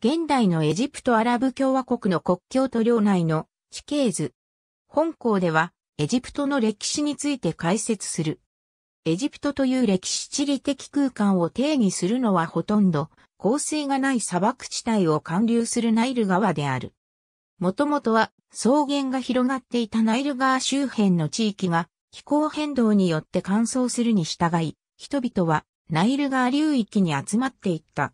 現代のエジプトアラブ共和国の国境と領内の地形図。本校ではエジプトの歴史について解説する。エジプトという歴史地理的空間を定義するのはほとんど、降水がない砂漠地帯を貫流するナイル川である。もともとは草原が広がっていたナイル川周辺の地域が気候変動によって乾燥するに従い、人々はナイル川流域に集まっていった。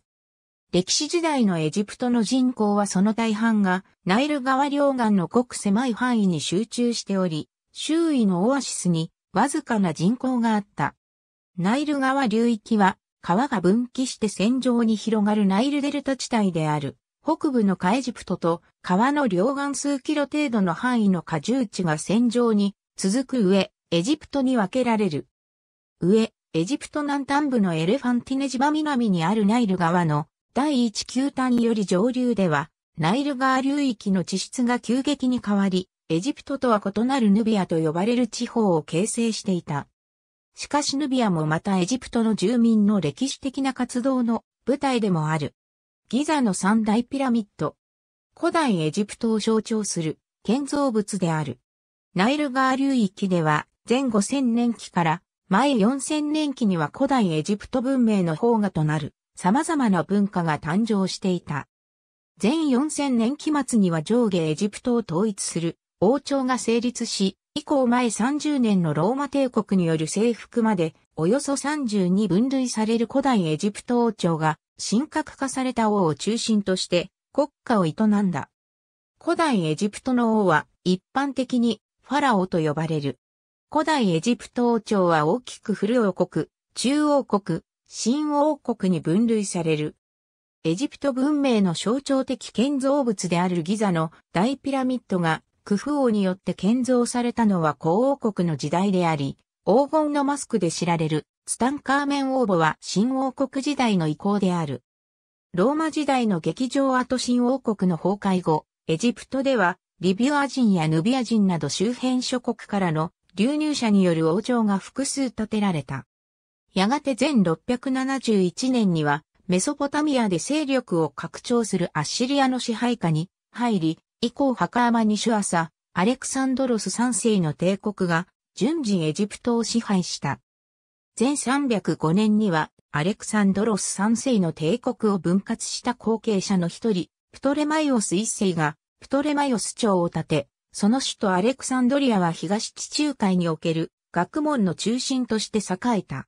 歴史時代のエジプトの人口はその大半がナイル川両岸のごく狭い範囲に集中しており、周囲のオアシスにわずかな人口があった。ナイル川流域は川が分岐して線状に広がるナイルデルタ地帯である。北部のカエジプトと川の両岸数キロ程度の範囲の果樹地が線状に続く上、エジプトに分けられる。上、エジプト南端部のエレファンティネ島南にあるナイル川の第一級端より上流では、ナイル川流域の地質が急激に変わり、エジプトとは異なるヌビアと呼ばれる地方を形成していた。しかしヌビアもまたエジプトの住民の歴史的な活動の舞台でもある。ギザの三大ピラミッド。古代エジプトを象徴する建造物である。ナイル川流域では前5000年期から前4000年期には古代エジプト文明の方がとなる様々な文化が誕生していた。前4000年期末には上下エジプトを統一する王朝が成立し、以降前30年のローマ帝国による征服まで、およそ30に分類される古代エジプト王朝が、神格化された王を中心として国家を営んだ。古代エジプトの王は一般的にファラオと呼ばれる。古代エジプト王朝は大きく古王国、中王国、新王国に分類される。エジプト文明の象徴的建造物であるギザの大ピラミッドがクフ王によって建造されたのは古王国の時代であり、黄金のマスクで知られるツタンカーメン王母は新王国時代の遺構である。ローマ時代の劇場跡新王国の崩壊後、エジプトではリビア人やヌビア人など周辺諸国からの流入者による王朝が複数建てられた。やがて前671年にはメソポタミアで勢力を拡張するアッシリアの支配下に入り、以降ハカーマニシュアサ、アレクサンドロス3世の帝国が順次エジプトを支配した。前305年にはアレクサンドロス3世の帝国を分割した後継者の一人、プトレマイオス1世がプトレマイオス朝を建て、その首都アレクサンドリアは東地中海における学問の中心として栄えた。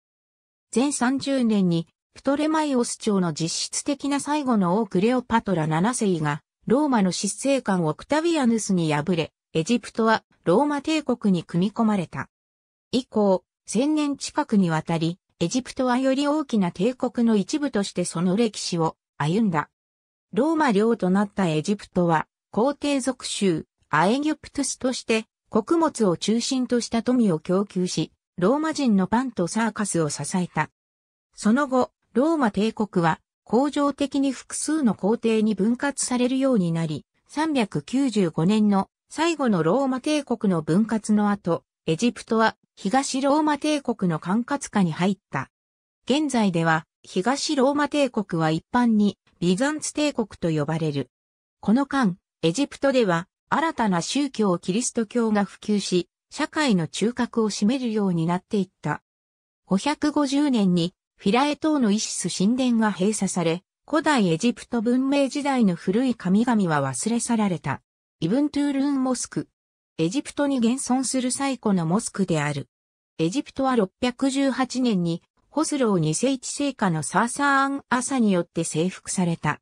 前30年にプトレマイオス朝の実質的な最後の王クレオパトラ7世がローマの執政官オクタビアヌスに敗れ、エジプトはローマ帝国に組み込まれた。以降、千年近くにわたり、エジプトはより大きな帝国の一部としてその歴史を歩んだ。ローマ領となったエジプトは、皇帝属州、アエギュプトスとして穀物を中心とした富を供給し、ローマ人のパンとサーカスを支えた。その後、ローマ帝国は工場的に複数の皇帝に分割されるようになり、395年の最後のローマ帝国の分割の後、エジプトは東ローマ帝国の管轄下に入った。現在では東ローマ帝国は一般にビザンツ帝国と呼ばれる。この間、エジプトでは新たな宗教キリスト教が普及し、社会の中核を占めるようになっていった。550年にフィラエ島のイシス神殿が閉鎖され、古代エジプト文明時代の古い神々は忘れ去られた。イブントゥールーンモスク。エジプトに現存する最古のモスクである。エジプトは618年にホスロー2世一世家のサーサーアン・アサによって征服された。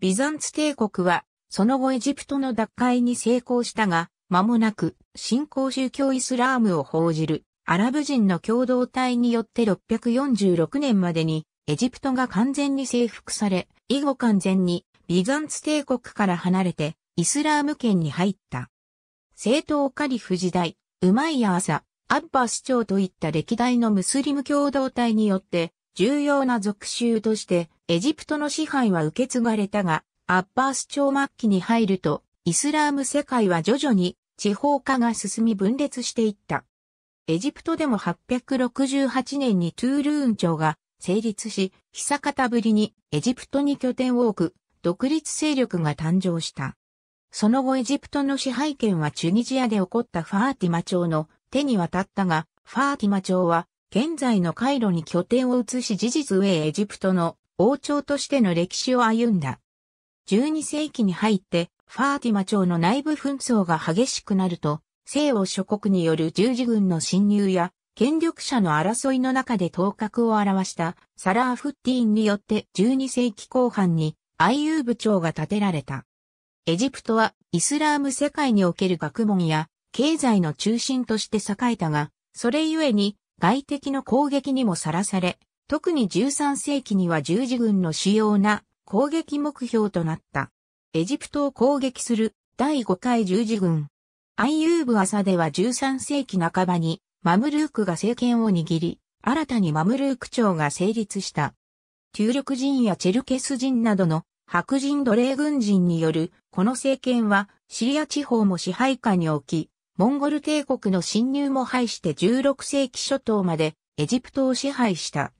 ビザンツ帝国はその後エジプトの奪回に成功したが、間もなく新興宗教イスラームを報じるアラブ人の共同体によって646年までにエジプトが完全に征服され、以後完全にビザンツ帝国から離れてイスラーム圏に入った。正統カリフ時代、ウマイヤ朝、アッバス朝といった歴代のムスリム共同体によって重要な属州としてエジプトの支配は受け継がれたが、アッバース朝末期に入ると、イスラーム世界は徐々に地方化が進み分裂していった。エジプトでも868年にトゥールーン朝が成立し、久方ぶりにエジプトに拠点を置く独立勢力が誕生した。その後エジプトの支配権はチュニジアで起こったファーティマ朝の手に渡ったが、ファーティマ朝は現在のカイロに拠点を移し事実上エジプトの王朝としての歴史を歩んだ。12世紀に入ってファーティマ朝の内部紛争が激しくなると、西欧諸国による十字軍の侵入や権力者の争いの中で頭角を現したサラーフッティーンによって12世紀後半にアイユーブ朝が建てられた。エジプトはイスラーム世界における学問や経済の中心として栄えたが、それゆえに外敵の攻撃にもさらされ、特に13世紀には十字軍の主要な攻撃目標となった。エジプトを攻撃する第5回十字軍。アイユーブ朝では13世紀半ばにマムルークが政権を握り、新たにマムルーク朝が成立した。トゥールク人やチェルケス人などの白人奴隷軍人によるこの政権はシリア地方も支配下に置き、モンゴル帝国の侵入も排して16世紀初頭までエジプトを支配した。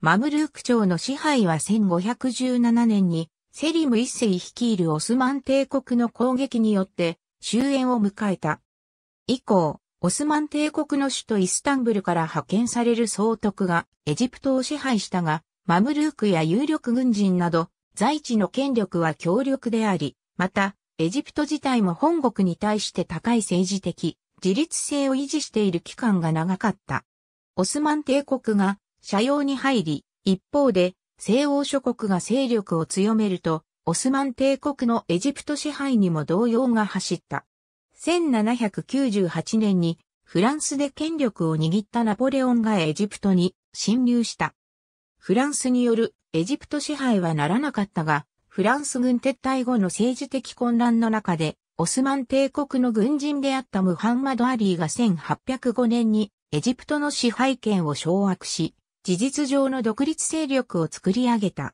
マムルーク朝の支配は1517年にセリム一世率いるオスマン帝国の攻撃によって終焉を迎えた。以降、オスマン帝国の首都イスタンブルから派遣される総督がエジプトを支配したが、マムルークや有力軍人など在地の権力は強力であり、また、エジプト自体も本国に対して高い政治的、自立性を維持している期間が長かった。オスマン帝国が社用に入り、一方で西欧諸国が勢力を強めると、オスマン帝国のエジプト支配にも動揺が走った。1798年にフランスで権力を握ったナポレオンがエジプトに侵入した。フランスによるエジプト支配はならなかったが、フランス軍撤退後の政治的混乱の中で、オスマン帝国の軍人であったムハンマド・アリーが1805年にエジプトの支配権を掌握し、事実上の独立勢力を作り上げた。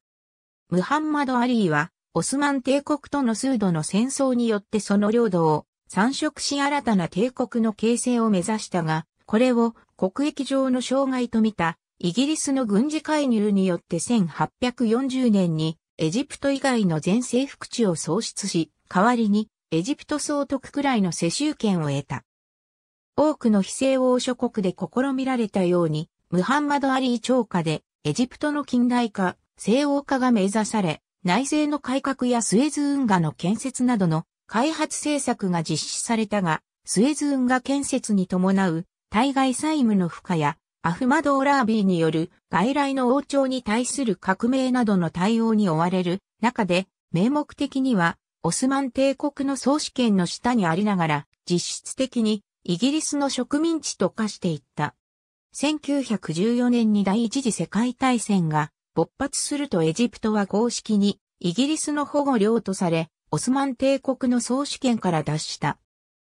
ムハンマド・アリーは、オスマン帝国との数度の戦争によってその領土を参食し新たな帝国の形成を目指したが、これを国益上の障害と見たイギリスの軍事介入によって1840年にエジプト以外の全征服地を創出し、代わりにエジプト総督くらいの世襲権を得た。多くの非西欧諸国で試みられたように、ムハンマド・アリー朝下でエジプトの近代化、西欧化が目指され、内政の改革やスエズ運河の建設などの開発政策が実施されたが、スエズ運河建設に伴う対外債務の負荷やアフマド・オラービーによる外来の王朝に対する革命などの対応に追われる中で、名目的にはオスマン帝国の総主権の下にありながら、実質的にイギリスの植民地と化していった。1914年に第一次世界大戦が勃発するとエジプトは公式にイギリスの保護領とされ、オスマン帝国の総主権から脱した。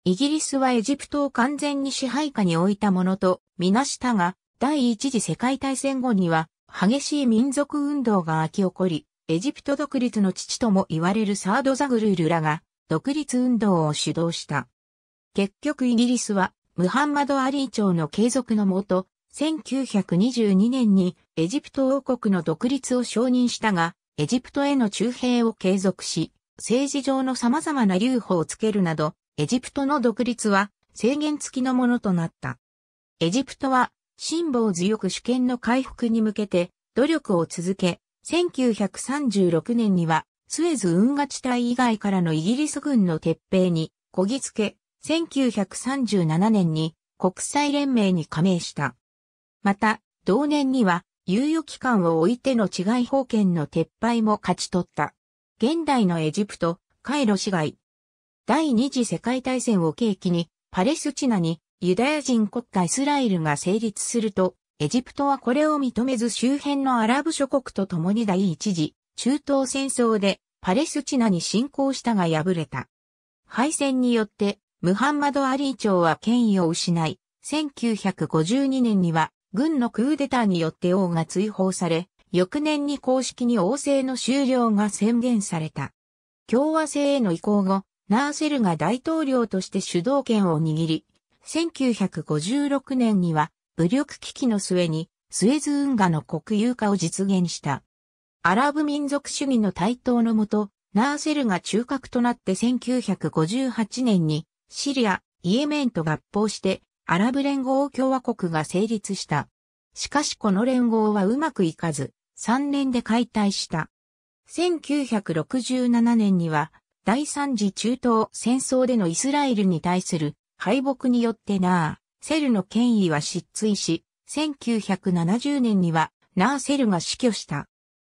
イギリスはエジプトを完全に支配下に置いたものとみなしたが、第一次世界大戦後には激しい民族運動が起き起こり、エジプト独立の父とも言われるサードザグルールらが独立運動を主導した。結局イギリスはムハンマド・アリー朝の継続のもと、1922年にエジプト王国の独立を承認したが、エジプトへの駐兵を継続し、政治上の様々な留保をつけるなど、エジプトの独立は制限付きのものとなった。エジプトは辛抱強く主権の回復に向けて努力を続け、1936年にはスエズ運河地帯以外からのイギリス軍の撤兵にこぎつけ、1937年に国際連盟に加盟した。また、同年には猶予期間を置いての違い法権の撤廃も勝ち取った。現代のエジプト、カイロ市街、第二次世界大戦を契機に、パレスチナにユダヤ人国家イスラエルが成立すると、エジプトはこれを認めず周辺のアラブ諸国と共に第一次中東戦争でパレスチナに侵攻したが敗れた。敗戦によってムハンマド・アリー朝は権威を失い、1952年には軍のクーデターによって王が追放され、翌年に公式に王政の終了が宣言された。共和制への移行後、ナーセルが大統領として主導権を握り、1956年には武力危機の末にスエズ運河の国有化を実現した。アラブ民族主義の台頭のもと、ナーセルが中核となって1958年にシリア、イエメンと合併してアラブ連合共和国が成立した。しかしこの連合はうまくいかず、3年で解体した。1967年には第三次中東戦争でのイスラエルに対する敗北によってナーセルの権威は失墜し、1970年にはナーセルが死去した。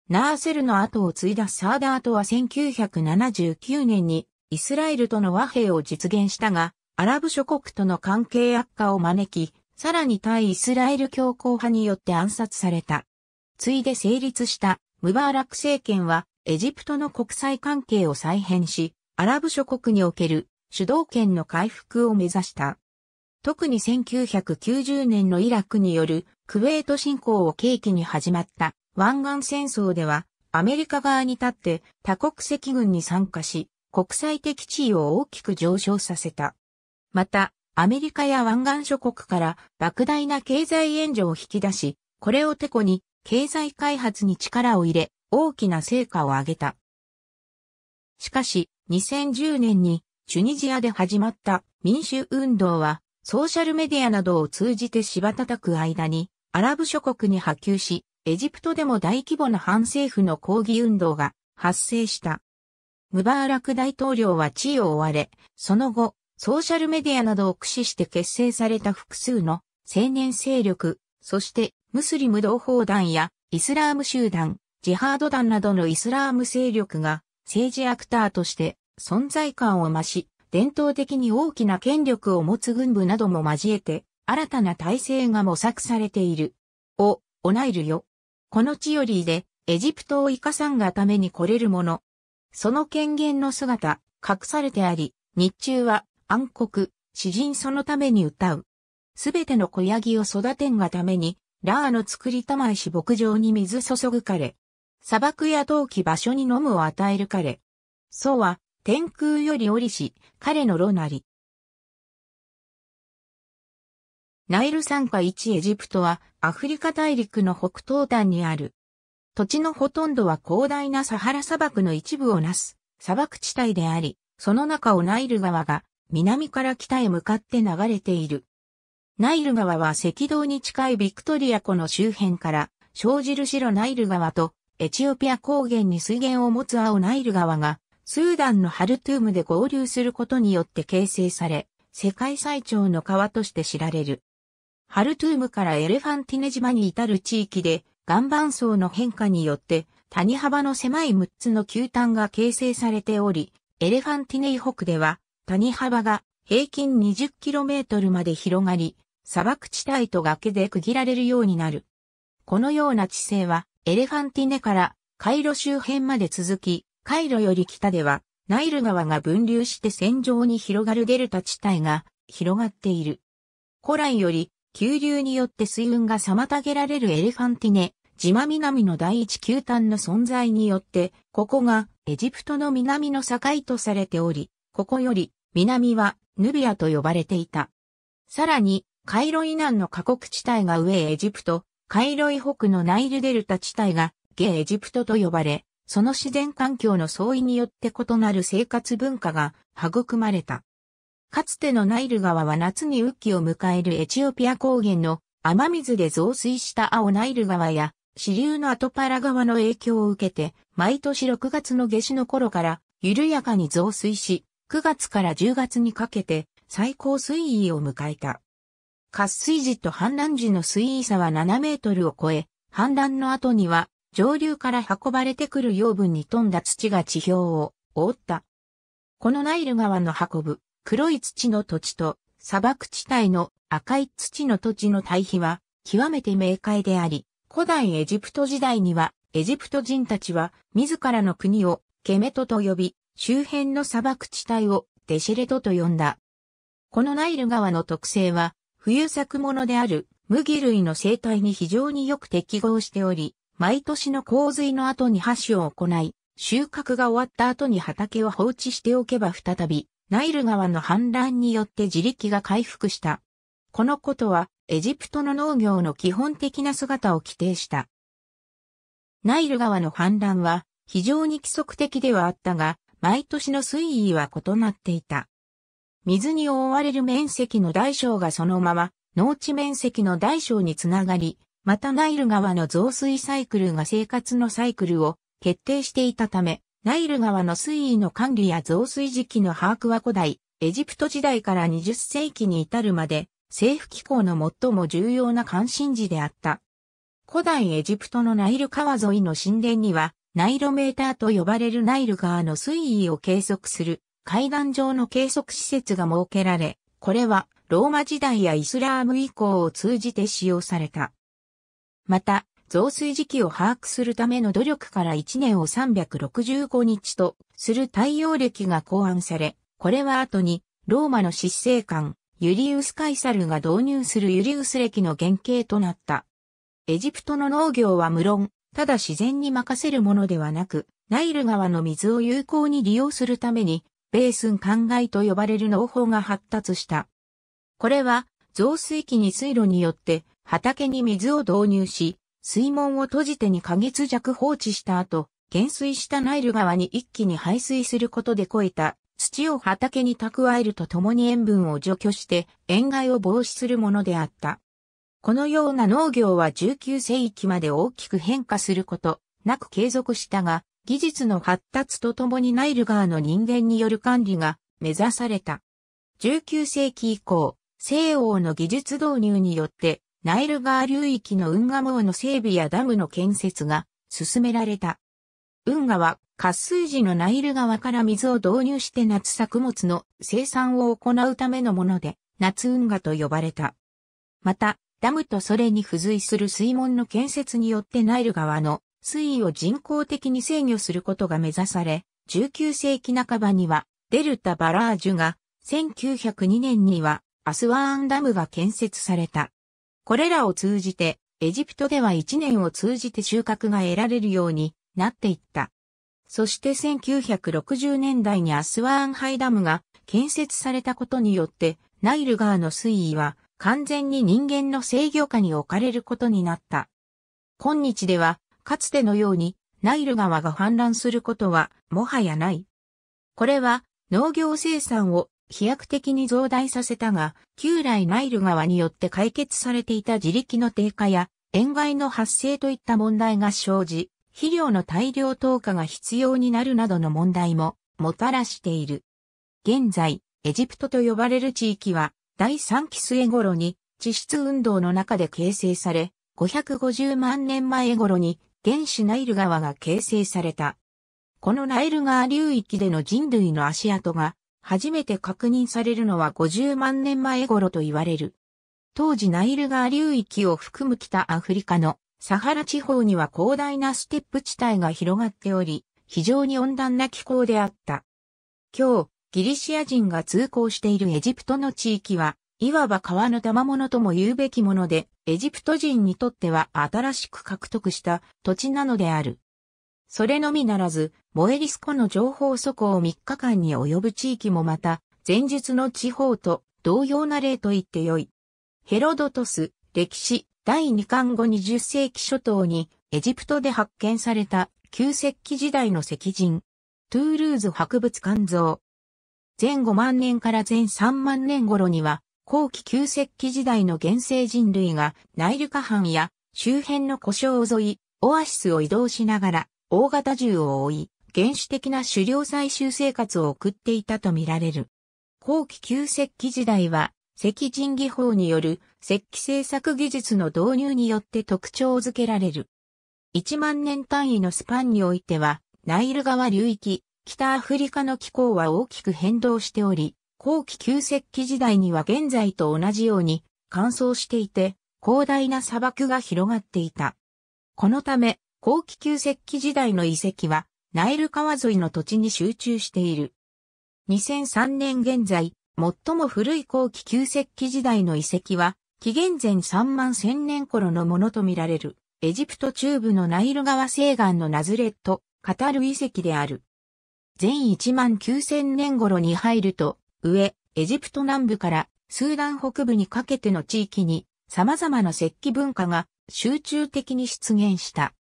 ナーセルの後を継いだサーダートは1979年にイスラエルとの和平を実現したが、アラブ諸国との関係悪化を招き、さらに対イスラエル強硬派によって暗殺された。ついで成立したムバーラク政権はエジプトの国際関係を再編し、アラブ諸国における主導権の回復を目指した。特に1990年のイラクによるクウェート侵攻を契機に始まった湾岸戦争では、アメリカ側に立って多国籍軍に参加し、国際的地位を大きく上昇させた。また、アメリカや湾岸諸国から莫大な経済援助を引き出し、これをてこに経済開発に力を入れ、大きな成果を上げた。しかし、2010年にチュニジアで始まった民主運動は、ソーシャルメディアなどを通じて柴叩く間に、アラブ諸国に波及し、エジプトでも大規模な反政府の抗議運動が発生した。ムバーラク大統領は地位を追われ、その後、ソーシャルメディアなどを駆使して結成された複数の青年勢力、そしてムスリム同胞団やイスラーム集団、ジハード団などのイスラーム勢力が政治アクターとして存在感を増し、伝統的に大きな権力を持つ軍部なども交えて、新たな体制が模索されている。お、オナイルよ。この地よりで、エジプトを生かさんがために来れるもの。その権限の姿、隠されてあり、日中は暗黒、詩人そのために歌う。すべての小ヤギを育てんがために、ラーの作りたまいし牧場に水注ぐ彼。砂漠や陶器場所に飲むを与える彼。そうは、天空より降りし、彼の炉なり。ナイル山下一エジプトはアフリカ大陸の北東端にある。土地のほとんどは広大なサハラ砂漠の一部をなす砂漠地帯であり、その中をナイル川が南から北へ向かって流れている。ナイル川は赤道に近いビクトリア湖の周辺から生じる白ナイル川とエチオピア高原に水源を持つ青ナイル川がスーダンのハルトゥームで合流することによって形成され、世界最長の川として知られる。ハルトゥームからエレファンティネ島に至る地域で岩盤層の変化によって谷幅の狭い6つの急湍が形成されており、エレファンティネ以北では谷幅が平均 20km まで広がり、砂漠地帯と崖で区切られるようになる。このような地勢はエレファンティネからカイロ周辺まで続き、カイロより北ではナイル川が分流して線状に広がるデルタ地帯が広がっている。古来より急流によって水運が妨げられるエレファンティネ、島南の第一球端の存在によって、ここがエジプトの南の境とされており、ここより南はヌビアと呼ばれていた。さらに、カイロ以南の過酷地帯が上エジプト、カイロ以北のナイルデルタ地帯がゲエジプトと呼ばれ、その自然環境の相違によって異なる生活文化が育まれた。かつてのナイル川は夏に雨季を迎えるエチオピア高原の雨水で増水した青ナイル川や、支流のアトパラ川の影響を受けて、毎年6月の夏至の頃から緩やかに増水し、9月から10月にかけて最高水位を迎えた。渇水時と氾濫時の水位差は7メートルを超え、氾濫の後には上流から運ばれてくる養分に富んだ土が地表を覆った。このナイル川の運ぶ黒い土の土地と砂漠地帯の赤い土の土地の対比は極めて明快であり、古代エジプト時代にはエジプト人たちは自らの国をケメトと呼び、周辺の砂漠地帯をデシレトと呼んだ。このナイル川の特性は冬作物である麦類の生態に非常によく適合しており、毎年の洪水の後に箸を行い、収穫が終わった後に畑を放置しておけば再びナイル川の氾濫によって自力が回復した。このことはエジプトの農業の基本的な姿を規定した。ナイル川の氾濫は非常に規則的ではあったが、毎年の水位は異なっていた。水に覆われる面積の大小がそのまま農地面積の大小につながり、またナイル川の増水サイクルが生活のサイクルを決定していたため、ナイル川の水位の管理や増水時期の把握は古代、エジプト時代から20世紀に至るまで、政府機構の最も重要な関心事であった。古代エジプトのナイル川沿いの神殿には、ナイロメーターと呼ばれるナイル川の水位を計測する階段状の計測施設が設けられ、これはローマ時代やイスラーム以降を通じて使用された。また、増水時期を把握するための努力から1年を365日とする太陽暦が考案され、これは後にローマの執政官ユリウス・カイサルが導入するユリウス暦の原型となった。エジプトの農業は無論、ただ自然に任せるものではなく、ナイル川の水を有効に利用するために、ベースン灌漑と呼ばれる農法が発達した。これは、増水期に水路によって畑に水を導入し、水門を閉じて2ヶ月弱放置した後、減水したナイル川に一気に排水することで超えた土を畑に蓄えるとともに塩分を除去して塩害を防止するものであった。このような農業は19世紀まで大きく変化することなく継続したが、技術の発達とともにナイル川の人間による管理が目指された。19世紀以降、西欧の技術導入によってナイル川流域の運河網の整備やダムの建設が進められた。運河は渇水時のナイル川から水を導入して夏作物の生産を行うためのもので、夏運河と呼ばれた。また、ダムとそれに付随する水門の建設によってナイル川の水位を人工的に制御することが目指され、19世紀半ばにはデルタ・バラージュが、1902年にはアスワーンダムが建設された。これらを通じて、エジプトでは一年を通じて収穫が得られるようになっていった。そして1960年代にアスワーンハイダムが建設されたことによって、ナイル川の水位は完全に人間の制御下に置かれることになった。今日では、かつてのようにナイル川が氾濫することはもはやない。これは農業生産を飛躍的に増大させたが、旧来ナイル川によって解決されていた自力の低下や、塩害の発生といった問題が生じ、肥料の大量投下が必要になるなどの問題ももたらしている。現在、エジプトと呼ばれる地域は、第3期末頃に地質運動の中で形成され、550万年前頃に原始ナイル川が形成された。このナイル川流域での人類の足跡が初めて確認されるのは50万年前頃と言われる。当時ナイル川流域を含む北アフリカのサハラ地方には広大なステップ地帯が広がっており、非常に温暖な気候であった。今日、ギリシア人が通行しているエジプトの地域は、いわば川の賜物とも言うべきもので、エジプト人にとっては新しく獲得した土地なのである。それのみならず、モエリス湖の情報素行を3日間に及ぶ地域もまた、前述の地方と同様な例と言ってよい。ヘロドトス、歴史、第2巻後20世紀初頭に、エジプトで発見された旧石器時代の石人、トゥールーズ博物館像。前5万年から前3万年頃には、後期旧石器時代の原生人類がナイル河畔や周辺の故障を沿い、オアシスを移動しながら大型銃を追い、原始的な狩猟採集生活を送っていたとみられる。後期旧石器時代は、石人技法による石器製作技術の導入によって特徴づけられる。1万年単位のスパンにおいては、ナイル川流域、北アフリカの気候は大きく変動しており、後期旧石器時代には現在と同じように乾燥していて、広大な砂漠が広がっていた。このため、後期旧石器時代の遺跡は、ナイル川沿いの土地に集中している。2003年現在、最も古い後期旧石器時代の遺跡は、紀元前3万1000年頃のものとみられる、エジプト中部のナイル川西岸のナズレット、カタル遺跡である。前1万9000年頃に入ると、上、エジプト南部からスーダン北部にかけての地域に様々な石器文化が集中的に出現した。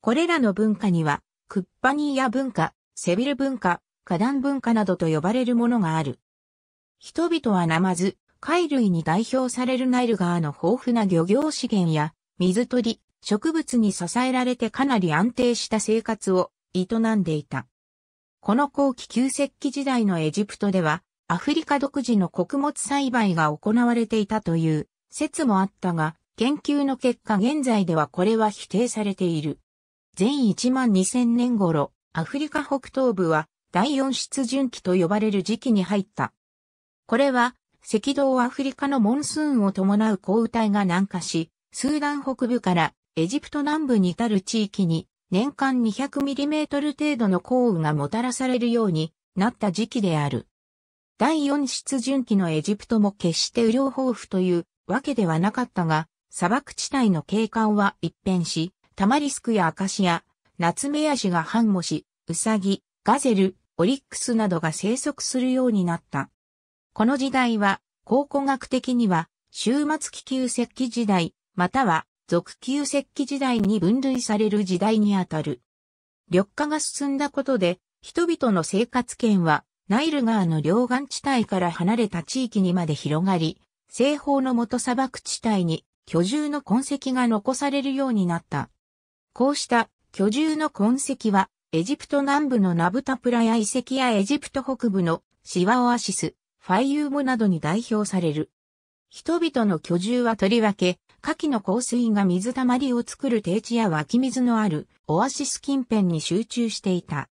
これらの文化には、クッパニーヤ文化、セビル文化、花壇文化などと呼ばれるものがある。人々はナマズ、貝類に代表されるナイル川の豊富な漁業資源や、水鳥、植物に支えられてかなり安定した生活を営んでいた。この後期旧石器時代のエジプトでは、アフリカ独自の穀物栽培が行われていたという説もあったが、研究の結果現在ではこれは否定されている。前1万2000年頃、アフリカ北東部は第四出巡期と呼ばれる時期に入った。これは赤道アフリカのモンスーンを伴う降雨帯が南下し、スーダン北部からエジプト南部に至る地域に年間 200mm 程度の降雨がもたらされるようになった時期である。第四出巡期のエジプトも決して雨量豊富というわけではなかったが、砂漠地帯の景観は一変し、タマリスクやアカシア、ナツメヤシが繁茂し、ウサギ、ガゼル、オリックスなどが生息するようになった。この時代は、考古学的には、終末期旧石器時代、または俗旧石器時代に分類される時代にあたる。緑化が進んだことで、人々の生活圏は、ナイル川の両岸地帯から離れた地域にまで広がり、西方の元砂漠地帯に居住の痕跡が残されるようになった。こうした居住の痕跡は、エジプト南部のナブタプラヤ遺跡やエジプト北部のシワオアシス、ファイユームなどに代表される。人々の居住はとりわけ、下記の香水が水たまりを作る低地や湧き水のあるオアシス近辺に集中していた。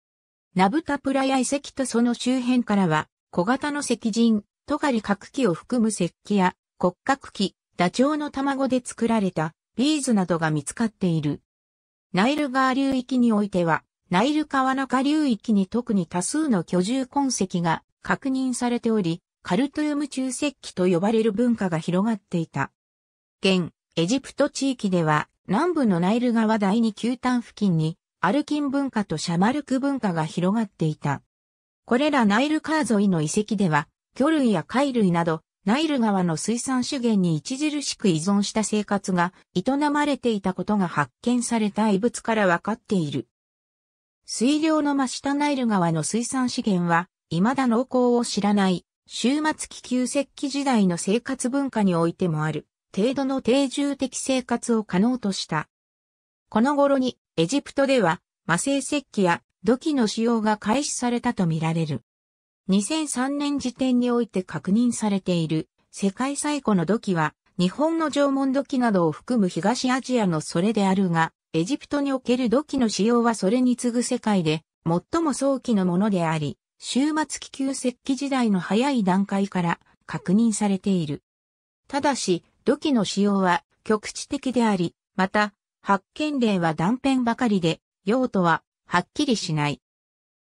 ナブタプラヤ遺跡とその周辺からは、小型の石人、トガリ角器を含む石器や骨格器、ダチョウの卵で作られたビーズなどが見つかっている。ナイル川流域においては、ナイル川中流域に特に多数の居住痕跡が確認されており、カルトゥーム中石器と呼ばれる文化が広がっていた。現、エジプト地域では、南部のナイル川第二級端付近に、アルキン文化とシャマルク文化が広がっていた。これらナイル川沿いの遺跡では、魚類や貝類など、ナイル川の水産資源に著しく依存した生活が営まれていたことが発見された遺物からわかっている。水量の増したナイル川の水産資源は、未だ濃厚を知らない、終末期旧石器時代の生活文化においてもある。程度の定住的生活を可能とした。この頃にエジプトでは魔性石器や土器の使用が開始されたとみられる。2003年時点において確認されている世界最古の土器は日本の縄文土器などを含む東アジアのそれであるが、エジプトにおける土器の使用はそれに次ぐ世界で最も早期のものであり、終末期旧石器時代の早い段階から確認されている。ただし、土器の使用は局地的であり、また、発見例は断片ばかりで、用途ははっきりしない。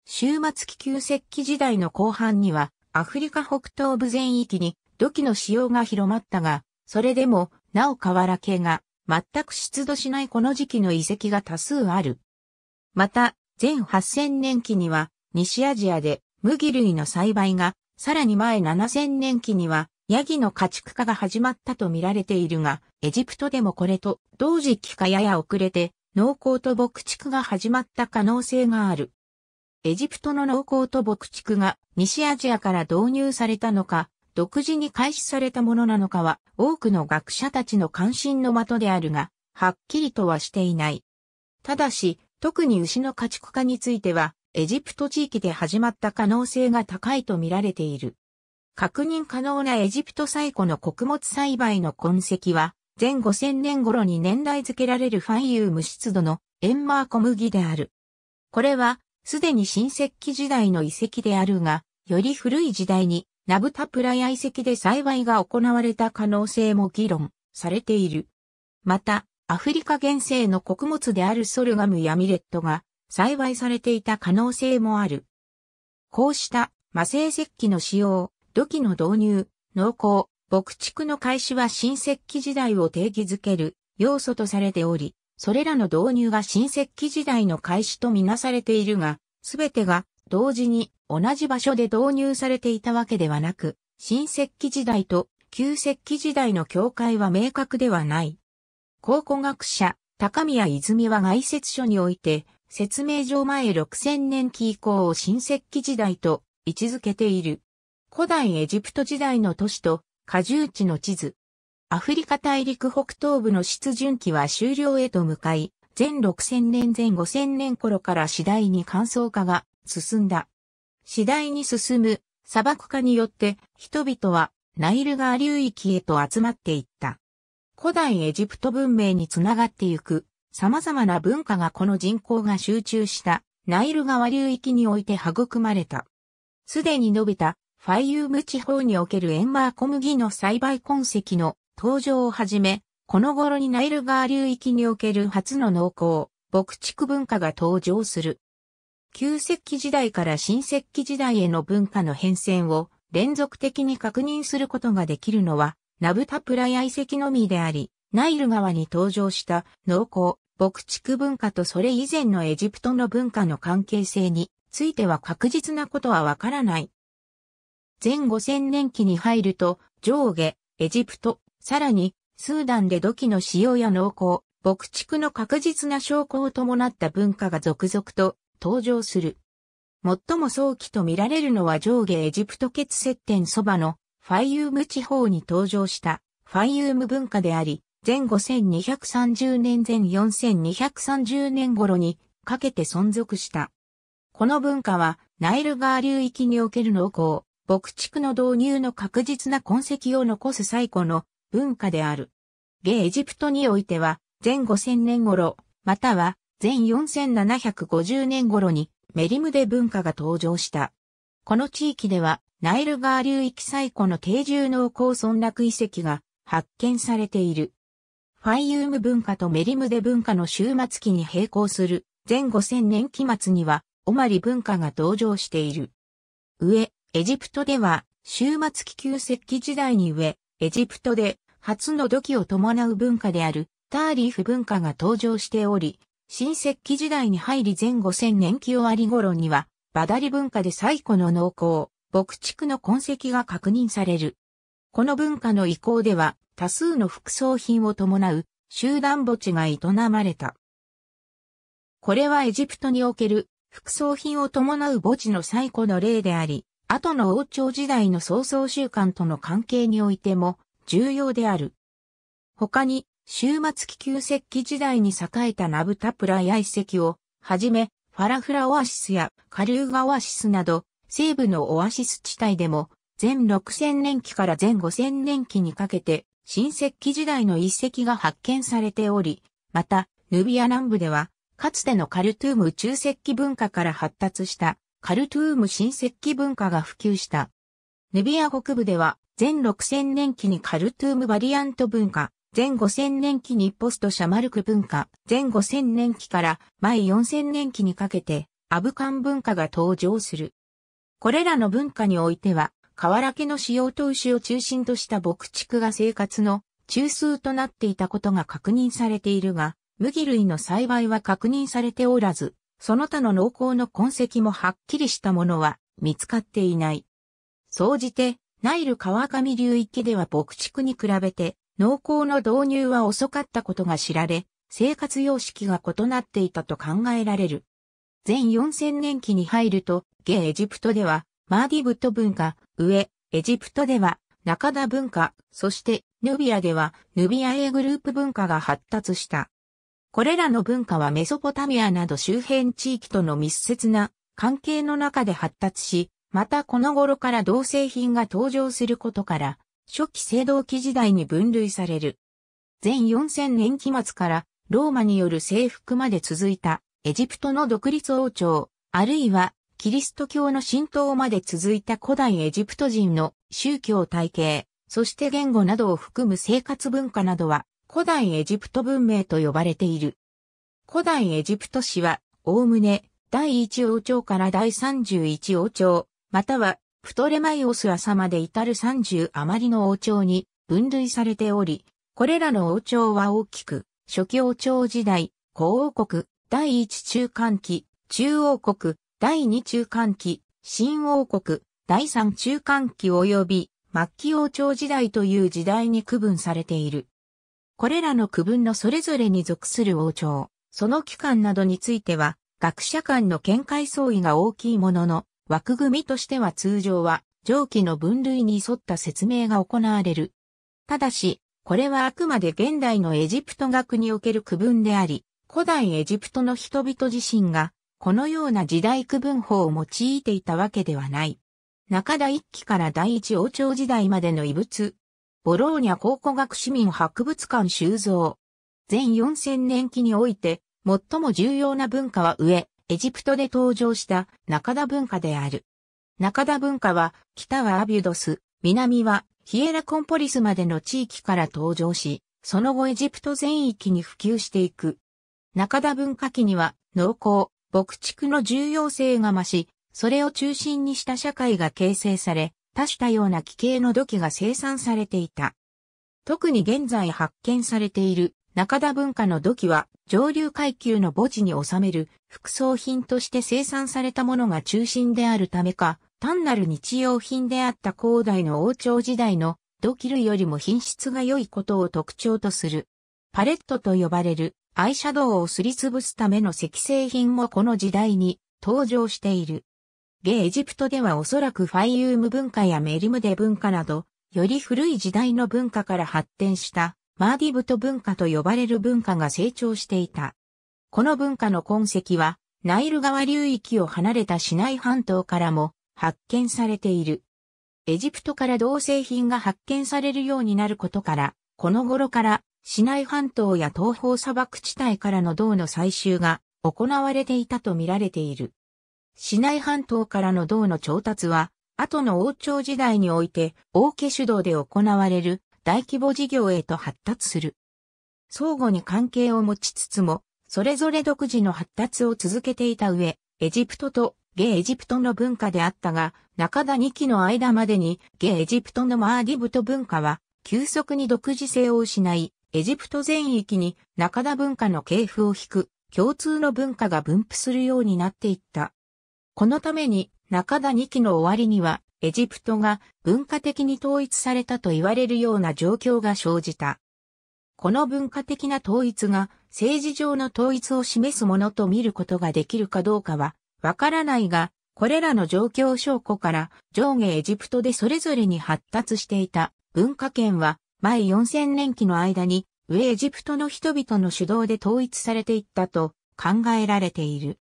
終末期旧石器時代の後半には、アフリカ北東部全域に土器の使用が広まったが、それでも、なお瓦系が全く出土しないこの時期の遺跡が多数ある。また、全8000年期には、西アジアで麦類の栽培が、さらに前7000年期には、ヤギの家畜化が始まったと見られているが、エジプトでもこれと同時期かやや遅れて、農耕と牧畜が始まった可能性がある。エジプトの農耕と牧畜が西アジアから導入されたのか、独自に開始されたものなのかは多くの学者たちの関心の的であるが、はっきりとはしていない。ただし、特に牛の家畜化については、エジプト地域で始まった可能性が高いと見られている。確認可能なエジプト最古の穀物栽培の痕跡は、前5000年頃に年代付けられるファイユー無湿度のエンマー小麦である。これは、すでに新石器時代の遺跡であるが、より古い時代にナブタプラヤ遺跡で栽培が行われた可能性も議論されている。また、アフリカ原生の穀物であるソルガムやミレットが栽培されていた可能性もある。こうした魔性石器の使用、土器の導入、農耕、牧畜の開始は新石器時代を定義づける要素とされており、それらの導入が新石器時代の開始とみなされているが、すべてが同時に同じ場所で導入されていたわけではなく、新石器時代と旧石器時代の境界は明確ではない。考古学者、高宮泉は外説書において、説明上前6000年期以降を新石器時代と位置づけている。古代エジプト時代の都市と過重地の地図。アフリカ大陸北東部の出巡期は終了へと向かい、前6000年前5000年頃から次第に乾燥化が進んだ。次第に進む砂漠化によって人々はナイル川流域へと集まっていった。古代エジプト文明につながってゆく様々な文化がこの人口が集中したナイル川流域において育まれた。すでに述べたファイユーム地方におけるエンマー小麦の栽培痕跡の登場をはじめ、この頃にナイル川流域における初の農耕、牧畜文化が登場する。旧石器時代から新石器時代への文化の変遷を連続的に確認することができるのは、ナブタプラヤ遺跡のみであり、ナイル川に登場した農耕、牧畜文化とそれ以前のエジプトの文化の関係性については確実なことはわからない。前5000年期に入ると、上下、エジプト、さらに、スーダンで土器の使用や農耕、牧畜の確実な証拠を伴った文化が続々と登場する。最も早期と見られるのは上下エジプト結接点そばのファイユーム地方に登場したファイユーム文化であり、前5230年前4230年頃にかけて存続した。この文化はナイル川流域における農耕、牧畜の導入の確実な痕跡を残す最古の文化である。ゲエジプトにおいては、前5000年頃、または前4750年頃にメリムデ文化が登場した。この地域では、ナイル川流域最古の定住農耕村落遺跡が発見されている。ファイユーム文化とメリムデ文化の終末期に並行する前5000年期末には、オマリ文化が登場している。上、エジプトでは、終末期旧石器時代に上、エジプトで初の土器を伴う文化であるターリーフ文化が登場しており、新石器時代に入り前後千年期終わり頃には、バダリ文化で最古の農耕、牧畜の痕跡が確認される。この文化の移行では、多数の副葬品を伴う集団墓地が営まれた。これはエジプトにおける副葬品を伴う墓地の最古の例であり、後の王朝時代の創造習慣との関係においても重要である。他に、終末期旧石器時代に栄えたナブタプラヤ遺跡をはじめ、ファラフラオアシスやカリューガオアシスなど、西部のオアシス地帯でも、前6000年期から前5000年期にかけて、新石器時代の遺跡が発見されており、また、ヌビア南部では、かつてのカルトゥーム中石器文化から発達したカルトゥーム新石器文化が普及した。ヌビア北部では、前6000年期にカルトゥームバリアント文化、前5000年期にポストシャマルク文化、前5000年期から前4000年期にかけて、アブカン文化が登場する。これらの文化においては、河原家の使用と牛を中心とした牧畜が生活の中枢となっていたことが確認されているが、麦類の栽培は確認されておらず、その他の農耕の痕跡もはっきりしたものは見つかっていない。総じて、ナイル川上流域では牧畜に比べて農耕の導入は遅かったことが知られ、生活様式が異なっていたと考えられる。前4000年期に入ると、ゲエジプトでは、マーディブト文化、上、エジプトでは、中田文化、そしてヌビアでは、ヌビア A グループ文化が発達した。これらの文化はメソポタミアなど周辺地域との密接な関係の中で発達し、またこの頃から同製品が登場することから、初期青銅器時代に分類される。前4000年期末からローマによる征服まで続いたエジプトの独立王朝、あるいはキリスト教の浸透まで続いた古代エジプト人の宗教体系、そして言語などを含む生活文化などは古代エジプト文明と呼ばれている。古代エジプト史は、おおむね、第一王朝から第31王朝、または、プトレマイオス朝まで至る30余りの王朝に分類されており、これらの王朝は大きく、初期王朝時代、古王国、第一中間期、中王国、第二中間期、新王国、第三中間期及び末期王朝時代という時代に区分されている。これらの区分のそれぞれに属する王朝、その期間などについては、学者間の見解相違が大きいものの、枠組みとしては通常は、上記の分類に沿った説明が行われる。ただし、これはあくまで現代のエジプト学における区分であり、古代エジプトの人々自身が、このような時代区分法を用いていたわけではない。中田一期から第一王朝時代までの遺物。ボローニャ考古学市民博物館収蔵。全4000年期において、最も重要な文化は上、エジプトで登場した中田文化である。中田文化は、北はアビュドス、南はヒエラコンポリスまでの地域から登場し、その後エジプト全域に普及していく。中田文化期には、農耕、牧畜の重要性が増し、それを中心にした社会が形成され、多種多様な奇形の土器が生産されていた。特に現在発見されている中田文化の土器は上流階級の墓地に収める副葬品として生産されたものが中心であるためか、単なる日用品であった古代の王朝時代の土器類よりも品質が良いことを特徴とする。パレットと呼ばれるアイシャドウをすりつぶすための石製品もこの時代に登場している。ゲエジプトではおそらくファイユーム文化やメリムデ文化など、より古い時代の文化から発展したマーディブト文化と呼ばれる文化が成長していた。この文化の痕跡は、ナイル川流域を離れたシナイ半島からも発見されている。エジプトから銅製品が発見されるようになることから、この頃からシナイ半島や東方砂漠地帯からの銅の採集が行われていたと見られている。シナイ半島からの銅の調達は、後の王朝時代において、王家主導で行われる大規模事業へと発達する。相互に関係を持ちつつも、それぞれ独自の発達を続けていた上、エジプトとゲエジプトの文化であったが、中田2期の間までにゲエジプトのマーディブト文化は急速に独自性を失い、エジプト全域に中田文化の系譜を引く共通の文化が分布するようになっていった。このために中田2期の終わりにはエジプトが文化的に統一されたと言われるような状況が生じた。この文化的な統一が政治上の統一を示すものと見ることができるかどうかはわからないが、これらの状況証拠から上下エジプトでそれぞれに発達していた文化圏は前4000年期の間に上エジプトの人々の主導で統一されていったと考えられている。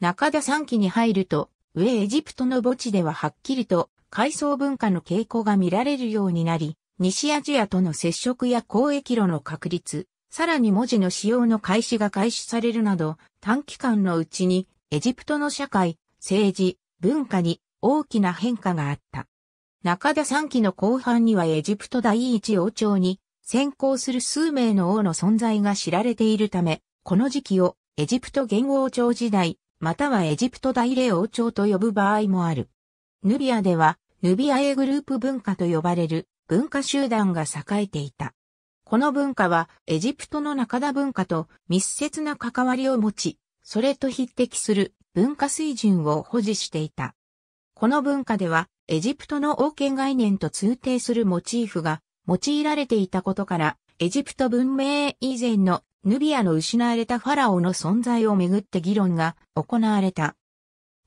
中田3期に入ると上エジプトの墓地でははっきりと階層文化の傾向が見られるようになり、西アジアとの接触や交易路の確立、さらに文字の使用の開始が開始されるなど、短期間のうちにエジプトの社会、政治、文化に大きな変化があった。中田三期の後半にはエジプト第一王朝に先行する数名の王の存在が知られているため、この時期をエジプト元王朝時代、またはエジプト大霊王朝と呼ぶ場合もある。ヌビアでは、ヌビアエグループ文化と呼ばれる文化集団が栄えていた。この文化はエジプトの中田文化と密接な関わりを持ち、それと匹敵する文化水準を保持していた。この文化ではエジプトの王権概念と通底するモチーフが用いられていたことから、エジプト文明以前のヌビアの失われたファラオの存在をめぐって議論が行われた。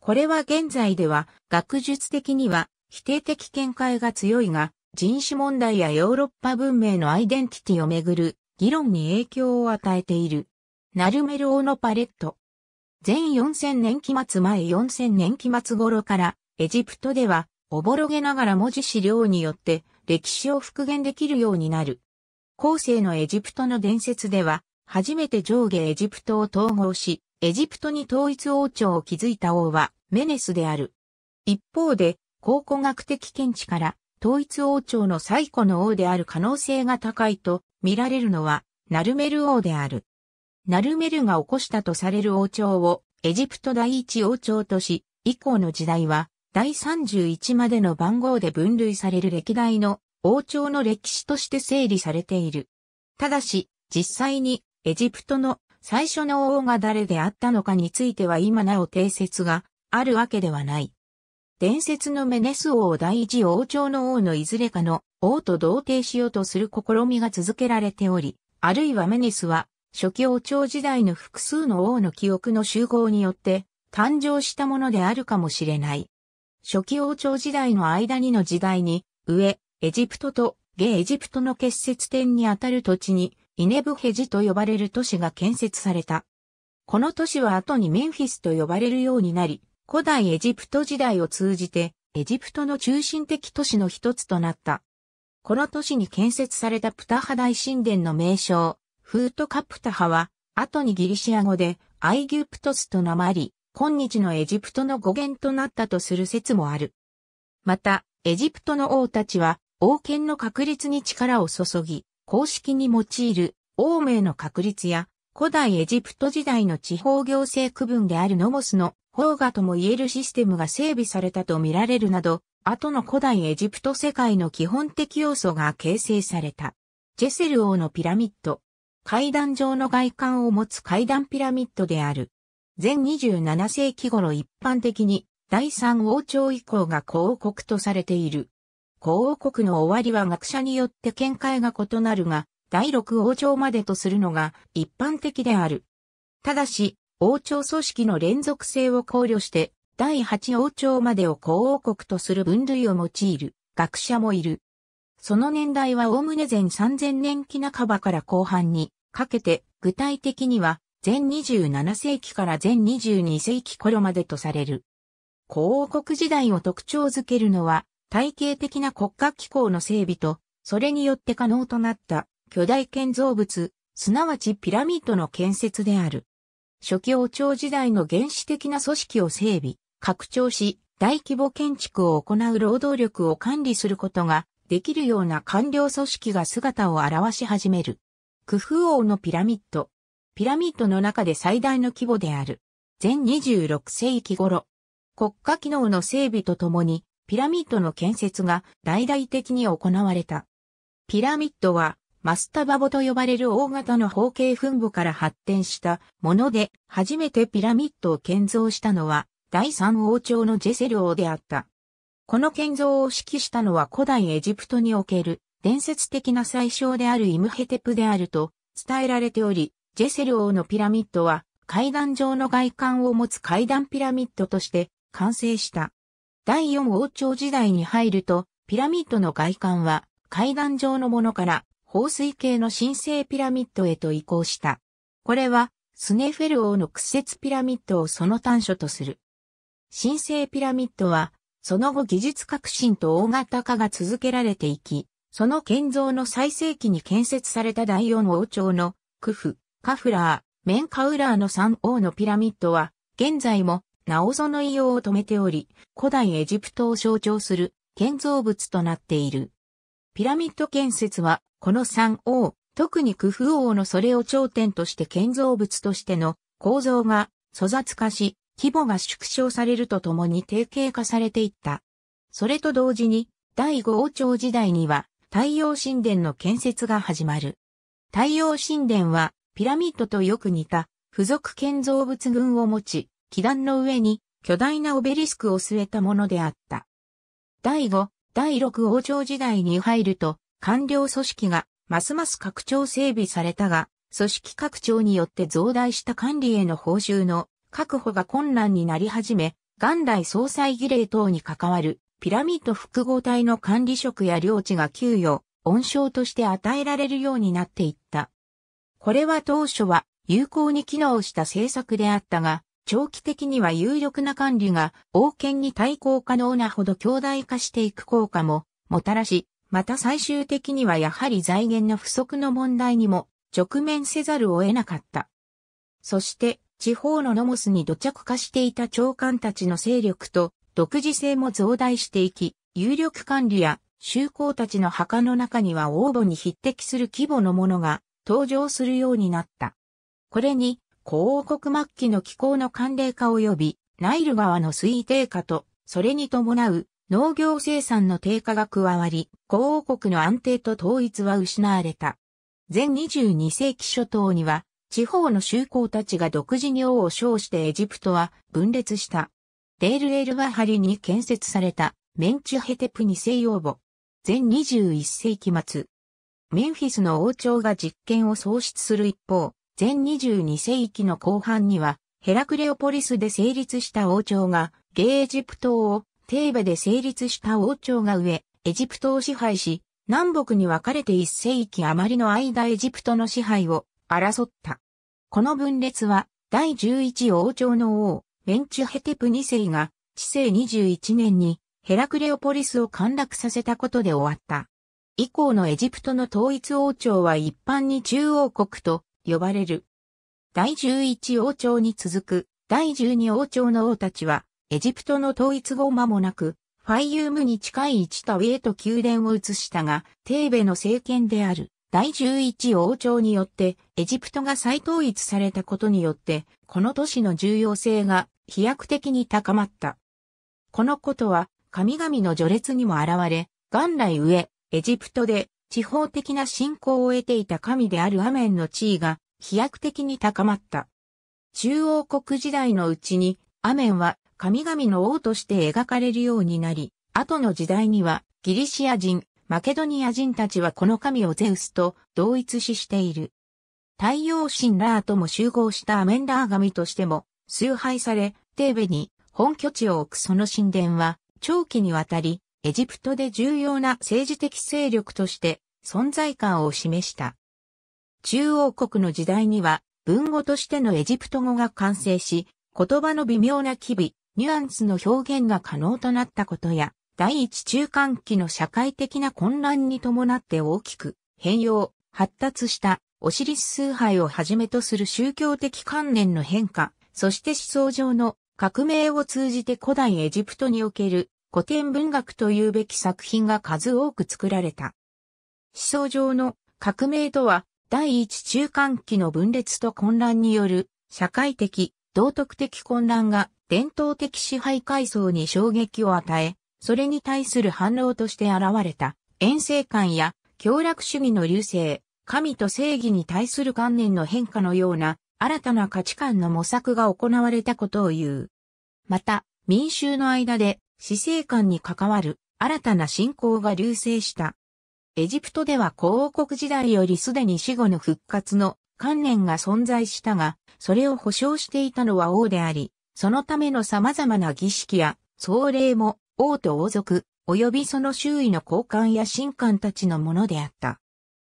これは現在では学術的には否定的見解が強いが、人種問題やヨーロッパ文明のアイデンティティをめぐる議論に影響を与えている。ナルメルオのパレット。前4000年期末前4000年期末頃からエジプトではおぼろげながら文字資料によって歴史を復元できるようになる。後世のエジプトの伝説では初めて上下エジプトを統合し、エジプトに統一王朝を築いた王はメネスである。一方で、考古学的見地から統一王朝の最古の王である可能性が高いと見られるのはナルメル王である。ナルメルが起こしたとされる王朝をエジプト第一王朝とし、以降の時代は第31までの番号で分類される歴代の王朝の歴史として整理されている。ただし、実際にエジプトの最初の王が誰であったのかについては今なお定説があるわけではない。伝説のメネス王第一王朝の王のいずれかの王と同定しようとする試みが続けられており、あるいはメネスは初期王朝時代の複数の王の記憶の集合によって誕生したものであるかもしれない。初期王朝時代の間にの時代に、上、エジプトと下エジプトの結節点にあたる土地に、イネブヘジと呼ばれる都市が建設された。この都市は後にメンフィスと呼ばれるようになり、古代エジプト時代を通じて、エジプトの中心的都市の一つとなった。この都市に建設されたプタハ大神殿の名称、フートカプタハは、後にギリシア語でアイギュプトスと名まり、今日のエジプトの語源となったとする説もある。また、エジプトの王たちは、王権の確立に力を注ぎ、公式に用いる王名の確立や、古代エジプト時代の地方行政区分であるノモスの方がとも言えるシステムが整備されたと見られるなど、後の古代エジプト世界の基本的要素が形成された。ジェセル王のピラミッド、階段状の外観を持つ階段ピラミッドである。前27世紀頃一般的に第三王朝以降が皇王国とされている。皇王国の終わりは学者によって見解が異なるが、第六王朝までとするのが一般的である。ただし、王朝組織の連続性を考慮して、第八王朝までを皇王国とする分類を用いる学者もいる。その年代はおおむね前3000年期半ばから後半にかけて、具体的には前27世紀から前22世紀頃までとされる。古王国時代を特徴づけるのは、体系的な国家機構の整備と、それによって可能となった巨大建造物、すなわちピラミッドの建設である。初期王朝時代の原始的な組織を整備、拡張し、大規模建築を行う労働力を管理することができるような官僚組織が姿を現し始める。クフ王のピラミッド。ピラミッドの中で最大の規模である。前26世紀頃。国家機能の整備とともに、ピラミッドの建設が大々的に行われた。ピラミッドは、マスタバボと呼ばれる大型の方形墳墓から発展したもので、初めてピラミッドを建造したのは、第三王朝のジェセル王であった。この建造を指揮したのは古代エジプトにおける伝説的な最小であるイムヘテプであると伝えられており、ジェセル王のピラミッドは階段状の外観を持つ階段ピラミッドとして完成した。第四王朝時代に入ると、ピラミッドの外観は階段状のものから放水系の神聖ピラミッドへと移行した。これはスネフェル王の屈折ピラミッドをその短所とする。神聖ピラミッドはその後技術革新と大型化が続けられていき、その建造の最盛期に建設された第四王朝のクフ、カフラー、メンカウラーの三王のピラミッドは、現在も、ナオゾの異様を止めており、古代エジプトを象徴する建造物となっている。ピラミッド建設は、この三王、特にクフ王のそれを頂点として建造物としての構造が粗雑化し、規模が縮小されるとともに定型化されていった。それと同時に、第五王朝時代には、太陽神殿の建設が始まる。太陽神殿はピラミッドとよく似た付属建造物群を持ち、基壇の上に巨大なオベリスクを据えたものであった。第5、第6王朝時代に入ると官僚組織がますます拡張整備されたが、組織拡張によって増大した管理への報酬の確保が困難になり始め、元来総裁儀礼等に関わるピラミッド複合体の管理職や領地が給与、恩賞として与えられるようになっていった。これは当初は有効に機能した政策であったが、長期的には有力な管理が王権に対抗可能なほど強大化していく効果ももたらし、また最終的にはやはり財源の不足の問題にも直面せざるを得なかった。そして地方のノモスに土着化していた長官たちの勢力と独自性も増大していき、有力管理や修行たちの墓の中には応募に匹敵する規模のものが登場するようになった。これに、古王国末期の気候の寒冷化及び、ナイル川の水位低下と、それに伴う農業生産の低下が加わり、古王国の安定と統一は失われた。前22世紀初頭には、地方の修行たちが独自に王を称してエジプトは分裂した。デールエルバハリに建設されたメンチュヘテプ2世王母。前21世紀末。メンフィスの王朝が実権を喪失する一方、前22世紀の後半には、ヘラクレオポリスで成立した王朝が、ゲエジプトを、テーベで成立した王朝が上、エジプトを支配し、南北に分かれて一世紀余りの間エジプトの支配を争った。この分裂は、第11王朝の王、メンチュヘテプ2世が、治世21年にヘラクレオポリスを陥落させたことで終わった。以降のエジプトの統一王朝は一般に中央国と呼ばれる。第11王朝に続く第12王朝の王たちは、エジプトの統一後間もなく、ファイユームに近い一タウェイと宮殿を移したが、テーベの政権である第11王朝によってエジプトが再統一されたことによって、この都市の重要性が飛躍的に高まった。このことは神々の序列にも現れ、元来上、エジプトで地方的な信仰を得ていた神であるアメンの地位が飛躍的に高まった。中央国時代のうちにアメンは神々の王として描かれるようになり、後の時代にはギリシア人、マケドニア人たちはこの神をゼウスと同一視している。太陽神ラーとも集合したアメンラー神としても崇拝され、テーベに本拠地を置くその神殿は、長期にわたり、エジプトで重要な政治的勢力として存在感を示した。中央国の時代には、文語としてのエジプト語が完成し、言葉の微妙な機微、ニュアンスの表現が可能となったことや、第一中間期の社会的な混乱に伴って大きく変容、発達したオシリス崇拝をはじめとする宗教的観念の変化、そして思想上の革命を通じて古代エジプトにおける古典文学というべき作品が数多く作られた。思想上の革命とは第一中間期の分裂と混乱による社会的、道徳的混乱が伝統的支配階層に衝撃を与え、それに対する反応として現れた、遠征感や強楽主義の流星、神と正義に対する観念の変化のような新たな価値観の模索が行われたことを言う。また、民衆の間で死生観に関わる新たな信仰が流星した。エジプトでは古王国時代よりすでに死後の復活の観念が存在したが、それを保証していたのは王であり、そのための様々な儀式や総礼も王と王族、及びその周囲の高官や神官たちのものであった。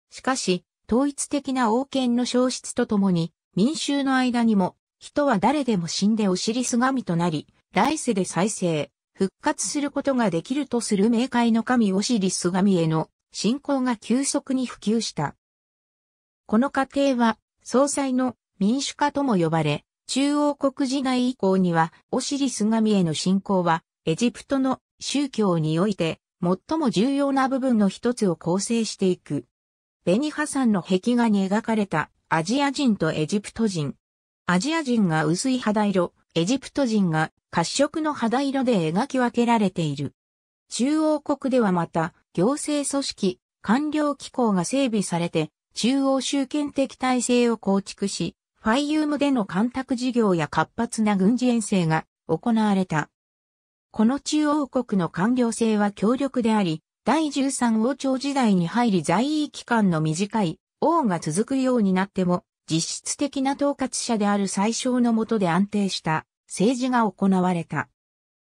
しかし、統一的な王権の消失とともに、民衆の間にも、人は誰でも死んでオシリス神となり、来世で再生、復活することができるとする冥界の神オシリス神への信仰が急速に普及した。この過程は、総裁の民主化とも呼ばれ、中央国時代以降には、オシリス神への信仰は、エジプトの宗教において最も重要な部分の一つを構成していく。ベニハサンの壁画に描かれたアジア人とエジプト人。アジア人が薄い肌色、エジプト人が褐色の肌色で描き分けられている。中央国ではまた行政組織、官僚機構が整備されて中央集権的体制を構築し、ファイユームでの干拓事業や活発な軍事遠征が行われた。この中央国の官僚制は強力であり、第13王朝時代に入り在位期間の短い王が続くようになっても、実質的な統括者である最小の下で安定した政治が行われた。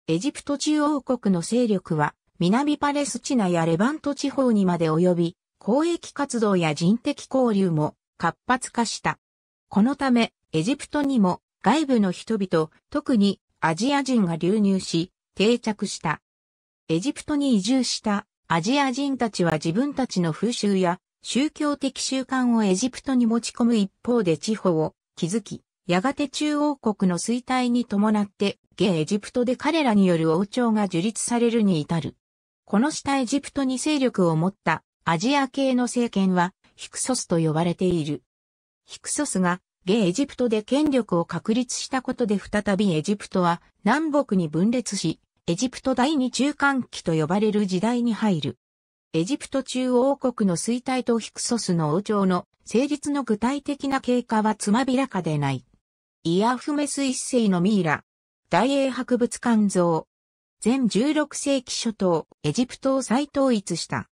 エジプト中央国の勢力は、南パレスチナやレバント地方にまで及び、交易活動や人的交流も活発化した。このため、エジプトにも外部の人々、特にアジア人が流入し、定着した。エジプトに移住したアジア人たちは自分たちの風習や宗教的習慣をエジプトに持ち込む一方で地方を築き、やがて中央国の衰退に伴って、現エジプトで彼らによる王朝が樹立されるに至る。この下エジプトに勢力を持ったアジア系の政権はヒクソスと呼ばれている。ヒクソスが現エジプトで権力を確立したことで再びエジプトは南北に分裂し、エジプト第二中間期と呼ばれる時代に入る。エジプト中央国の衰退とヒクソスの王朝の成立の具体的な経過はつまびらかでない。イアフメス一世のミイラ、大英博物館像、全16世紀初頭、エジプトを再統一した。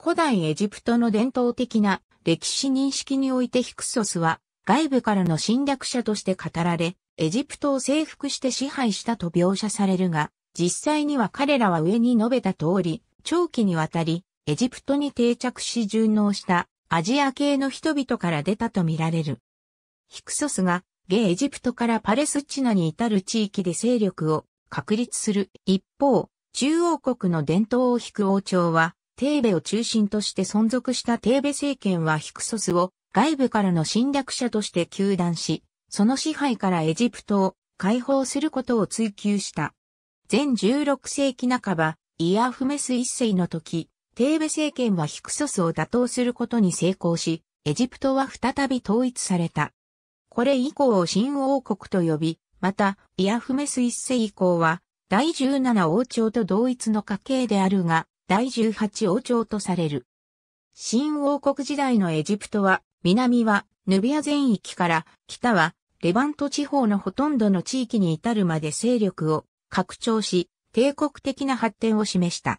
古代エジプトの伝統的な歴史認識においてヒクソスは外部からの侵略者として語られ、エジプトを征服して支配したと描写されるが、実際には彼らは上に述べた通り、長期にわたり、エジプトに定着し順応したアジア系の人々から出たとみられる。ヒクソスが、ゲエジプトからパレスチナに至る地域で勢力を確立する一方、中央国の伝統を引く王朝は、テーベを中心として存続したテーベ政権はヒクソスを外部からの侵略者として求断し、その支配からエジプトを解放することを追求した。前16世紀半ば、イアフメス一世の時、テーベ政権はヒクソスを打倒することに成功し、エジプトは再び統一された。これ以降を新王国と呼び、また、イアフメス一世以降は、第17王朝と同一の家系であるが、第18王朝とされる。新王国時代のエジプトは、南はヌビア全域から北はレバント地方のほとんどの地域に至るまで勢力を拡張し、帝国的な発展を示した。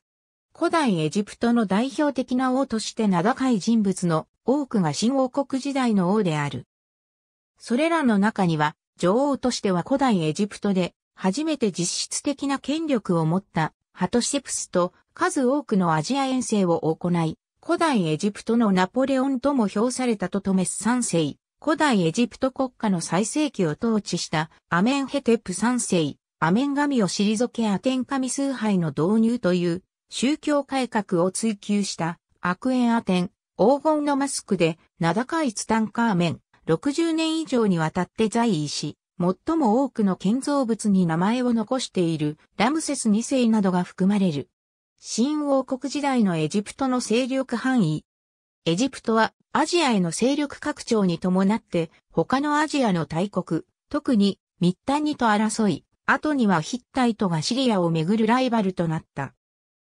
古代エジプトの代表的な王として名高い人物の多くが新王国時代の王である。それらの中には、女王としては古代エジプトで初めて実質的な権力を持ったハトシェプスと数多くのアジア遠征を行い、古代エジプトのナポレオンとも評されたトトメス3世、古代エジプト国家の最盛期を統治したアメンヘテプ3世、アメン神を退けアテン神崇拝の導入という宗教改革を追求したアクエンアテン、黄金のマスクで名高いツタンカーメン、60年以上にわたって在位し、最も多くの建造物に名前を残しているラムセス2世などが含まれる。新王国時代のエジプトの勢力範囲。エジプトはアジアへの勢力拡張に伴って他のアジアの大国、特にミッタニと争い、後にはヒッタイトがシリアをめぐるライバルとなった。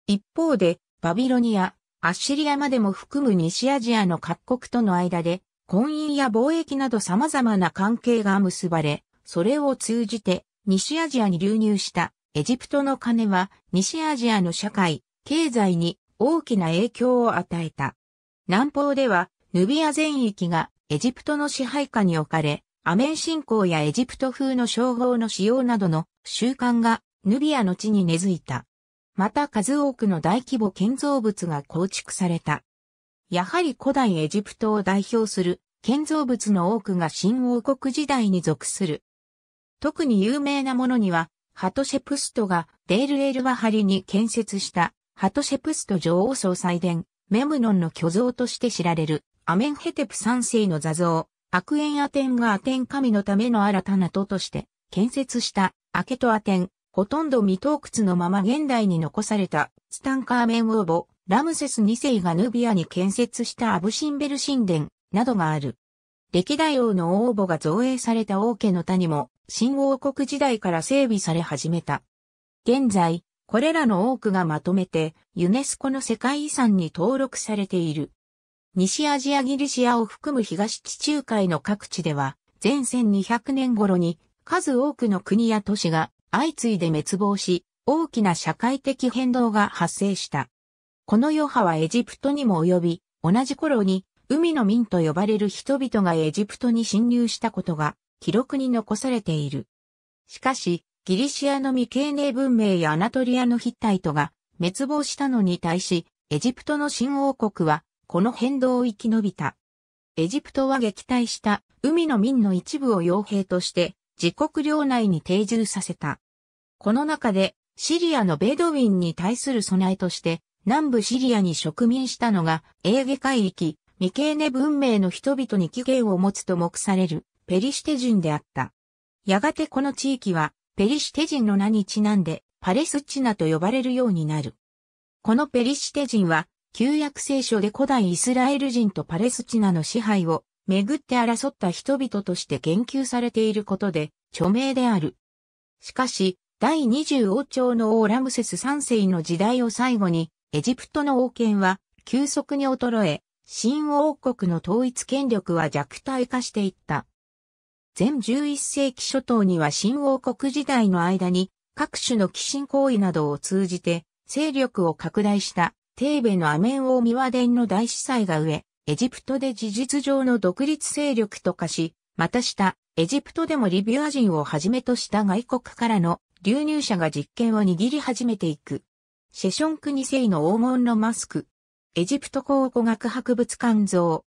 一方で、バビロニア、アッシリアまでも含む西アジアの各国との間で、婚姻や貿易など様々な関係が結ばれ、それを通じて西アジアに流入したエジプトの金は西アジアの社会、経済に大きな影響を与えた。南方ではヌビア全域がエジプトの支配下に置かれ、アメン信仰やエジプト風の称号の使用などの習慣がヌビアの地に根付いた。また数多くの大規模建造物が構築された。やはり古代エジプトを代表する建造物の多くが新王国時代に属する。特に有名なものには、ハトシェプストがデールエルワハリに建設したハトシェプスト女王総裁殿、メムノンの巨像として知られるアメンヘテプ三世の座像、アクエンアテンがアテン神のための新たな都として建設したアケトアテン、ほとんど未洞窟のまま現代に残されたツタンカーメン王母、ラムセス2世がヌビアに建設したアブシンベル神殿などがある。歴代王の王母が造営された王家の谷も新王国時代から整備され始めた。現在、これらの多くがまとめてユネスコの世界遺産に登録されている。西アジアギリシアを含む東地中海の各地では、前1200年頃に数多くの国や都市が相次いで滅亡し、大きな社会的変動が発生した。この余波はエジプトにも及び、同じ頃に海の民と呼ばれる人々がエジプトに侵入したことが記録に残されている。しかし、ギリシアの未経年文明やアナトリアのヒッタイトが滅亡したのに対し、エジプトの新王国はこの変動を生き延びた。エジプトは撃退した海の民の一部を傭兵として自国領内に定住させた。この中でシリアのベドウィンに対する備えとして南部シリアに植民したのがエーゲ海域、未経年文明の人々に起源を持つと目されるペリシテ人であった。やがてこの地域はペリシテ人の名にちなんでパレスチナと呼ばれるようになる。このペリシテ人は旧約聖書で古代イスラエル人とパレスチナの支配をめぐって争った人々として言及されていることで著名である。しかし、第20王朝の王ラムセス3世の時代を最後に、エジプトの王権は急速に衰え、新王国の統一権力は弱体化していった。前11世紀初頭には新王国時代の間に各種の寄進行為などを通じて勢力を拡大したテーベのアメン王ミワデンの大司祭が上、エジプトで事実上の独立勢力と化し、また下、エジプトでもリビュア人をはじめとした外国からの流入者が実権を握り始めていく。シェション国聖の黄門のマスク。エジプト考古学博物館像。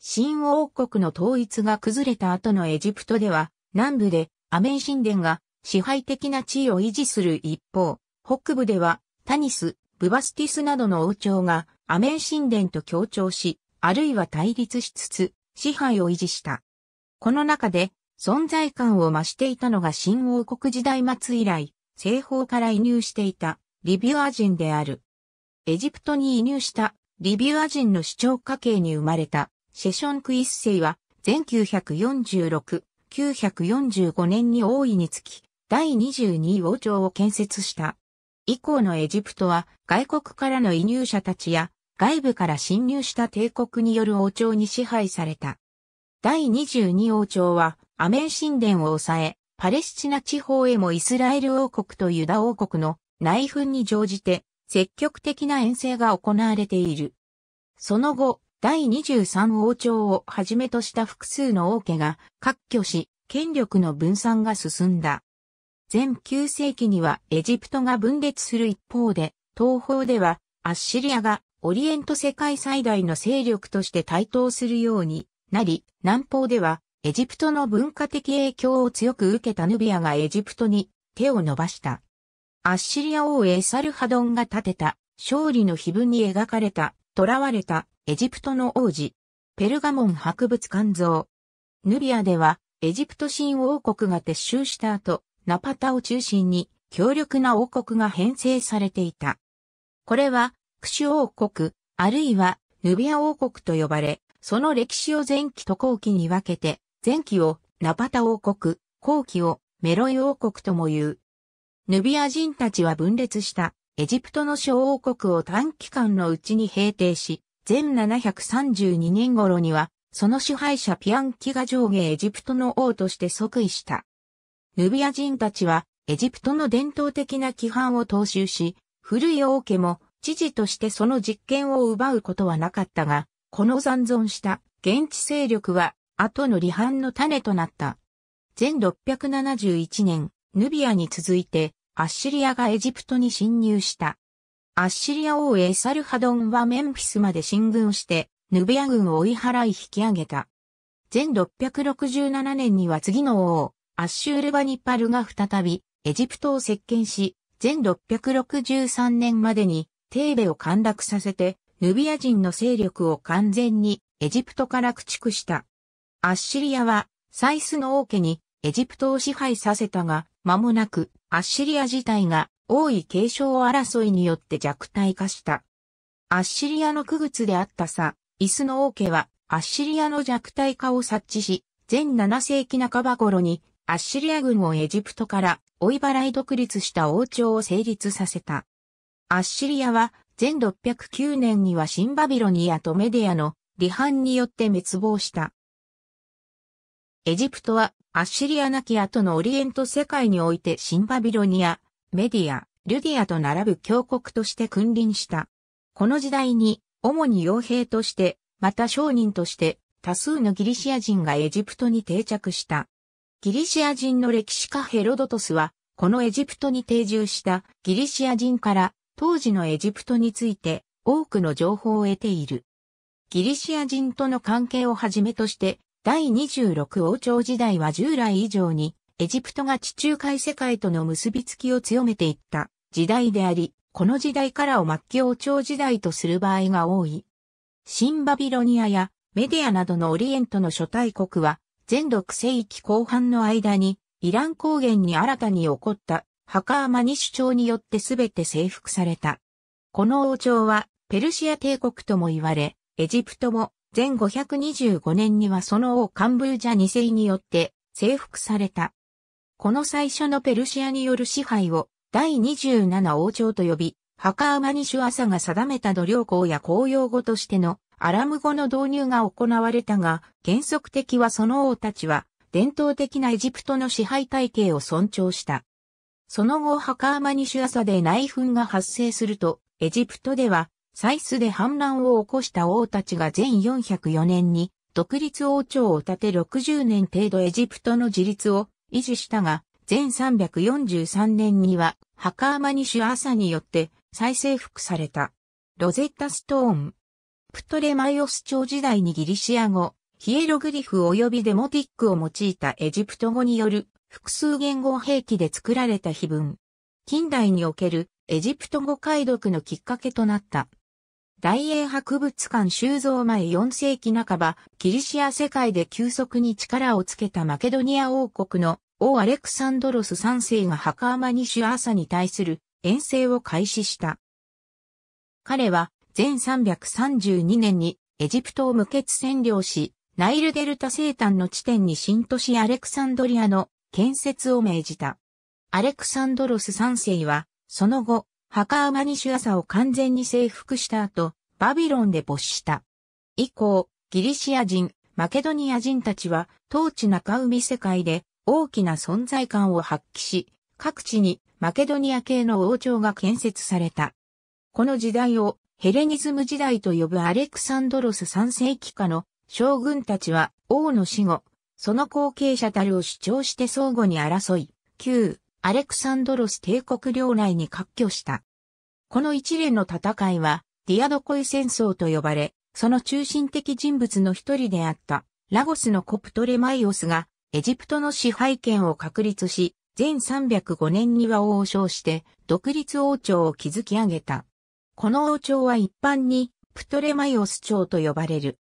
新王国の統一が崩れた後のエジプトでは、南部でアメン神殿が支配的な地位を維持する一方、北部ではタニス、ブバスティスなどの王朝がアメン神殿と協調し、あるいは対立しつつ支配を維持した。この中で存在感を増していたのが新王国時代末以来、西方から移入していたリビュア人である。エジプトに移入したリビュア人の首長家系に生まれたシェションク一世は全946、945年に王位につき第22王朝を建設した。以降のエジプトは外国からの移入者たちや外部から侵入した帝国による王朝に支配された。第22王朝はアメン神殿を抑え、パレスチナ地方へもイスラエル王国とユダ王国の内紛に乗じて積極的な遠征が行われている。その後、第23王朝をはじめとした複数の王家が割拠し、権力の分散が進んだ。前9世紀にはエジプトが分裂する一方で、東方ではアッシリアがオリエント世界最大の勢力として台頭するようになり、南方ではエジプトの文化的影響を強く受けたヌビアがエジプトに手を伸ばした。アッシリア王エサルハドンが建てた勝利の碑文に描かれた囚われたエジプトの王子、ペルガモン博物館像。ヌビアではエジプト新王国が撤収した後、ナパタを中心に強力な王国が編成されていた。これは、クシュ王国、あるいはヌビア王国と呼ばれ、その歴史を前期と後期に分けて、前期をナパタ王国、後期をメロイ王国とも言う。ヌビア人たちは分裂したエジプトの小王国を短期間のうちに平定し、前732年頃には、その支配者ピアンキが上下エジプトの王として即位した。ヌビア人たちはエジプトの伝統的な規範を踏襲し、古い王家も知事としてその実権を奪うことはなかったが、この残存した現地勢力は後の離反の種となった。前671年、ヌビアに続いてアッシリアがエジプトに侵入した。アッシリア王エサルハドンはメンフィスまで進軍して、ヌビア軍を追い払い引き上げた。前667年には次の王、アッシュールバニパルが再びエジプトを席巻し、前663年までにテーベを陥落させて、ヌビア人の勢力を完全にエジプトから駆逐した。アッシリアはサイスの王家にエジプトを支配させたが、間もなくアッシリア自体が王位継承争いによって弱体化した。アッシリアの区物であったさ、イスの王家はアッシリアの弱体化を察知し、前7世紀半ば頃にアッシリア軍をエジプトから追い払い独立した王朝を成立させた。アッシリアは前609年にはシンバビロニアとメディアの離反によって滅亡した。エジプトはアッシリアなき後のオリエント世界においてシンバビロニア、メディア、ルディアと並ぶ強国として君臨した。この時代に主に傭兵として、また商人として多数のギリシア人がエジプトに定着した。ギリシア人の歴史家ヘロドトスは、このエジプトに定住したギリシア人から当時のエジプトについて多くの情報を得ている。ギリシア人との関係をはじめとして、第26王朝時代は従来以上にエジプトが地中海世界との結びつきを強めていった時代であり、この時代からを末期王朝時代とする場合が多い。新バビロニアやメディアなどのオリエントの諸大国は前6世紀後半の間に、イラン高原に新たに起こったハカーマニ首長によってすべて征服された。この王朝はペルシア帝国とも言われ、エジプトも前525年にはその王カンブージャ2世によって征服された。この最初のペルシアによる支配を第27王朝と呼び、ハカーマニシュアサが定めた度量項や公用語としてのアラム語の導入が行われたが、原則的はその王たちは、伝統的なエジプトの支配体系を尊重した。その後、ハカーマニシュアサで内紛が発生すると、エジプトでは、サイスで反乱を起こした王たちが前404年に独立王朝を建て60年程度エジプトの自立を維持したが、前343年にはハカーマニシュ・アサによって再征服された。ロゼッタストーン。プトレマイオス朝時代にギリシア語、ヒエログリフ及びデモティックを用いたエジプト語による複数言語併記で作られた碑文。近代におけるエジプト語解読のきっかけとなった。大英博物館収蔵前4世紀半ば、ギリシア世界で急速に力をつけたマケドニア王国の王アレクサンドロス3世がハカーマニシュアーサに対する遠征を開始した。彼は全332年にエジプトを無血占領し、ナイルデルタ西端の地点に新都市アレクサンドリアの建設を命じた。アレクサンドロス3世は、その後、ハカーマニシュアサを完全に征服した後、バビロンで没した。以降、ギリシア人、マケドニア人たちは、統治中海世界で大きな存在感を発揮し、各地にマケドニア系の王朝が建設された。この時代をヘレニズム時代と呼ぶアレクサンドロス3世紀下の将軍たちは王の死後、その後継者たるを主張して相互に争い、旧アレクサンドロス帝国領内に割拠した。この一連の戦いはディアドコイ戦争と呼ばれ、その中心的人物の一人であったラゴスのコプトレマイオスがエジプトの支配権を確立し、全305年には王を称して独立王朝を築き上げた。この王朝は一般にプトレマイオス朝と呼ばれる。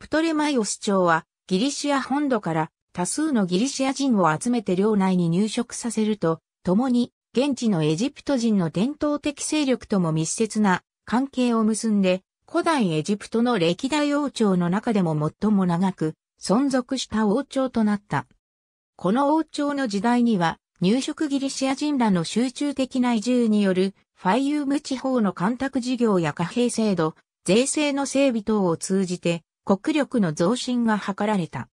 プトレマイオス朝はギリシア本土から多数のギリシア人を集めて領内に入植させると、共に現地のエジプト人の伝統的勢力とも密接な関係を結んで、古代エジプトの歴代王朝の中でも最も長く存続した王朝となった。この王朝の時代には、入植ギリシア人らの集中的な移住によるファイユーム地方の干拓事業や貨幣制度、税制の整備等を通じて国力の増進が図られた。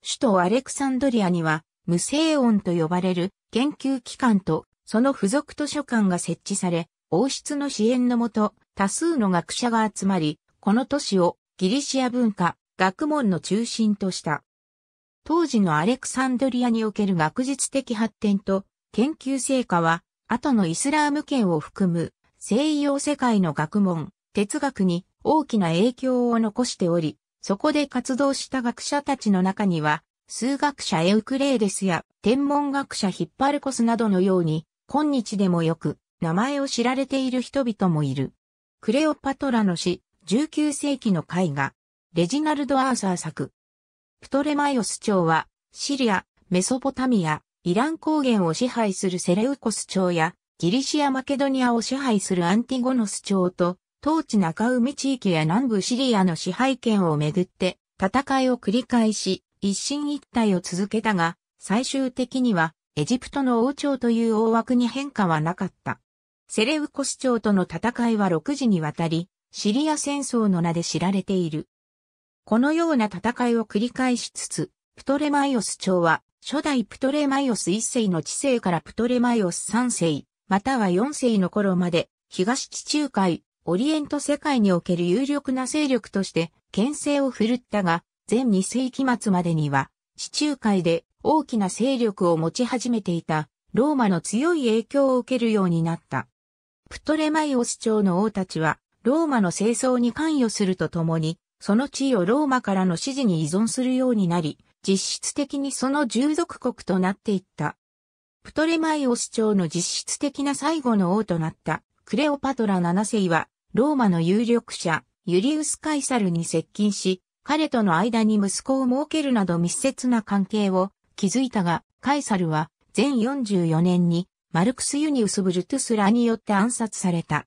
首都アレクサンドリアには無声音と呼ばれる研究機関とその付属図書館が設置され、王室の支援のもと、多数の学者が集まり、この都市をギリシア文化、学問の中心とした。当時のアレクサンドリアにおける学術的発展と研究成果は、後のイスラーム圏を含む西洋世界の学問、哲学に大きな影響を残しており、そこで活動した学者たちの中には、数学者エウクレーデスや天文学者ヒッパルコスなどのように今日でもよく名前を知られている人々もいる。クレオパトラの詩、19世紀の絵画、レジナルド・アーサー作。プトレマイオス朝は、シリア、メソポタミア、イラン高原を支配するセレウコス朝や、ギリシア・マケドニアを支配するアンティゴノス朝と、当地中海地域や南部シリアの支配権をめぐって戦いを繰り返し、一進一退を続けたが、最終的にはエジプトの王朝という大枠に変化はなかった。セレウコス朝との戦いは6時にわたり、シリア戦争の名で知られている。このような戦いを繰り返しつつ、プトレマイオス朝は、初代プトレマイオス1世の治世からプトレマイオス3世、または4世の頃まで、東地中海、オリエント世界における有力な勢力として、牽制を振るったが、前2世紀末までには、地中海で大きな勢力を持ち始めていたローマの強い影響を受けるようになった。プトレマイオス朝の王たちはローマの清掃に関与するとともに、その地位をローマからの指示に依存するようになり、実質的にその従属国となっていった。プトレマイオス朝の実質的な最後の王となったクレオパトラ7世は、ローマの有力者、ユリウス・カイサルに接近し、彼との間に息子を設けるなど密接な関係を築いたが、カイサルは全44年にマルクス・ユニウス・ブルトゥスラによって暗殺された。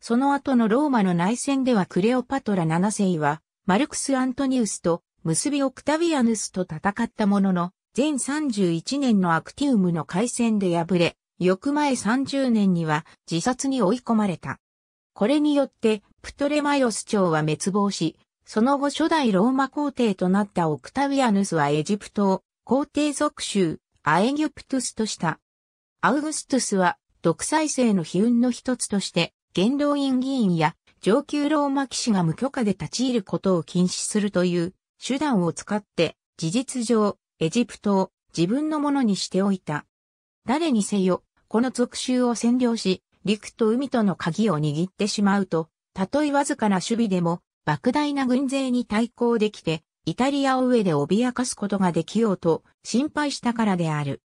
その後のローマの内戦ではクレオパトラ7世はマルクス・アントニウスと結びオクタビアヌスと戦ったものの、全31年のアクティウムの海戦で敗れ、翌前30年には自殺に追い込まれた。これによってプトレマイオス朝は滅亡し、その後初代ローマ皇帝となったオクタビアヌスはエジプトを皇帝属州、アエギュプトゥスとした。アウグストゥスは独裁制の悲運の一つとして、元老院議員や上級ローマ騎士が無許可で立ち入ることを禁止するという手段を使って事実上エジプトを自分のものにしておいた。誰にせよ、この属州を占領し、陸と海との鍵を握ってしまうと、たとえわずかな守備でも、莫大な軍勢に対抗できて、イタリアを上で脅かすことができようと心配したからである。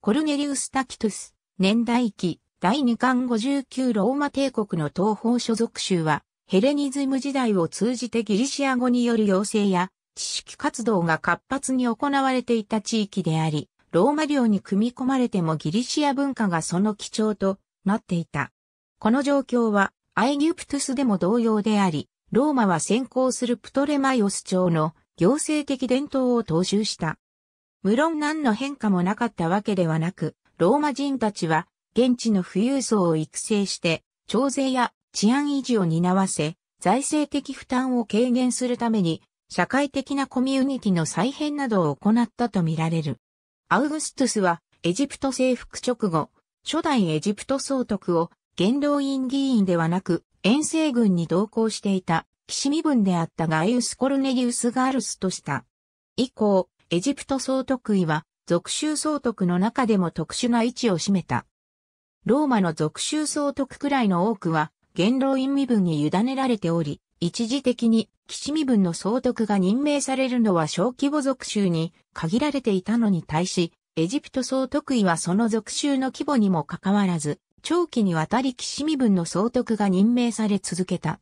コルネリウス・タキトゥス、年代記、第2巻59ローマ帝国の東方所属州は、ヘレニズム時代を通じてギリシア語による要請や知識活動が活発に行われていた地域であり、ローマ領に組み込まれてもギリシア文化がその基調となっていた。この状況はアイギュプトゥスでも同様であり、ローマは先行するプトレマイオス朝の行政的伝統を踏襲した。無論何の変化もなかったわけではなく、ローマ人たちは現地の富裕層を育成して、徴税や治安維持を担わせ、財政的負担を軽減するために、社会的なコミュニティの再編などを行ったとみられる。アウグストゥスは、エジプト征服直後、初代エジプト総督を元老院議員ではなく、遠征軍に同行していた、騎士身分であったガイウス・コルネリウス・ガールスとした。以降、エジプト総督位は、属州総督の中でも特殊な位置を占めた。ローマの属州総督くらいの多くは、元老院身分に委ねられており、一時的に騎士身分の総督が任命されるのは小規模属州に限られていたのに対し、エジプト総督位はその属州の規模にもかかわらず、長期にわたり騎士身分の総督が任命され続けた。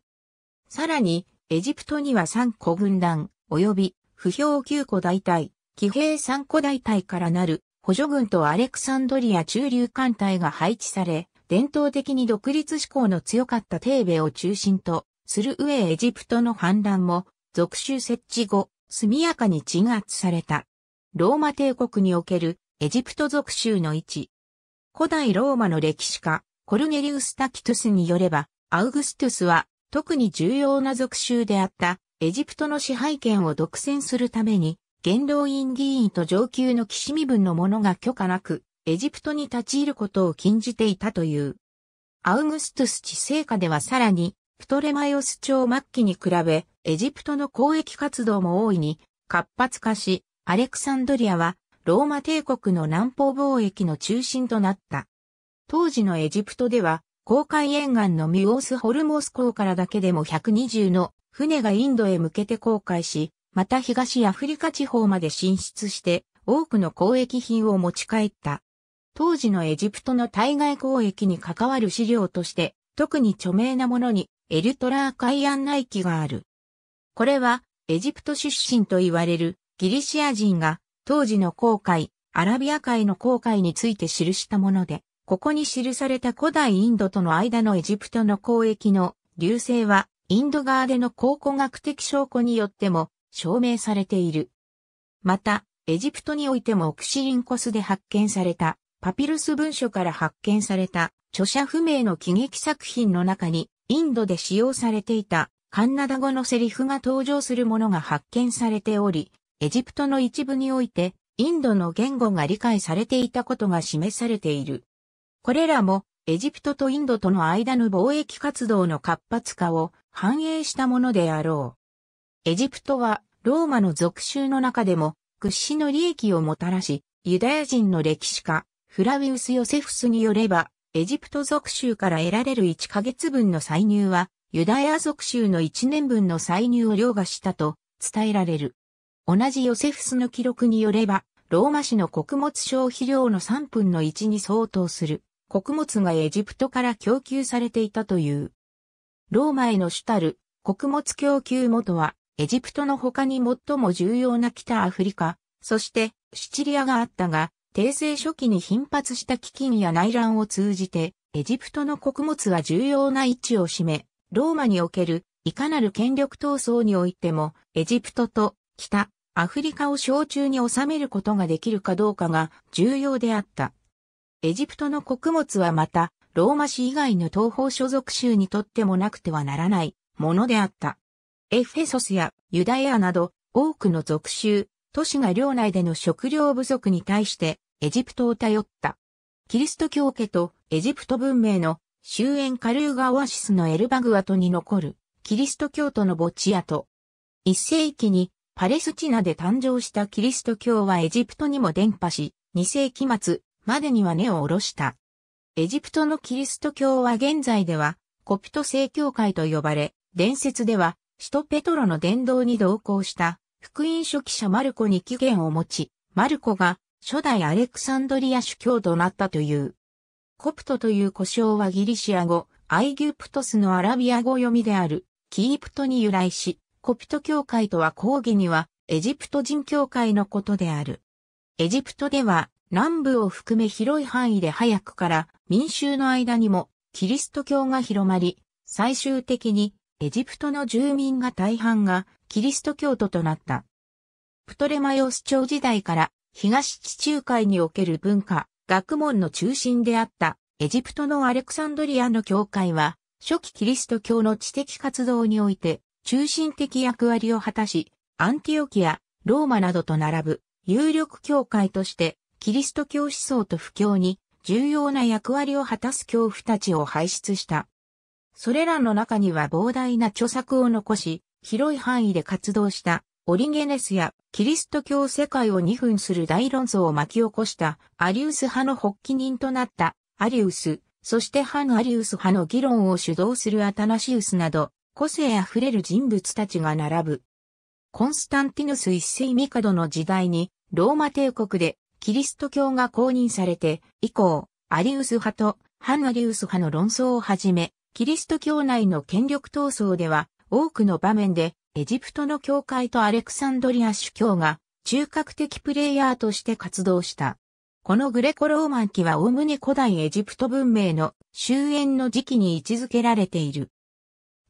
さらに、エジプトには三個軍団、及び、不評九個大隊、騎兵三個大隊からなる、補助軍とアレクサンドリア中流艦隊が配置され、伝統的に独立志向の強かったテーベを中心とする上エジプトの反乱も、属州設置後、速やかに鎮圧された。ローマ帝国におけるエジプト属州の位置。古代ローマの歴史家、コルネリウス・タキトゥスによれば、アウグストゥスは特に重要な属州であったエジプトの支配権を独占するために、元老院議員と上級の騎士身分の者が許可なく、エジプトに立ち入ることを禁じていたという。アウグストゥス治世下ではさらに、プトレマイオス朝末期に比べ、エジプトの交易活動も大いに活発化し、アレクサンドリアはローマ帝国の南方貿易の中心となった。当時のエジプトでは、航海沿岸のミュオース・ホルモス港からだけでも120の船がインドへ向けて航海し、また東アフリカ地方まで進出して多くの交易品を持ち帰った。当時のエジプトの対外交易に関わる資料として、特に著名なものにエルトラー海岸内記がある。これはエジプト出身と言われるギリシア人が当時の航海、アラビア海の航海について記したもので、ここに記された古代インドとの間のエジプトの交易の流星は、インド側での考古学的証拠によっても証明されている。また、エジプトにおいてもオクシリンコスで発見されたパピルス文書から発見された著者不明の喜劇作品の中にインドで使用されていたカンナダ語のセリフが登場するものが発見されており、エジプトの一部において、インドの言語が理解されていたことが示されている。これらも、エジプトとインドとの間の貿易活動の活発化を反映したものであろう。エジプトは、ローマの属州の中でも、屈指の利益をもたらし、ユダヤ人の歴史家、フラウィウス・ヨセフスによれば、エジプト属州から得られる1ヶ月分の歳入は、ユダヤ属州の1年分の歳入を凌駕したと伝えられる。同じヨセフスの記録によれば、ローマ市の穀物消費量の3分の1に相当する穀物がエジプトから供給されていたという。ローマへの主たる穀物供給元はエジプトの他に最も重要な北アフリカ、そしてシチリアがあったが、帝政初期に頻発した飢饉や内乱を通じて、エジプトの穀物は重要な位置を占め、ローマにおけるいかなる権力闘争においても、エジプトと北アフリカを小中に収めることができるかどうかが重要であった。エジプトの穀物はまた、ローマ市以外の東方所属州にとってもなくてはならないものであった。エフェソスやユダヤなど多くの属州、都市が領内での食料不足に対してエジプトを頼った。キリスト教家とエジプト文明の終焉カルーガオアシスのエルバグアトに残るキリスト教徒の墓地跡。一世紀にパレスチナで誕生したキリスト教はエジプトにも伝播し、二世紀末までには根を下ろした。エジプトのキリスト教は現在ではコピト正教会と呼ばれ、伝説では首都ペトロの伝道に同行した福音書記者マルコに起源を持ち、マルコが初代アレクサンドリア主教となったという。コプトという呼称はギリシア語、アイギュプトスのアラビア語読みである、キープトに由来し、コピト教会とは講義には、エジプト人教会のことである。エジプトでは、南部を含め広い範囲で早くから民衆の間にもキリスト教が広まり、最終的にエジプトの住民が大半がキリスト教徒となった。プトレマイオス朝時代から東地中海における文化、学問の中心であったエジプトのアレクサンドリアの教会は初期キリスト教の知的活動において中心的役割を果たし、アンティオキア、ローマなどと並ぶ有力教会としてキリスト教思想と布教に重要な役割を果たす教父たちを輩出した。それらの中には膨大な著作を残し、広い範囲で活動したオリゲネスやキリスト教世界を二分する大論争を巻き起こしたアリウス派の発起人となったアリウス、そして反アリウス派の議論を主導するアタナシウスなど、個性あふれる人物たちが並ぶ。コンスタンティヌス一世帝の時代に、ローマ帝国でキリスト教が公認されて、以降、アリウス派と反アリウス派の論争をはじめ、キリスト教内の権力闘争では、多くの場面で、エジプトの教会とアレクサンドリア主教が、中核的プレイヤーとして活動した。このグレコローマン期はおおむね古代エジプト文明の終焉の時期に位置づけられている。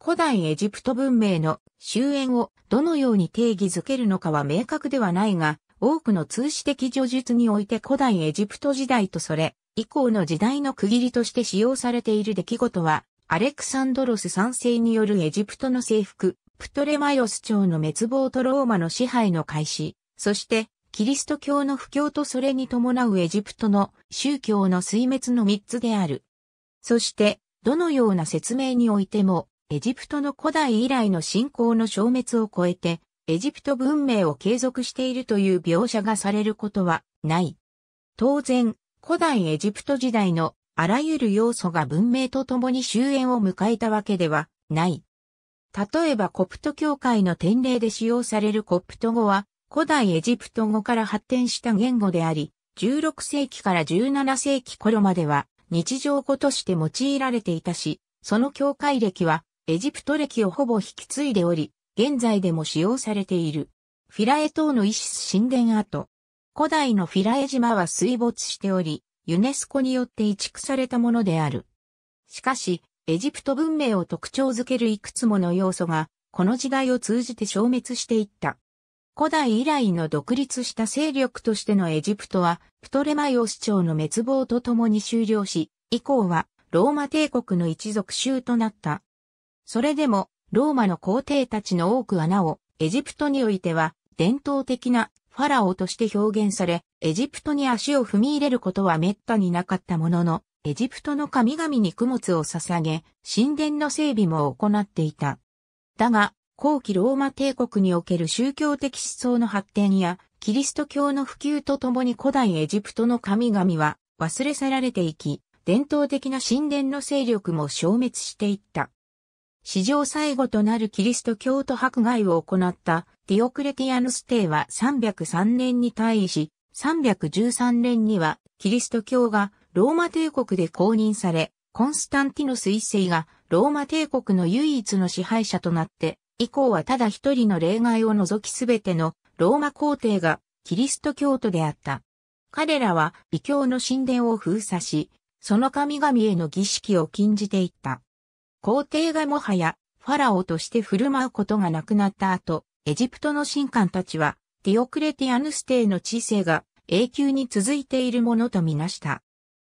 古代エジプト文明の終焉をどのように定義づけるのかは明確ではないが、多くの通史的叙述において古代エジプト時代とそれ以降の時代の区切りとして使用されている出来事はアレクサンドロス三世によるエジプトの征服、プトレマイオス朝の滅亡とローマの支配の開始、そしてキリスト教の布教とそれに伴うエジプトの宗教の水滅の三つである。そして、どのような説明においても、エジプトの古代以来の信仰の消滅を超えて、エジプト文明を継続しているという描写がされることはない。当然、古代エジプト時代のあらゆる要素が文明と共に終焉を迎えたわけではない。例えばコプト教会の典礼で使用されるコプト語は古代エジプト語から発展した言語であり、16世紀から17世紀頃までは日常語として用いられていたし、その教会歴はエジプト歴をほぼ引き継いでおり、現在でも使用されている。フィラエ島のイシス神殿跡。古代のフィラエ島は水没しており、ユネスコによって移築されたものである。しかし、エジプト文明を特徴づけるいくつもの要素が、この時代を通じて消滅していった。古代以来の独立した勢力としてのエジプトは、プトレマイオス朝の滅亡とともに終了し、以降は、ローマ帝国の一族衆となった。それでも、ローマの皇帝たちの多くはなお、エジプトにおいては、伝統的なファラオとして表現され、エジプトに足を踏み入れることは滅多になかったものの、エジプトの神々に供物を捧げ、神殿の整備も行っていた。だが、後期ローマ帝国における宗教的思想の発展や、キリスト教の普及とともに古代エジプトの神々は忘れ去られていき、伝統的な神殿の勢力も消滅していった。史上最後となるキリスト教徒迫害を行ったディオクレティアヌス帝は303年に対し、313年にはキリスト教がローマ帝国で公認され、コンスタンティノス一世がローマ帝国の唯一の支配者となって、以降はただ一人の例外を除きすべてのローマ皇帝がキリスト教徒であった。彼らは異教の神殿を封鎖し、その神々への儀式を禁じていった。皇帝がもはやファラオとして振る舞うことがなくなった後、エジプトの神官たちはディオクレティアヌス帝の知性が永久に続いているものとみなした。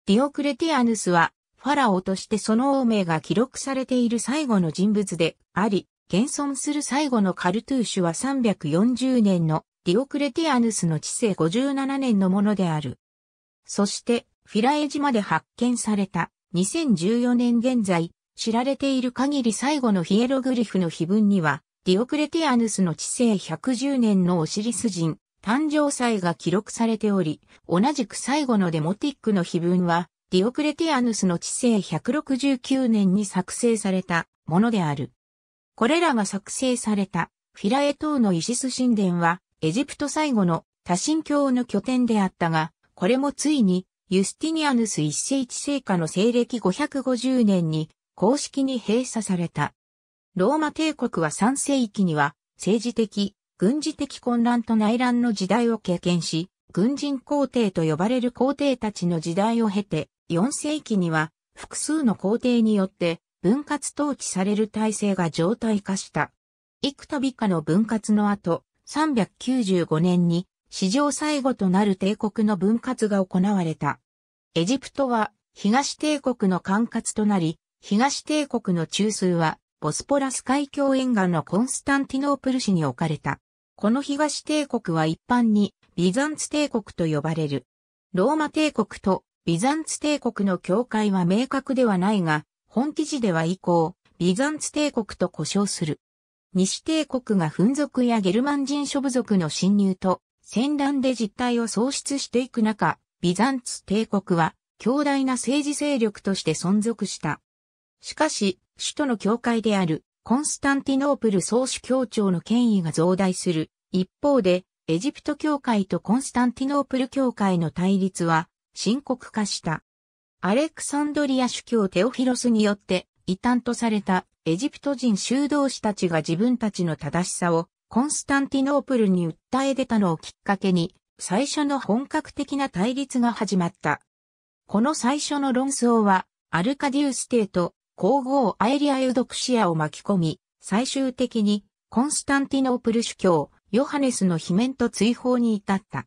ディオクレティアヌスはファラオとしてその王名が記録されている最後の人物であり、現存する最後のカルトゥーシュは340年のディオクレティアヌスの知性57年のものである。そして、フィラエ島で発見された2014年現在、知られている限り最後のヒエログリフの碑文には、ディオクレティアヌスの治世110年のオシリス人、誕生祭が記録されており、同じく最後のデモティックの碑文は、ディオクレティアヌスの治世169年に作成されたものである。これらが作成されたフィラエ島のイシス神殿は、エジプト最後の多神教の拠点であったが、これもついにユスティニアヌス一世一世下の西暦550年に公式に閉鎖された。ローマ帝国は3世紀には政治的、軍事的混乱と内乱の時代を経験し、軍人皇帝と呼ばれる皇帝たちの時代を経て、4世紀には複数の皇帝によって分割統治される体制が常態化した。幾度かの分割の後、395年に史上最後となる帝国の分割が行われた。エジプトは東帝国の管轄となり、東帝国の中枢はボスポラス海峡沿岸のコンスタンティノープル市に置かれた。この東帝国は一般にビザンツ帝国と呼ばれる。ローマ帝国とビザンツ帝国の境界は明確ではないが、本記事では以降、ビザンツ帝国と呼称する。西帝国が紛族やゲルマン人諸部族の侵入と戦乱で実態を喪失していく中、ビザンツ帝国は強大な政治勢力として存続した。しかし、首都の境界であるコンスタンティノープル総主教庁の権威が増大する。一方で、エジプト教会とコンスタンティノープル教会の対立は深刻化した。アレクサンドリア主教テオフィロスによって異端とされたエジプト人修道士たちが自分たちの正しさをコンスタンティノープルに訴え出たのをきっかけに最初の本格的な対立が始まった。この最初の論争はアルカディウス帝と皇后アエリア・ユドクシアを巻き込み、最終的にコンスタンティノープル主教、ヨハネスの罷免と追放に至った。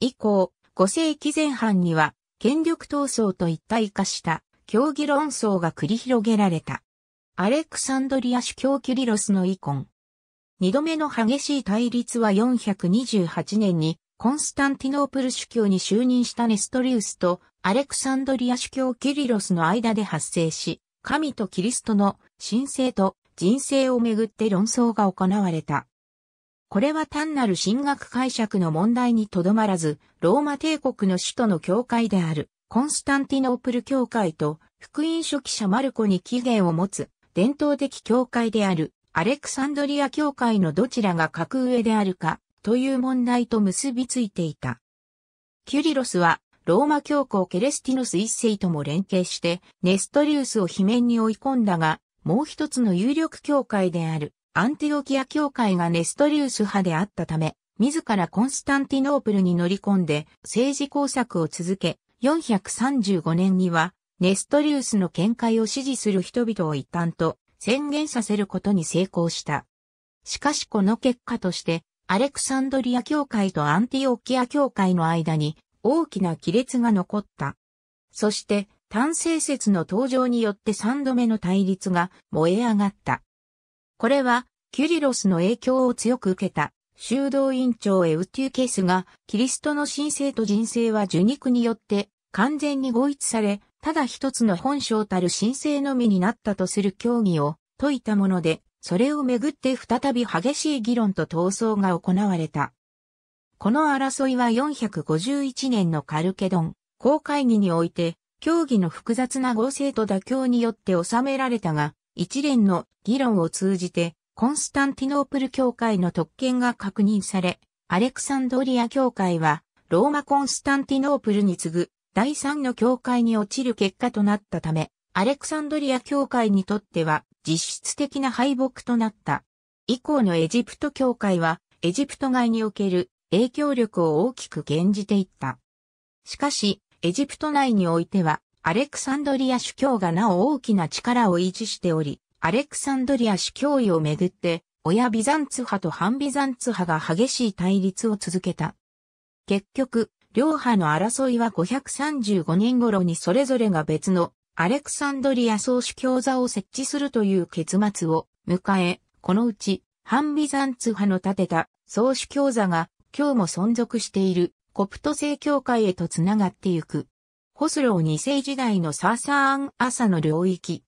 以降、5世紀前半には、権力闘争と一体化した競技論争が繰り広げられた。アレクサンドリア主教キュリロスの遺恨。二度目の激しい対立は428年にコンスタンティノープル主教に就任したネストリウスとアレクサンドリア主教キュリロスの間で発生し、神とキリストの神聖と人生をめぐって論争が行われた。これは単なる神学解釈の問題にとどまらず、ローマ帝国の首都の教会であるコンスタンティノープル教会と福音書記者マルコに起源を持つ伝統的教会であるアレクサンドリア教会のどちらが格上であるかという問題と結びついていた。キュリロスはローマ教皇ケレスティノス一世とも連携して、ネストリウスを罷免に追い込んだが、もう一つの有力教会である、アンティオキア教会がネストリウス派であったため、自らコンスタンティノープルに乗り込んで政治工作を続け、435年には、ネストリウスの見解を支持する人々を一旦と宣言させることに成功した。しかしこの結果として、アレクサンドリア教会とアンティオキア教会の間に大きな亀裂が残った。そして、単性説の登場によって三度目の対立が燃え上がった。これは、キュリロスの影響を強く受けた、修道院長エウテューケスが、キリストの神聖と人生は受肉によって完全に合一され、ただ一つの本性たる神聖のみになったとする教義を説いたもので、それをめぐって再び激しい議論と闘争が行われた。この争いは451年のカルケドン公会議において、協議の複雑な合成と妥協によって収められたが、一連の議論を通じて、コンスタンティノープル教会の特権が確認され、アレクサンドリア教会は、ローマコンスタンティノープルに次ぐ第三の教会に落ちる結果となったため、アレクサンドリア教会にとっては実質的な敗北となった。以降のエジプト教会は、エジプト外における影響力を大きく減じていった。しかし、エジプト内においては、アレクサンドリア主教がなお大きな力を維持しており、アレクサンドリア主教位をめぐって、親ビザンツ派と反ビザンツ派が激しい対立を続けた。結局、両派の争いは535年頃にそれぞれが別のアレクサンドリア総主教座を設置するという結末を迎え、このうち反ビザンツ派の立てた総主教座が今日も存続しているコプト正教会へとつながってゆく。ホスロー2世時代のサーサーン朝の領域。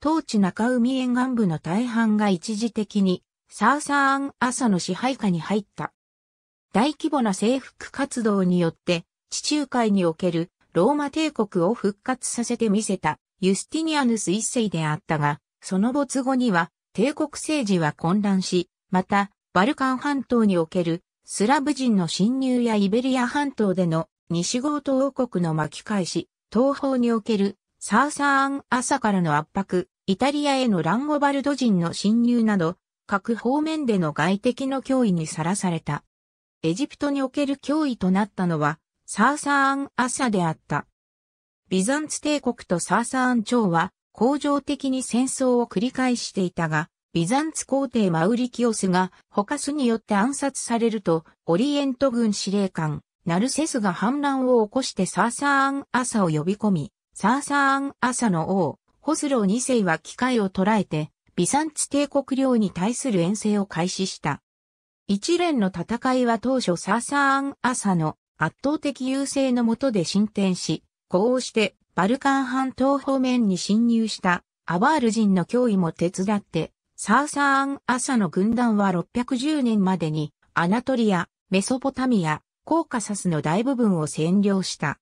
東地中海沿岸部の大半が一時的にサーサーン朝の支配下に入った。大規模な征服活動によって地中海におけるローマ帝国を復活させてみせたユスティニアヌス一世であったが、その没後には帝国政治は混乱し、またバルカン半島におけるスラブ人の侵入やイベリア半島での西ゴート王国の巻き返し、東方におけるサーサーン朝からの圧迫、イタリアへのランゴバルド人の侵入など、各方面での外敵の脅威にさらされた。エジプトにおける脅威となったのは、サーサーン朝であった。ビザンツ帝国とサーサーン朝は、恒常的に戦争を繰り返していたが、ビザンツ皇帝マウリキオスがホカスによって暗殺されると、オリエント軍司令官、ナルセスが反乱を起こしてサーサーン朝を呼び込み、サーサーン朝の王、ホスロー2世は機会を捉えて、ビザンツ帝国領に対する遠征を開始した。一連の戦いは当初サーサーン朝の圧倒的優勢のもとで進展し、こうしてバルカン半島方面に侵入したアバール人の脅威も手伝って、サーサーン朝の軍団は610年までにアナトリア、メソポタミア、コーカサスの大部分を占領した。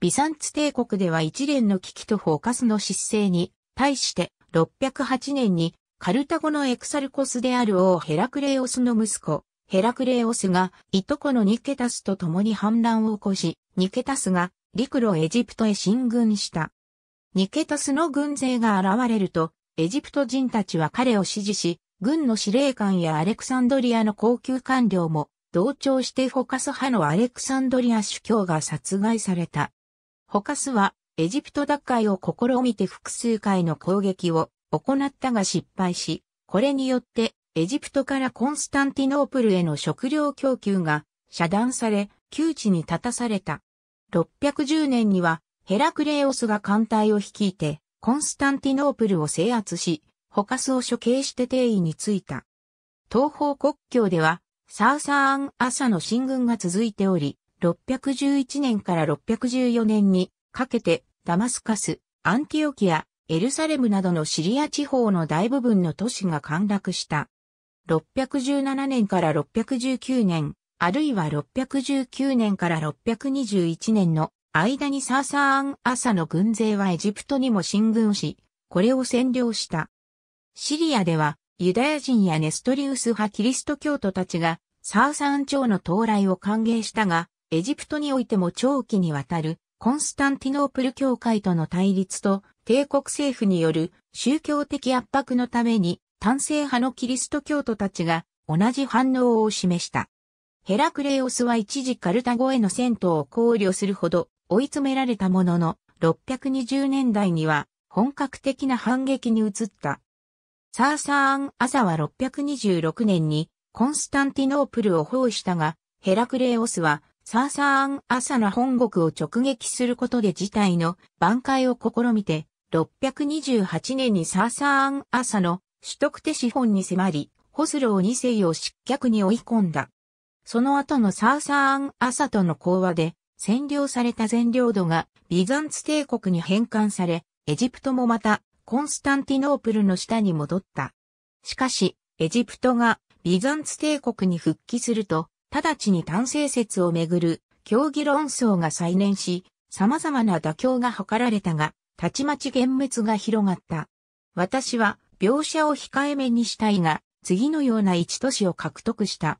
ビサンツ帝国では一連の危機とフォーカスの失勢に対して608年にカルタゴのエクサルコスである王ヘラクレオスの息子、ヘラクレオスがいとこのニケタスと共に反乱を起こし、ニケタスが陸路エジプトへ進軍した。ニケタスの軍勢が現れると、エジプト人たちは彼を支持し、軍の司令官やアレクサンドリアの高級官僚も同調してフォカス派のアレクサンドリア主教が殺害された。ホカスはエジプト奪回を試みて複数回の攻撃を行ったが失敗し、これによってエジプトからコンスタンティノープルへの食料供給が遮断され、窮地に立たされた。610年にはヘラクレオスが艦隊を率いてコンスタンティノープルを制圧し、ホカスを処刑して帝位についた。東方国境ではサーサーン朝の進軍が続いており、611年から614年にかけてダマスカス、アンティオキア、エルサレムなどのシリア地方の大部分の都市が陥落した。617年から619年、あるいは619年から621年の間にサーサーン朝の軍勢はエジプトにも進軍し、これを占領した。シリアではユダヤ人やネストリウス派キリスト教徒たちがサーサーン朝の到来を歓迎したが、エジプトにおいても長期にわたるコンスタンティノープル教会との対立と帝国政府による宗教的圧迫のために単性派のキリスト教徒たちが同じ反応を示した。ヘラクレオスは一時カルタゴへの戦闘を考慮するほど追い詰められたものの、620年代には本格的な反撃に移った。サーサーン・アサは626年にコンスタンティノープルを包囲したが、ヘラクレオスはサーサーン・アサの本国を直撃することで事態の挽回を試みて、628年にサーサーン・アサの取得手資本に迫り、ホスロー2世を失脚に追い込んだ。その後のサーサーン・アサとの講和で、占領された全領土がビザンツ帝国に返還され、エジプトもまたコンスタンティノープルの下に戻った。しかし、エジプトがビザンツ帝国に復帰すると、直ちに単性説をめぐる競技論争が再燃し、様々な妥協が図られたが、たちまち幻滅が広がった。私は描写を控えめにしたいが、次のような一都市を獲得した。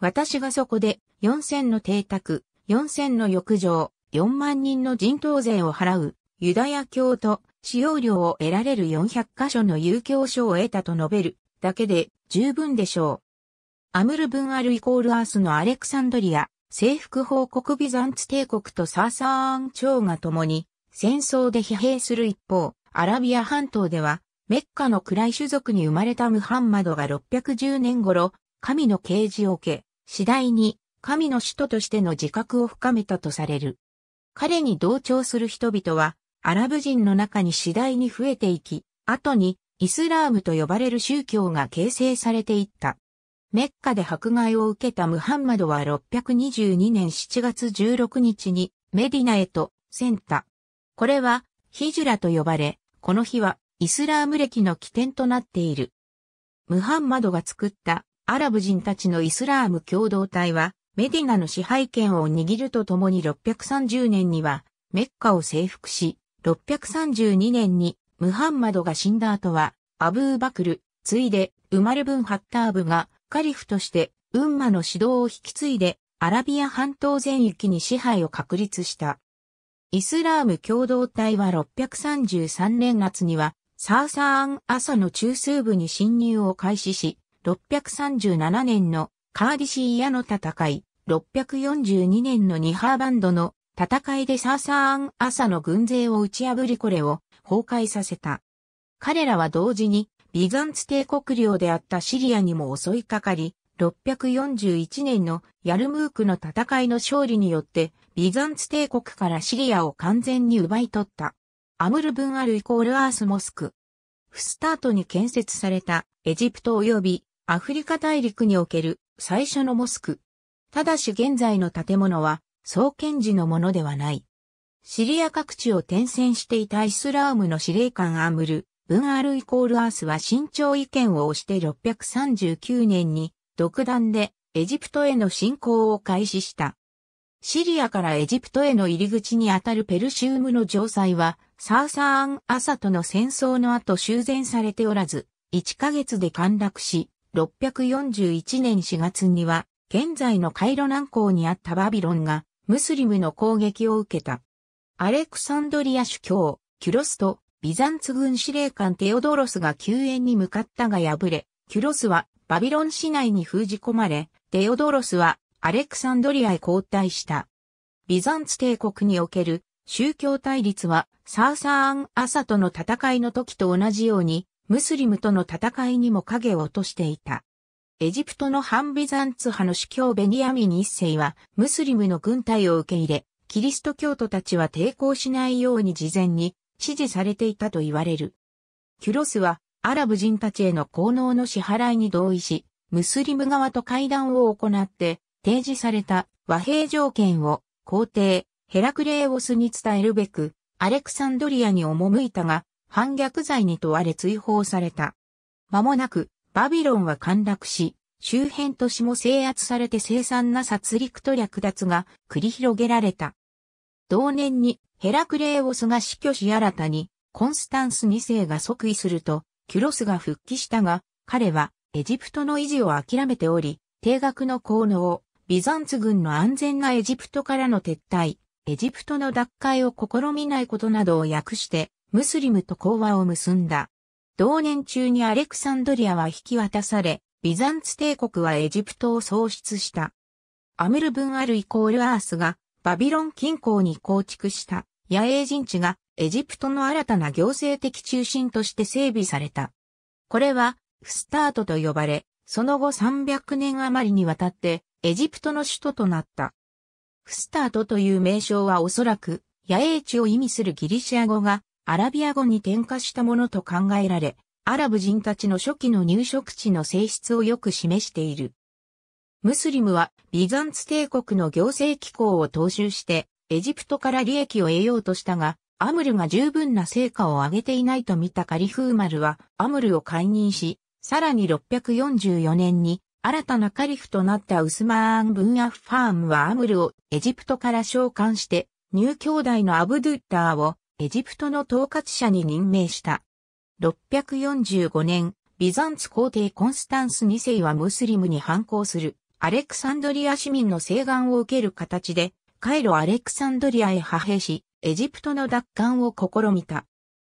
私がそこで4000の邸宅、4000の浴場、4万人の人頭税を払う、ユダヤ教と使用料を得られる400カ所の遊興所を得たと述べるだけで十分でしょう。アムル・ブン・アルイコール・アースのアレクサンドリア、征服報国ビザンツ帝国とサーサーン朝が共に戦争で疲弊する一方、アラビア半島ではメッカの暗い種族に生まれたムハンマドが610年頃、神の啓示を受け、次第に神の使徒としての自覚を深めたとされる。彼に同調する人々は、アラブ人の中に次第に増えていき、後にイスラームと呼ばれる宗教が形成されていった。メッカで迫害を受けたムハンマドは622年7月16日にメディナへとセンタ、これはヒジュラと呼ばれ、この日はイスラーム歴の起点となっている。ムハンマドが作ったアラブ人たちのイスラーム共同体はメディナの支配権を握るとともに630年にはメッカを征服し、632年にムハンマドが死んだ後はアブーバクル、ついでウマルブン・ハッターブがカリフとしてウンマの指導を引き継いでアラビア半島全域に支配を確立した。イスラーム共同体は633年夏にはサーサーン朝の中枢部に侵入を開始し、637年のカーディシーヤの戦い、642年のニハーバンドの戦いでサーサーン朝の軍勢を打ち破りこれを崩壊させた。彼らは同時にビザンツ帝国領であったシリアにも襲いかかり、641年のヤルムークの戦いの勝利によってビザンツ帝国からシリアを完全に奪い取った。アムルブンアルイコールアースモスク。フスタートに建設されたエジプト及びアフリカ大陸における最初のモスク。ただし現在の建物は創建時のものではない。シリア各地を転戦していたイスラームの司令官アムル、ブンアルイコールアースは慎重意見を押して639年に独断でエジプトへの侵攻を開始した。シリアからエジプトへの入り口にあたるペルシウムの城塞は、サーサーン・アサとの戦争の後修繕されておらず、1ヶ月で陥落し、641年4月には、現在のカイロ南港にあったバビロンが、ムスリムの攻撃を受けた。アレクサンドリア主教、キュロスと、ビザンツ軍司令官テオドロスが救援に向かったが敗れ、キュロスはバビロン市内に封じ込まれ、テオドロスはアレクサンドリアへ交代した。ビザンツ帝国における宗教対立はサーサーアン・アサとの戦いの時と同じようにムスリムとの戦いにも影を落としていた。エジプトの反ビザンツ派の司教ベニヤミン一世はムスリムの軍隊を受け入れ、キリスト教徒たちは抵抗しないように事前に指示されていたと言われる。キュロスはアラブ人たちへの効能の支払いに同意し、ムスリム側と会談を行って提示された和平条件を皇帝ヘラクレーオスに伝えるべくアレクサンドリアに赴いたが反逆罪に問われ追放された。間もなくバビロンは陥落し、周辺都市も制圧されて凄惨な殺戮と略奪が繰り広げられた。同年にヘラクレーオスが死去し新たにコンスタンス2世が即位するとキュロスが復帰したが、彼はエジプトの維持を諦めており、定額の効能、ビザンツ軍の安全なエジプトからの撤退、エジプトの奪回を試みないことなどを訳して、ムスリムと講和を結んだ。同年中にアレクサンドリアは引き渡され、ビザンツ帝国はエジプトを創出した。アムルブンアルイコールアースがバビロン近郊に構築した野営陣地がエジプトの新たな行政的中心として整備された。これは、フスタートと呼ばれ、その後300年余りにわたってエジプトの首都となった。フスタートという名称はおそらく野営地を意味するギリシア語がアラビア語に転化したものと考えられ、アラブ人たちの初期の入植地の性質をよく示している。ムスリムはビザンツ帝国の行政機構を踏襲してエジプトから利益を得ようとしたが、アムルが十分な成果を上げていないと見たカリフーマルはアムルを解任し、さらに644年に新たなカリフとなったウスマーン・ブンアフファームはアムルをエジプトから召喚して、ニュー兄弟のアブドゥッターをエジプトの統括者に任命した。645年、ビザンツ皇帝コンスタンス2世はムスリムに反抗するアレクサンドリア市民の請願を受ける形で、カイロ・アレクサンドリアへ派兵し、エジプトの奪還を試みた。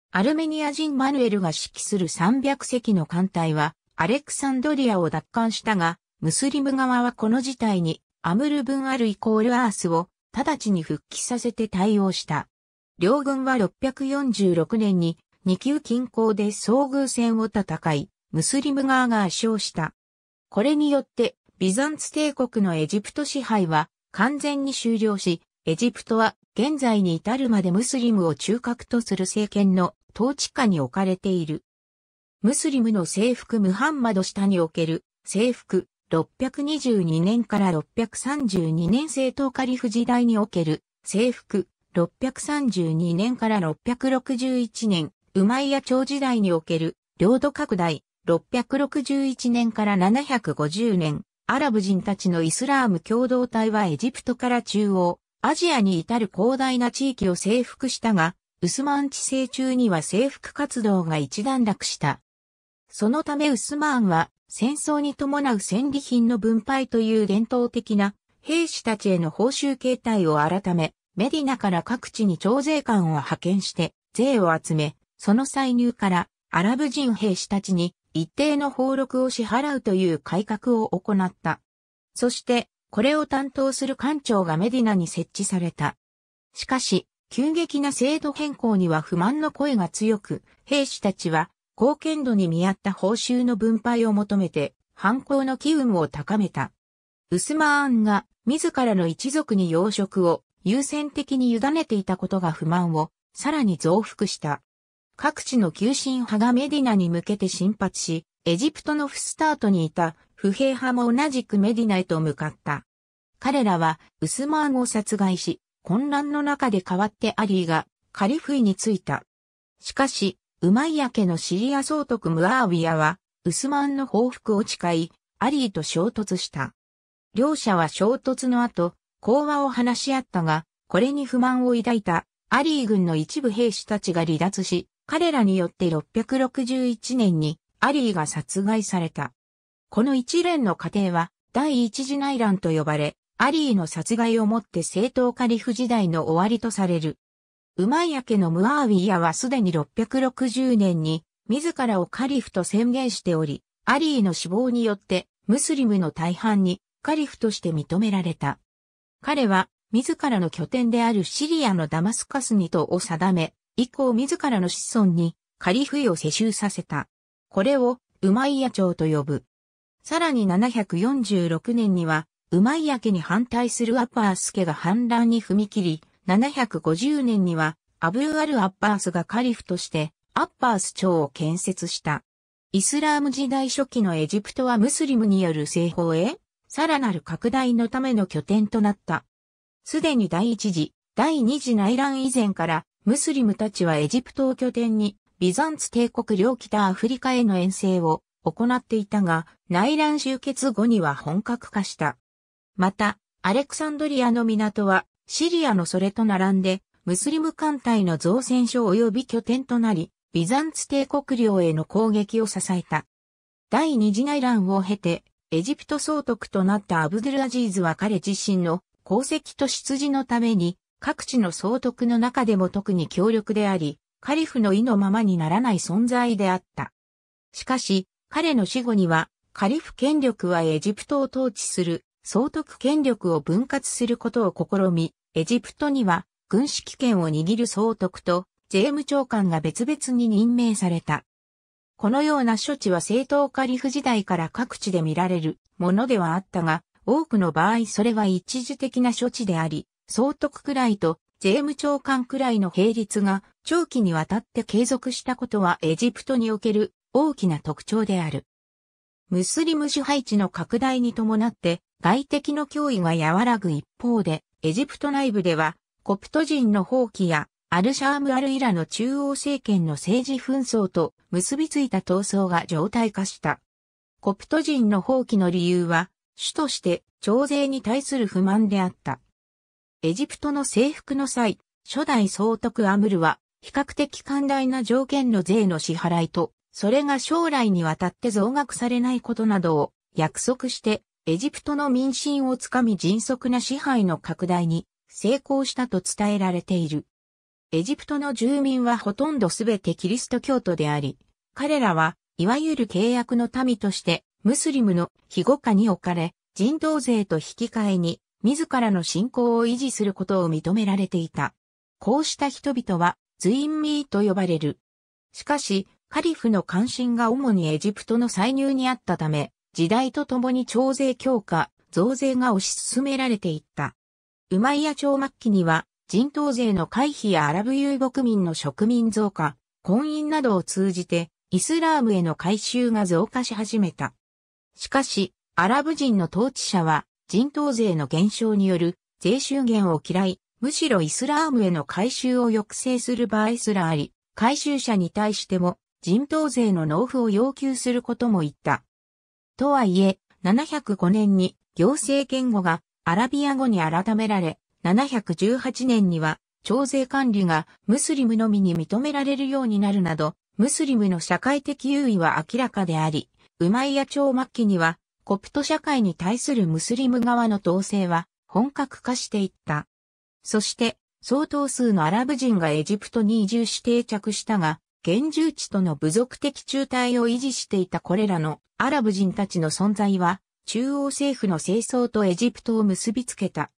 アルメニア人マヌエルが指揮する300隻の艦隊は、アレクサンドリアを奪還したが、ムスリム側はこの事態に、アムルブンアルイコールアースを直ちに復帰させて対応した。両軍は646年に、二級近郊で遭遇戦を戦い、ムスリム側が圧勝した。これによって、ビザンツ帝国のエジプト支配は完全に終了し、エジプトは現在に至るまでムスリムを中核とする政権の統治下に置かれている。ムスリムの征服ムハンマド下における征服622年から632年政党カリフ時代における征服632年から661年、ウマイヤ朝時代における領土拡大、661年から750年、アラブ人たちのイスラーム共同体はエジプトから中央、アジアに至る広大な地域を征服したが、ウスマン治世中には征服活動が一段落した。そのためウスマンは戦争に伴う戦利品の分配という伝統的な兵士たちへの報酬形態を改め、メディナから各地に徴税官を派遣して税を集め、その歳入からアラブ人兵士たちに一定の俸禄を支払うという改革を行った。そして、これを担当する官庁がメディナに設置された。しかし、急激な制度変更には不満の声が強く、兵士たちは貢献度に見合った報酬の分配を求めて、反抗の機運を高めた。ウスマーンが自らの一族に養殖を優先的に委ねていたことが不満をさらに増幅した。各地の急進派がメディナに向けて進発し、エジプトのフスタートにいた不平派も同じくメディナへと向かった。彼らはウスマーンを殺害し、混乱の中で代わってアリーがカリフイに着いた。しかし、ウマイヤ家のシリア総督ムアービアは、ウスマンの報復を誓い、アリーと衝突した。両者は衝突の後、講和を話し合ったが、これに不満を抱いたアリー軍の一部兵士たちが離脱し、彼らによって661年にアリーが殺害された。この一連の過程は第一次内乱と呼ばれ、アリーの殺害をもって正統カリフ時代の終わりとされる。ウマイヤ家のムアーウィヤはすでに660年に自らをカリフと宣言しており、アリーの死亡によってムスリムの大半にカリフとして認められた。彼は自らの拠点であるシリアのダマスカスにとを定め、以降自らの子孫にカリフイを世襲させた。これをウマイヤ朝と呼ぶ。さらに746年には、ウマイヤ家に反対するアッパース家が反乱に踏み切り、750年にはアブーアル・アッバースがカリフとしてアッバース朝を建設した。イスラーム時代初期のエジプトはムスリムによる西方へさらなる拡大のための拠点となった。すでに第一次、第二次内乱以前からムスリムたちはエジプトを拠点にビザンツ帝国領北アフリカへの遠征を行っていたが、内乱終結後には本格化した。また、アレクサンドリアの港はシリアのそれと並んで、ムスリム艦隊の造船所及び拠点となり、ビザンツ帝国領への攻撃を支えた。第二次内乱を経て、エジプト総督となったアブドゥルアジーズは彼自身の功績と出自のために、各地の総督の中でも特に強力であり、カリフの意のままにならない存在であった。しかし、彼の死後には、カリフ権力はエジプトを統治する総督権力を分割することを試み、エジプトには軍指揮権を握る総督と税務長官が別々に任命された。このような処置は正統カリフ時代から各地で見られるものではあったが、多くの場合それは一時的な処置であり、総督くらいと税務長官くらいの並立が長期にわたって継続したことはエジプトにおける大きな特徴である。ムスリム支配地の拡大に伴って外敵の脅威が和らぐ一方で、エジプト内部では、コプト人の放棄や、アルシャーム・アル・イラの中央政権の政治紛争と結びついた闘争が常態化した。コプト人の放棄の理由は、主として徴税に対する不満であった。エジプトの征服の際、初代総督アムルは、比較的寛大な条件の税の支払いと、それが将来にわたって増額されないことなどを約束してエジプトの民心をつかみ迅速な支配の拡大に成功したと伝えられている。エジプトの住民はほとんどすべてキリスト教徒であり、彼らはいわゆる契約の民としてムスリムの庇護下に置かれ、人道税と引き換えに自らの信仰を維持することを認められていた。こうした人々はズインミーと呼ばれる。しかし、カリフの関心が主にエジプトの歳入にあったため、時代とともに徴税強化、増税が推し進められていった。ウマイヤ朝末期には、人頭税の回避やアラブ遊牧民の植民増加、婚姻などを通じて、イスラームへの改宗が増加し始めた。しかし、アラブ人の統治者は、人頭税の減少による税収減を嫌い、むしろイスラームへの改宗を抑制する場合すらあり、改宗者に対しても人頭税の納付を要求することも言った。とはいえ、705年に行政言語がアラビア語に改められ、718年には徴税管理がムスリムのみに認められるようになるなど、ムスリムの社会的優位は明らかであり、ウマイヤ朝末期には、コプト社会に対するムスリム側の統制は本格化していった。そして、相当数のアラブ人がエジプトに移住し定着したが、現住地との部族的中退を維持していたこれらのアラブ人たちの存在は、中央政府の清掃とエジプトを結びつけた。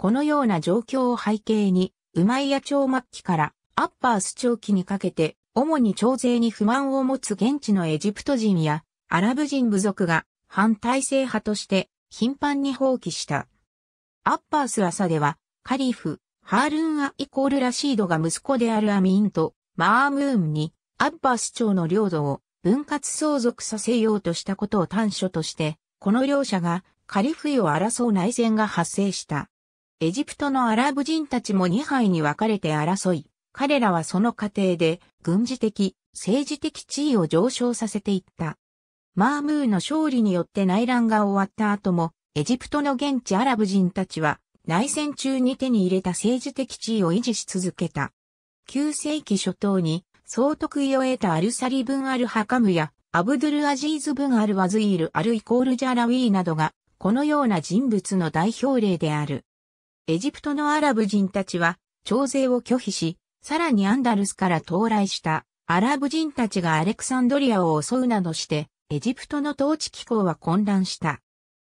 このような状況を背景に、ウマイヤ朝末期からアッパース朝期にかけて、主に徴税に不満を持つ現地のエジプト人やアラブ人部族が反体制派として頻繁に放棄した。アッパース朝ではカリフ、ハールン・ア・イコール・ラシードが息子であるアミンとマームーンにアッバス朝の領土を分割相続させようとしたことを短所として、この両者がカリフイを争う内戦が発生した。エジプトのアラブ人たちも2敗に分かれて争い、彼らはその過程で軍事的、政治的地位を上昇させていった。マームーの勝利によって内乱が終わった後も、エジプトの現地アラブ人たちは内戦中に手に入れた政治的地位を維持し続けた。9世紀初頭に総得意を得たアルサリブン・アル・ハカムやアブドゥル・アジーズ・ブン・アル・ワズイール・アル・イコール・ジャラウィーなどがこのような人物の代表例である。エジプトのアラブ人たちは徴税を拒否し、さらにアンダルスから到来したアラブ人たちがアレクサンドリアを襲うなどしてエジプトの統治機構は混乱した。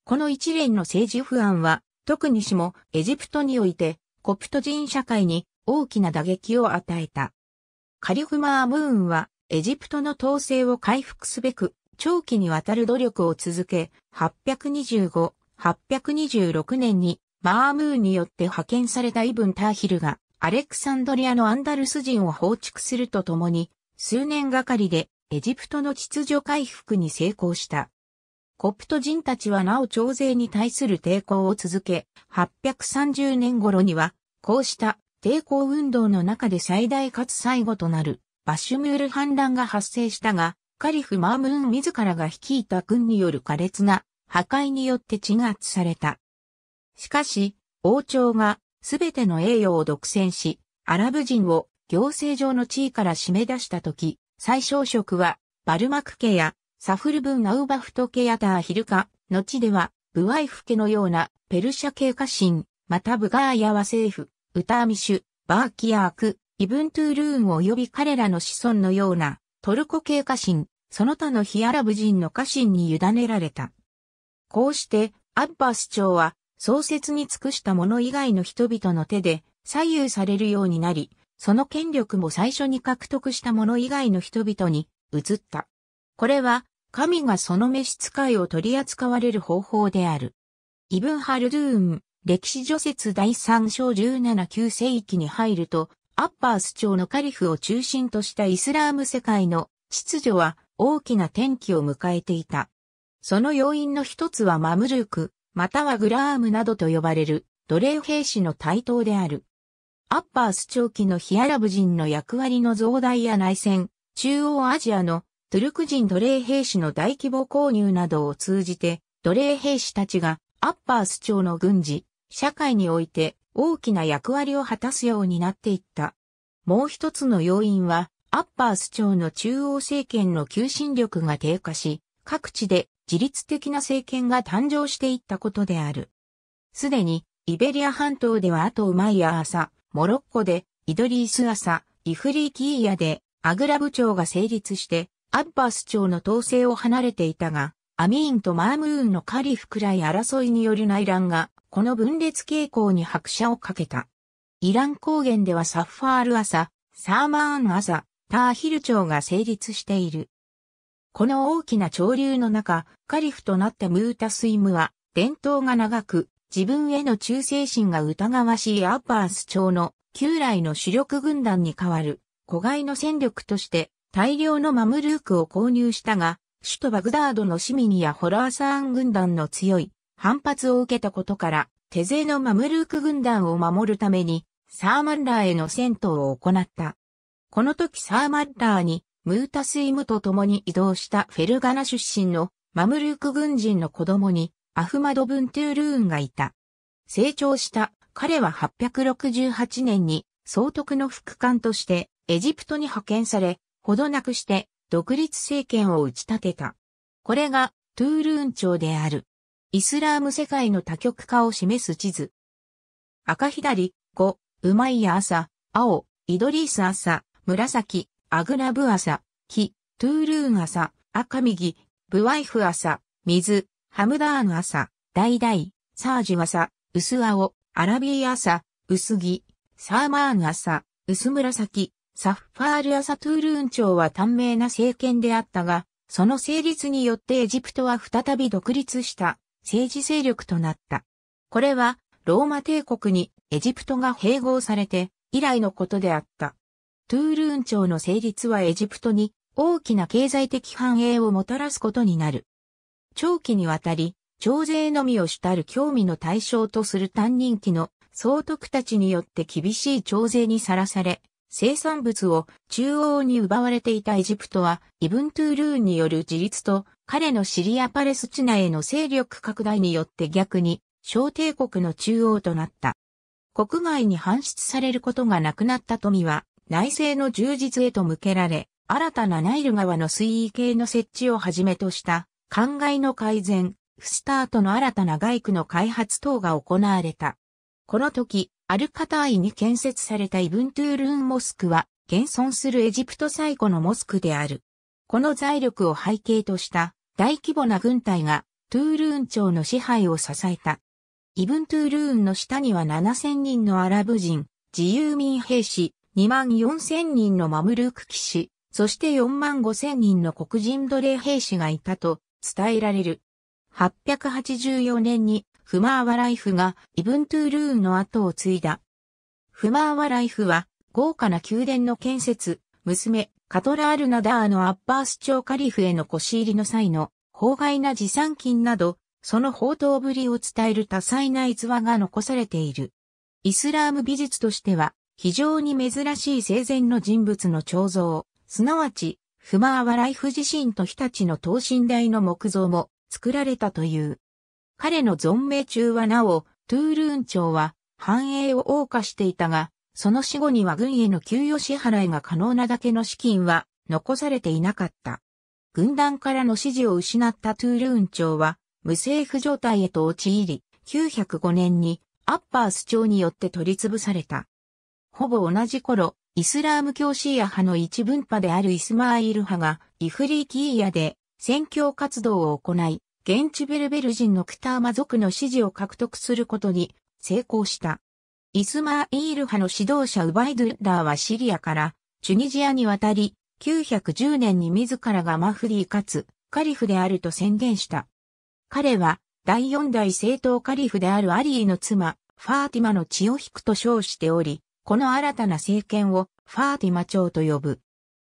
この一連の政治不安は特にしもエジプトにおいてコプト人社会に大きな打撃を与えた。カリフマームーンはエジプトの統制を回復すべく長期にわたる努力を続け、825、826年にマームーンによって派遣されたイブン・ターヒルがアレクサンドリアのアンダルス人を放逐するとともに数年がかりでエジプトの秩序回復に成功した。コプト人たちはなお徴税に対する抵抗を続け、830年頃には、こうした抵抗運動の中で最大かつ最後となるバシュムール反乱が発生したが、カリフ・マームーン自らが率いた軍による苛烈な破壊によって鎮圧された。しかし、王朝がすべての栄誉を独占し、アラブ人を行政上の地位から締め出したとき、最小職はバルマク家やサフルブン・アウバフト家やターヒルカ、後では、ブワイフ家のようなペルシャ系家臣、またブガーヤワ政府、ウターミシュ、バーキアーク、イブントゥールーン及び彼らの子孫のようなトルコ系家臣、その他の非アラブ人の家臣に委ねられた。こうして、アッバス朝は、創設に尽くした者以外の人々の手で左右されるようになり、その権力も最初に獲得した者以外の人々に移った。これは神がその召使いを取り扱われる方法である。イブン・ハルドゥーン、歴史除説第3章17、9世紀に入ると、アッパース朝のカリフを中心としたイスラーム世界の秩序は大きな転機を迎えていた。その要因の一つはマムルーク、またはグラームなどと呼ばれる奴隷兵士の台頭である。アッパース朝期のヒアラブ人の役割の増大や内戦、中央アジアのトゥルク人奴隷兵士の大規模購入などを通じて、奴隷兵士たちがアッパース朝の軍事、社会において大きな役割を果たすようになっていった。もう一つの要因は、アッパース朝の中央政権の求心力が低下し、各地で自律的な政権が誕生していったことである。すでに、イベリア半島ではあとウマイヤ朝、モロッコで、イドリース朝、イフリーキーヤで、アグラブ朝が成立して、アッバス朝の統制を離れていたが、アミーンとマームーンのカリフくらい争いによる内乱が、この分裂傾向に拍車をかけた。イラン高原ではサッファール朝、サーマーン朝、ターヒル朝が成立している。この大きな潮流の中、カリフとなったムータスイムは、伝統が長く、自分への忠誠心が疑わしいアッバース朝の旧来の主力軍団に代わる、子外の戦力として大量のマムルークを購入したが、首都バグダードの市民やホラーサーン軍団の強い反発を受けたことから、手勢のマムルーク軍団を守るために、サーマッラーへの戦闘を行った。この時サーマッラーに、ムータスイムと共に移動したフェルガナ出身のマムルーク軍人の子供に、アフマド・ブントゥールーンがいた。成長した彼は868年に総督の副官としてエジプトに派遣され、ほどなくして独立政権を打ち立てた。これがトゥールーン朝である。イスラーム世界の多極化を示す地図。赤左、5、ウマイヤ朝、青、イドリース朝、紫、アグラブ朝、黄、トゥールーン朝、赤右、ブワイフ朝、水、ハムダーン朝、ダイダイ、サージ朝、薄青、アオ、アラビー朝、薄着、サーマーン朝、薄紫、サキ、サッファール朝トゥールーン朝は短命な政権であったが、その成立によってエジプトは再び独立した政治勢力となった。これはローマ帝国にエジプトが併合されて以来のことであった。トゥールーン朝の成立はエジプトに大きな経済的繁栄をもたらすことになる。長期にわたり、徴税のみを主たる興味の対象とする担任期の総督たちによって厳しい徴税にさらされ、生産物を中央に奪われていたエジプトは、イブントゥールーンによる自立と彼のシリア・パレスチナへの勢力拡大によって逆に小帝国の中央となった。国外に搬出されることがなくなった富は内政の充実へと向けられ、新たなナイル川の水位計の設置をはじめとした灌漑の改善、フスタートの新たな外区の開発等が行われた。この時、アルカターイに建設されたイブントゥールーンモスクは、現存するエジプト最古のモスクである。この財力を背景とした大規模な軍隊がトゥールーン朝の支配を支えた。イブントゥールーンの下には7000人のアラブ人、自由民兵士、2万4000人のマムルーク騎士、そして4万5000人の黒人奴隷兵士がいたと伝えられる。884年にフマーワライフがイブントゥールーンの後を継いだ。フマーワライフは豪華な宮殿の建設、娘、カトラールナダーのアッバース朝カリフへの腰入りの際の法外な持参金など、その宝刀ぶりを伝える多彩な逸話が残されている。イスラーム美術としては、非常に珍しい生前の人物の彫像、すなわち、フマーワライフ自身と日立の等身大の木像も作られたという。彼の存命中はなお、トゥールーン朝は繁栄を謳歌していたが、その死後には軍への給与支払いが可能なだけの資金は残されていなかった。軍団からの支持を失ったトゥールーン朝は無政府状態へと陥り、905年にアッパース朝によって取り潰された。ほぼ同じ頃、イスラーム教シーア派の一分派であるイスマーイル派がイフリーキーヤで宣教活動を行い、現地ベルベル人のクターマ族の支持を獲得することに成功した。イスマーイール派の指導者ウバイドゥッラーはシリアからチュニジアに渡り、910年に自らがマフリーかつカリフであると宣言した。彼は第四代正統カリフであるアリーの妻、ファーティマの血を引くと称しており、この新たな政権をファーティマ朝と呼ぶ。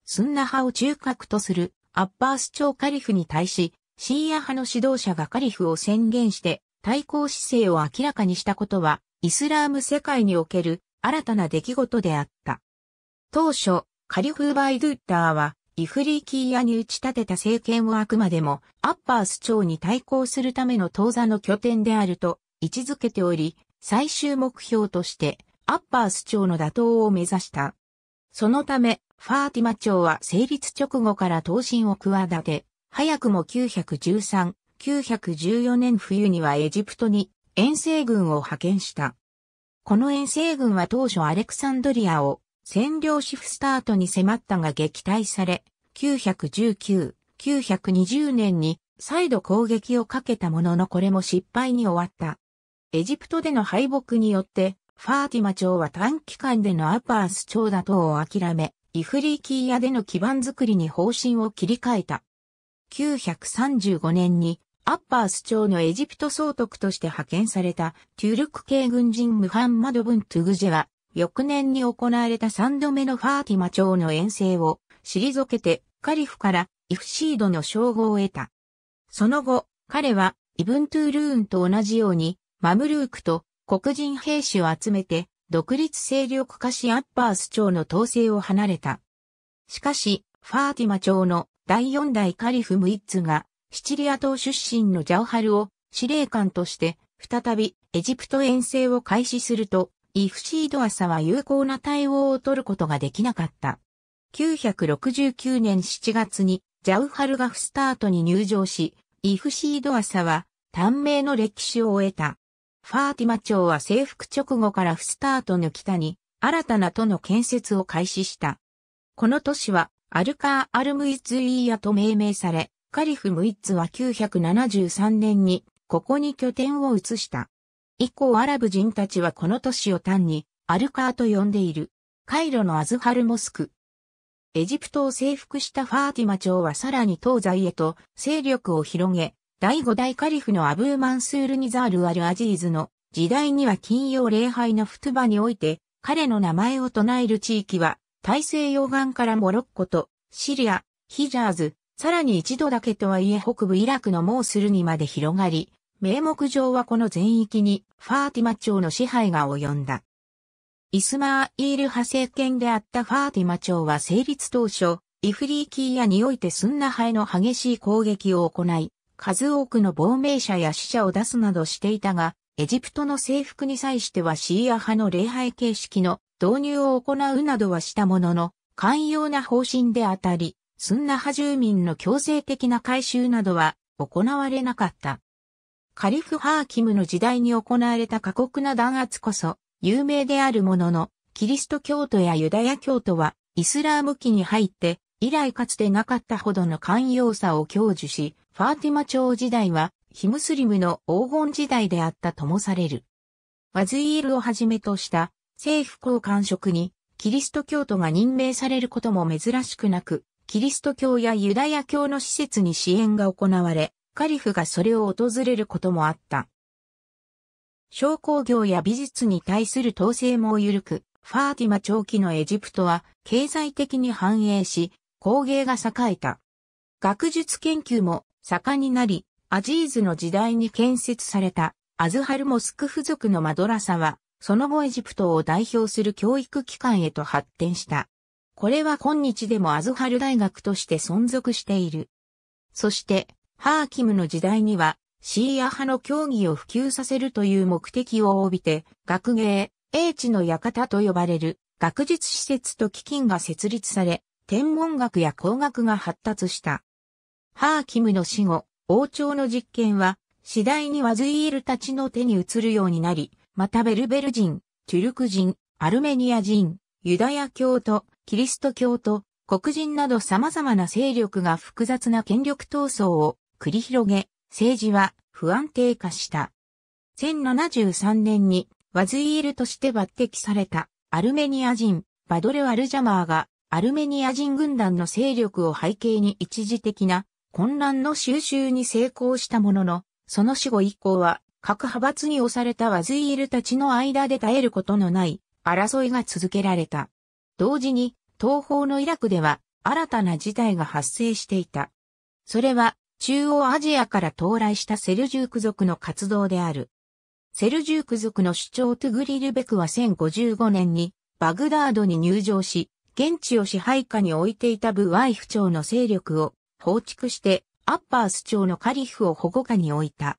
スンナ派を中核とするアッバース朝カリフに対し、シーア派の指導者がカリフを宣言して対抗姿勢を明らかにしたことは、イスラーム世界における新たな出来事であった。当初、カリフバイドゥッターは、イフリーキーヤに打ち立てた政権をあくまでも、アッパース朝に対抗するための当座の拠点であると位置づけており、最終目標として、アッパース朝の打倒を目指した。そのため、ファーティマ朝は成立直後から闘神を企て、早くも913、914年冬にはエジプトに遠征軍を派遣した。この遠征軍は当初アレクサンドリアを占領しフスタートに迫ったが撃退され、919、920年に再度攻撃をかけたもののこれも失敗に終わった。エジプトでの敗北によって、ファーティマ朝は短期間でのアパース朝打倒を諦め、イフリーキーヤでの基盤づくりに方針を切り替えた。935年にアッパース朝のエジプト総督として派遣されたトゥルク系軍人ムハンマド・ブン・トゥグジェは翌年に行われた3度目のファーティマ朝の遠征を退けてカリフからイフシードの称号を得た。その後、彼はイブントゥールーンと同じようにマムルークと黒人兵士を集めて独立勢力化しアッバース朝の統制を離れた。しかし、ファーティマ朝の第四代カリフムイッツがシチリア島出身のジャウハルを司令官として再びエジプト遠征を開始すると、イフシードアサは有効な対応を取ることができなかった。969年7月にジャウハルがフスタートに入場し、イフシードアサは短命の歴史を終えた。ファーティマ朝は征服直後からフスタートの北に新たな都の建設を開始した。この都市はアルカー・アルムイズイーヤと命名され、カリフ・ムイッツは973年にここに拠点を移した。以降アラブ人たちはこの都市を単にアルカーと呼んでいる。カイロのアズハルモスク。エジプトを征服したファーティマ朝はさらに東西へと勢力を広げ、第五代カリフのアブーマンスール・ニザール・アル・アジーズの時代には金曜礼拝のフトゥバにおいて彼の名前を唱える地域は大西洋岸からモロッコとシリア、ヒジャーズ、さらに一度だけとはいえ北部イラクのモースルにまで広がり、名目上はこの全域にファーティマ朝の支配が及んだ。イスマーイール派政権であったファーティマ朝は成立当初、イフリーキーヤにおいてスンナ派への激しい攻撃を行い、数多くの亡命者や死者を出すなどしていたが、エジプトの征服に際してはシーア派の礼拝形式の導入を行うなどはしたものの、寛容な方針であたり、スンナ派住民の強制的な改修などは行われなかった。カリフ・ハーキムの時代に行われた過酷な弾圧こそ有名であるものの、キリスト教徒やユダヤ教徒はイスラーム期に入って以来かつてなかったほどの寛容さを享受し、ファーティマ朝時代はヒムスリムの黄金時代であったともされる。ワズイールをはじめとした政府公官職にキリスト教徒が任命されることも珍しくなく、キリスト教やユダヤ教の施設に支援が行われ、カリフがそれを訪れることもあった。商工業や美術に対する統制も緩く、ファーティマ長期のエジプトは経済的に繁栄し、工芸が栄えた。学術研究も盛んになり、アジーズの時代に建設されたアズハルモスク付属のマドラサはその後エジプトを代表する教育機関へと発展した。これは今日でもアズハル大学として存続している。そして、ハーキムの時代には、シーア派の教義を普及させるという目的を帯びて、学芸、英知の館と呼ばれる学術施設と基金が設立され、天文学や工学が発達した。ハーキムの死後、王朝の実験は、次第にワズイールたちの手に移るようになり、またベルベル人、トゥルク人、アルメニア人、ユダヤ教徒、キリスト教徒、黒人など様々な勢力が複雑な権力闘争を繰り広げ、政治は不安定化した。1073年にワズイールとして抜擢されたアルメニア人、バドレ・アルジャマーがアルメニア人軍団の勢力を背景に一時的な混乱の収集に成功したものの、その死後以降は各派閥に押されたワズイールたちの間で絶えることのない争いが続けられた。同時に東方のイラクでは新たな事態が発生していた。それは中央アジアから到来したセルジューク族の活動である。セルジューク族の主張トゥグリルベクは1055年にバグダードに入場し、現地を支配下に置いていたブワイフ朝の勢力を放逐してアッパース朝のカリフを保護下に置いた。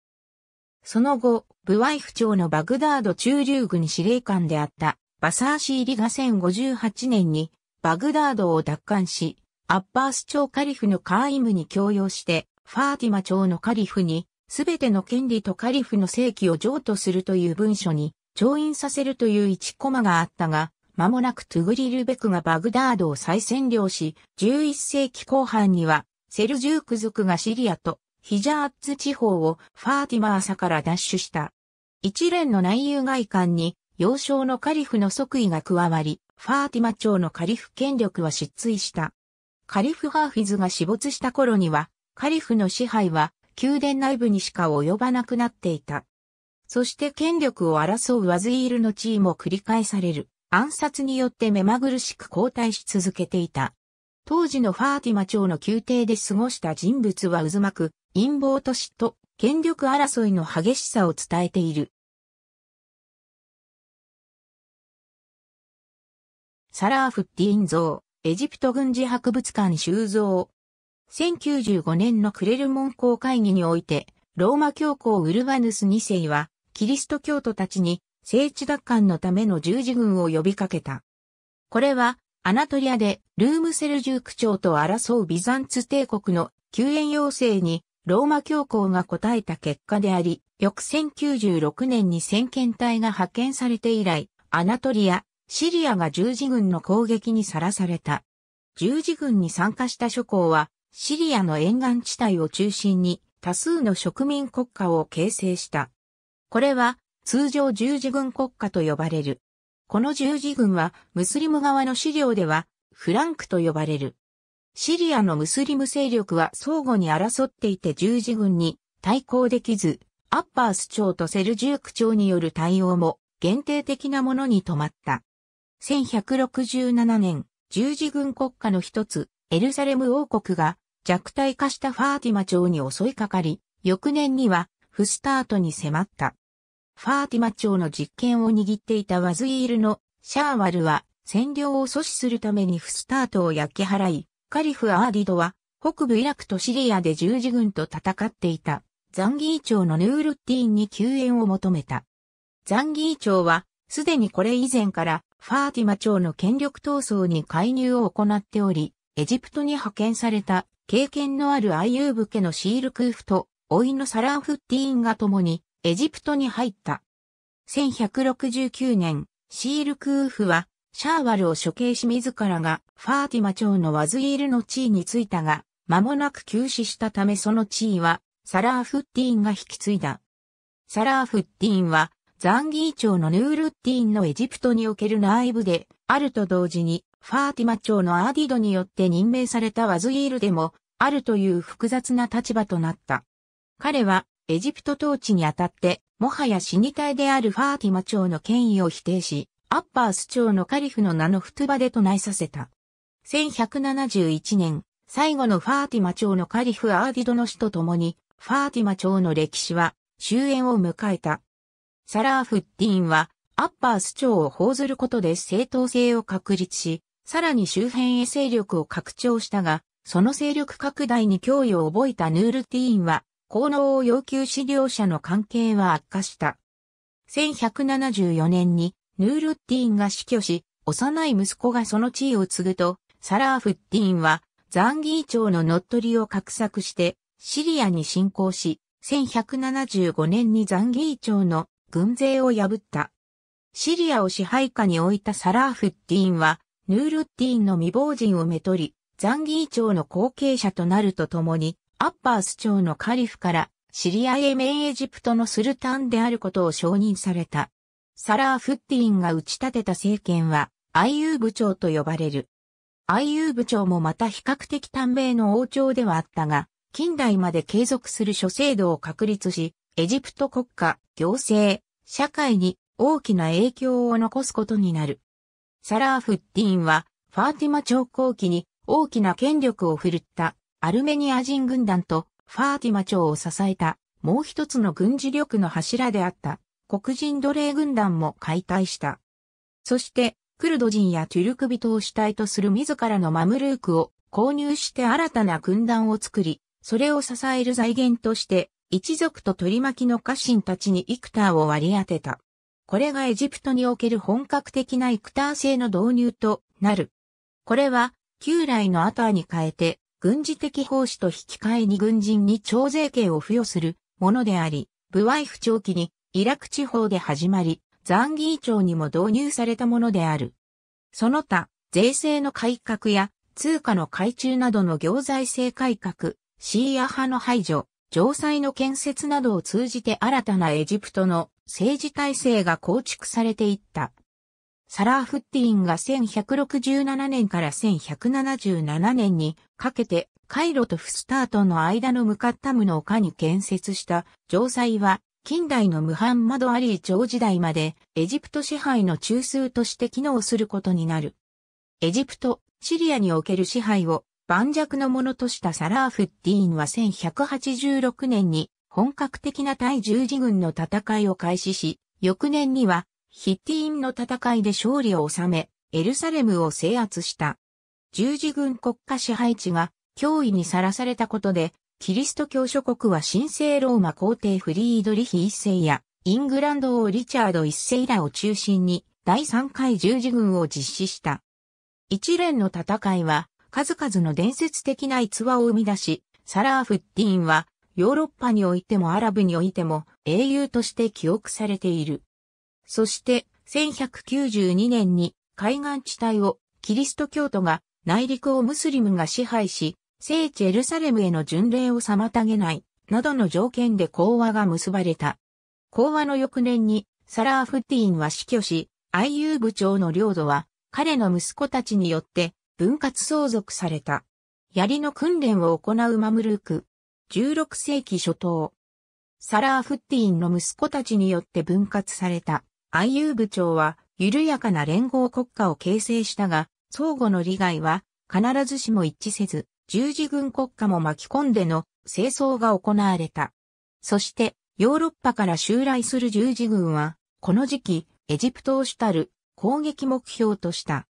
その後、ブワイフ朝のバグダード中流軍司令官であったバサーシーリが1058年にバグダードを奪還し、アッバース朝カリフのカーイムに強要して、ファーティマ朝のカリフに、すべての権利とカリフの正規を譲渡するという文書に、調印させるという一コマがあったが、間もなくトゥグリルベクがバグダードを再占領し、11世紀後半には、セルジューク族がシリアとヒジャーッツ地方をファーティマーサから奪取した。一連の内遊外観に幼少のカリフの即位が加わり、ファーティマ朝のカリフ権力は失墜した。カリフハーフィズが死没した頃には、カリフの支配は宮殿内部にしか及ばなくなっていた。そして権力を争うワズイールの地位も繰り返される。暗殺によって目まぐるしく交代し続けていた。当時のファーティマ朝の宮廷で過ごした人物は渦巻く陰謀と嫉妬、権力争いの激しさを伝えている。サラーフッティン像、エジプト軍事博物館収蔵。1095年のクレルモン公会議において、ローマ教皇ウルバヌス2世は、キリスト教徒たちに、聖地奪還のための十字軍を呼びかけた。これは、アナトリアでルームセルジューク朝と争うビザンツ帝国の救援要請にローマ教皇が答えた結果であり、翌1096年に先遣隊が派遣されて以来、アナトリア、シリアが十字軍の攻撃にさらされた。十字軍に参加した諸侯は、シリアの沿岸地帯を中心に多数の植民国家を形成した。これは通常十字軍国家と呼ばれる。この十字軍はムスリム側の資料ではフランクと呼ばれる。シリアのムスリム勢力は相互に争っていて十字軍に対抗できず、アッパース朝とセルジューク朝による対応も限定的なものに止まった。1167年、十字軍国家の一つ、エルサレム王国が弱体化したファーティマ朝に襲いかかり、翌年にはフスタートに迫った。ファーティマ朝の実権を握っていたワズイールのシャーワルは占領を阻止するためにフスタートを焼き払い、カリフ・アーディドは北部イラクとシリアで十字軍と戦っていたザンギー朝のヌールッティーンに救援を求めた。ザンギー朝はすでにこれ以前からファーティマ朝の権力闘争に介入を行っており、エジプトに派遣された経験のあるアイユーブ家のシールクーフと、甥のサラーフッディーンが共にエジプトに入った。1169年、シールクーフは、シャーワルを処刑し自らがファーティマ朝のワズィールの地位についたが、間もなく急死したためその地位は、サラーフッディーンが引き継いだ。サラーフッディーンは、ザンギー朝のヌールッディーンのエジプトにおけるナーイブで、あると同時に、ファーティマ朝のアーディドによって任命されたワズィールでも、あるという複雑な立場となった。彼は、エジプト統治にあたって、もはや死に体であるファーティマ朝の権威を否定し、アッパース朝のカリフの名をフトゥバで唱えさせた。1171年、最後のファーティマ朝のカリフ・アーディドの死と共に、ファーティマ朝の歴史は終焉を迎えた。サラーフッティーンは、アッパース朝を報ずることで正当性を確立し、さらに周辺へ勢力を拡張したが、その勢力拡大に脅威を覚えたヌールティーンは、効能を要求し両者の関係は悪化した。1174年にヌールッティーンが死去し、幼い息子がその地位を継ぐと、サラーフッティーンはザンギー朝の乗っ取りを画策してシリアに侵攻し、1175年にザンギー朝の軍勢を破った。シリアを支配下に置いたサラーフッティーンは、ヌールッティーンの未亡人をめとり、ザンギー朝の後継者となるとともに、アッパース朝のカリフからシリアエメンエジプトのスルタンであることを承認された。サラー・フッティンが打ち立てた政権は、アイユー部長と呼ばれる。アイユー部長もまた比較的短命の王朝ではあったが、近代まで継続する諸制度を確立し、エジプト国家、行政、社会に大きな影響を残すことになる。サラー・フッティンは、ファーティマ朝後期に大きな権力を振るったアルメニア人軍団とファーティマ朝を支えたもう一つの軍事力の柱であった黒人奴隷軍団も解体した。そしてクルド人やトゥルク人を主体とする自らのマムルークを購入して新たな軍団を作り、それを支える財源として一族と取り巻きの家臣たちにイクターを割り当てた。これがエジプトにおける本格的なイクター制の導入となる。これは旧来のアターに変えて、軍事的奉仕と引き換えに軍人に徴税刑を付与するものであり、ブワイフ長期にイラク地方で始まり、ザンギー朝にも導入されたものである。その他、税制の改革や通貨の改鋳などの行財政改革、シーア派の排除、城塞の建設などを通じて新たなエジプトの政治体制が構築されていった。サラーフッティーンが1167年から1177年にかけてカイロとフスタートの間のムカッタムの丘に建設した城塞は近代のムハンマド・アリー朝時代までエジプト支配の中枢として機能することになる。エジプト、シリアにおける支配を盤石のものとしたサラーフッティーンは1186年に本格的な対十字軍の戦いを開始し、翌年にはヒッティーンの戦いで勝利を収め、エルサレムを制圧した。十字軍国家支配地が脅威にさらされたことで、キリスト教諸国は神聖ローマ皇帝フリードリヒ一世や、イングランド王リチャード一世らを中心に、第3回十字軍を実施した。一連の戦いは、数々の伝説的な逸話を生み出し、サラーフッティーンは、ヨーロッパにおいてもアラブにおいても英雄として記憶されている。そして、1192年に海岸地帯をキリスト教徒が内陸をムスリムが支配し、聖地エルサレムへの巡礼を妨げない、などの条件で講和が結ばれた。講和の翌年に、サラーフティーンは死去し、アイユー部長の領土は、彼の息子たちによって分割相続された。槍の訓練を行うマムルーク。16世紀初頭。サラーフティーンの息子たちによって分割された。アイユー部長は、緩やかな連合国家を形成したが、相互の利害は必ずしも一致せず、十字軍国家も巻き込んでの清掃が行われた。そして、ヨーロッパから襲来する十字軍は、この時期、エジプトを主たる攻撃目標とした。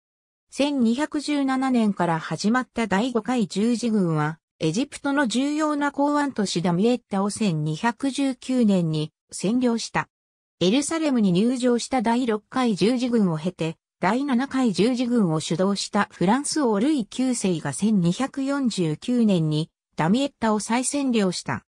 1217年から始まった第5回十字軍は、エジプトの重要な港湾都市ダミエッタを1219年に占領した。エルサレムに入場した第6回十字軍を経て、第7回十字軍を主導したフランス王ルイ9世が1249年にダミエッタを再占領した。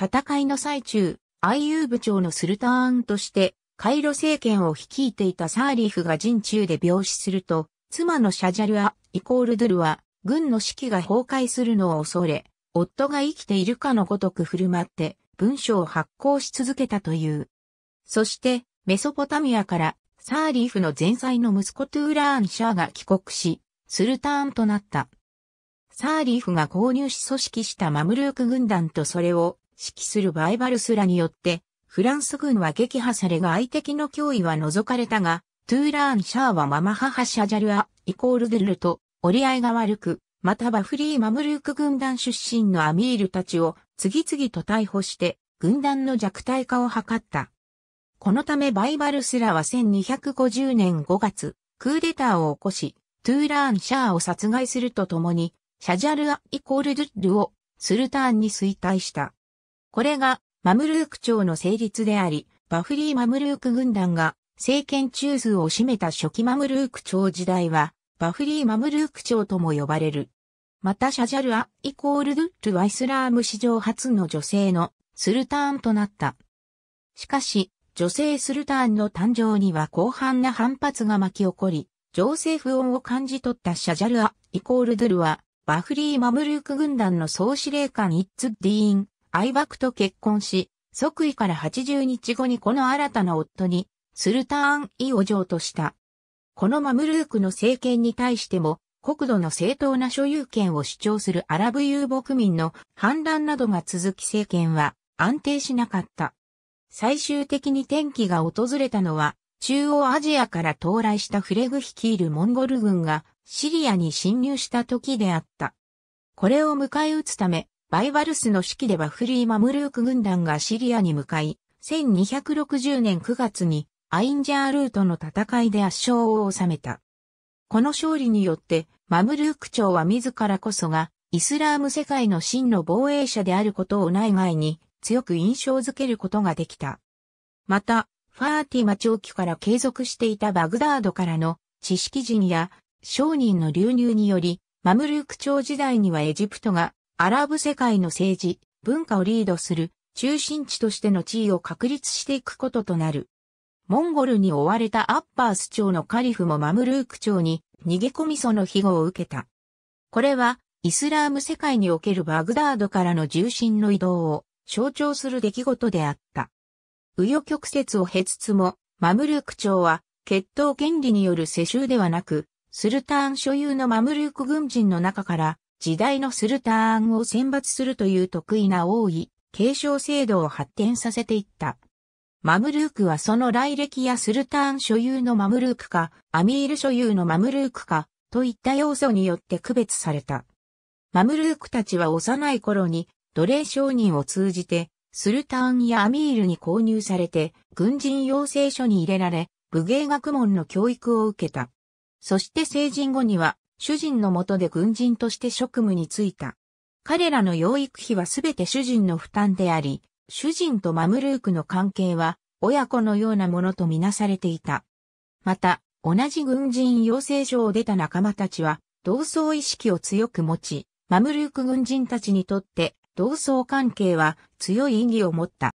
戦いの最中、アイユー部長のスルターンとしてカイロ政権を率いていたサーリーフが陣中で病死すると、妻のシャジャルア、イコールドゥルは、軍の士気が崩壊するのを恐れ、夫が生きているかのごとく振る舞って文書を発行し続けたという。そして、メソポタミアからサーリーフの前妻の息子トゥーラーンシャーが帰国し、スルターンとなった。サーリーフが購入し組織したマムルーク軍団とそれを指揮するバイバルスらによって、フランス軍は撃破され外敵の脅威は除かれたが、トゥーラーンシャーはママ母シャジャルア、イコールデルルと折り合いが悪く、またバフリーマムルーク軍団出身のアミールたちを次々と逮捕して軍団の弱体化を図った。このためバイバルスラは1250年5月、クーデターを起こし、トゥーラーン・シャーを殺害するとともに、シャジャルア・イコールドゥッルをスルターンに衰退した。これがマムルーク朝の成立であり、バフリー・マムルーク軍団が政権中枢を占めた初期マムルーク朝時代は、バフリー・マムルーク朝とも呼ばれる。またシャジャルア・イコールドゥッルはイスラーム史上初の女性のスルターンとなった。しかし、女性スルターンの誕生には広範な反発が巻き起こり、情勢不穏を感じ取ったシャジャルア、イコールドゥルは、バフリー・マムルーク軍団の総司令官イッツ・ディーン、アイバクと結婚し、即位から80日後にこの新たな夫に、スルターン・イお嬢とした。このマムルークの政権に対しても、国土の正当な所有権を主張するアラブ遊牧民の反乱などが続き政権は安定しなかった。最終的に転機が訪れたのは、中央アジアから到来したフレグ率いるモンゴル軍がシリアに侵入した時であった。これを迎え撃つため、バイバルスの指揮でバフリー・マムルーク軍団がシリアに向かい、1260年9月にアインジャールートの戦いで圧勝を収めた。この勝利によって、マムルーク朝は自らこそが、イスラーム世界の真の防衛者であることを内外に強く印象づけることができた。また、ファーティマ長期から継続していたバグダードからの知識人や商人の流入により、マムルーク朝時代にはエジプトがアラブ世界の政治、文化をリードする中心地としての地位を確立していくこととなる。モンゴルに追われたアッパース朝のカリフもマムルーク朝に逃げ込みその庇護を受けた。これはイスラーム世界におけるバグダードからの重心の移動を象徴する出来事であった。右余曲折を経つつも、マムルーク朝は、血統権利による世襲ではなく、スルターン所有のマムルーク軍人の中から、時代のスルターンを選抜するという得意な多い、継承制度を発展させていった。マムルークはその来歴やスルターン所有のマムルークか、アミール所有のマムルークか、といった要素によって区別された。マムルークたちは幼い頃に奴隷商人を通じて、スルターンやアミールに購入されて、軍人養成所に入れられ、武芸学問の教育を受けた。そして成人後には、主人のもとで軍人として職務に就いた。彼らの養育費はすべて主人の負担であり、主人とマムルークの関係は親子のようなものとみなされていた。また、同じ軍人養成所を出た仲間たちは、同窓意識を強く持ち、マムルーク軍人たちにとって同窓関係は強い意義を持った。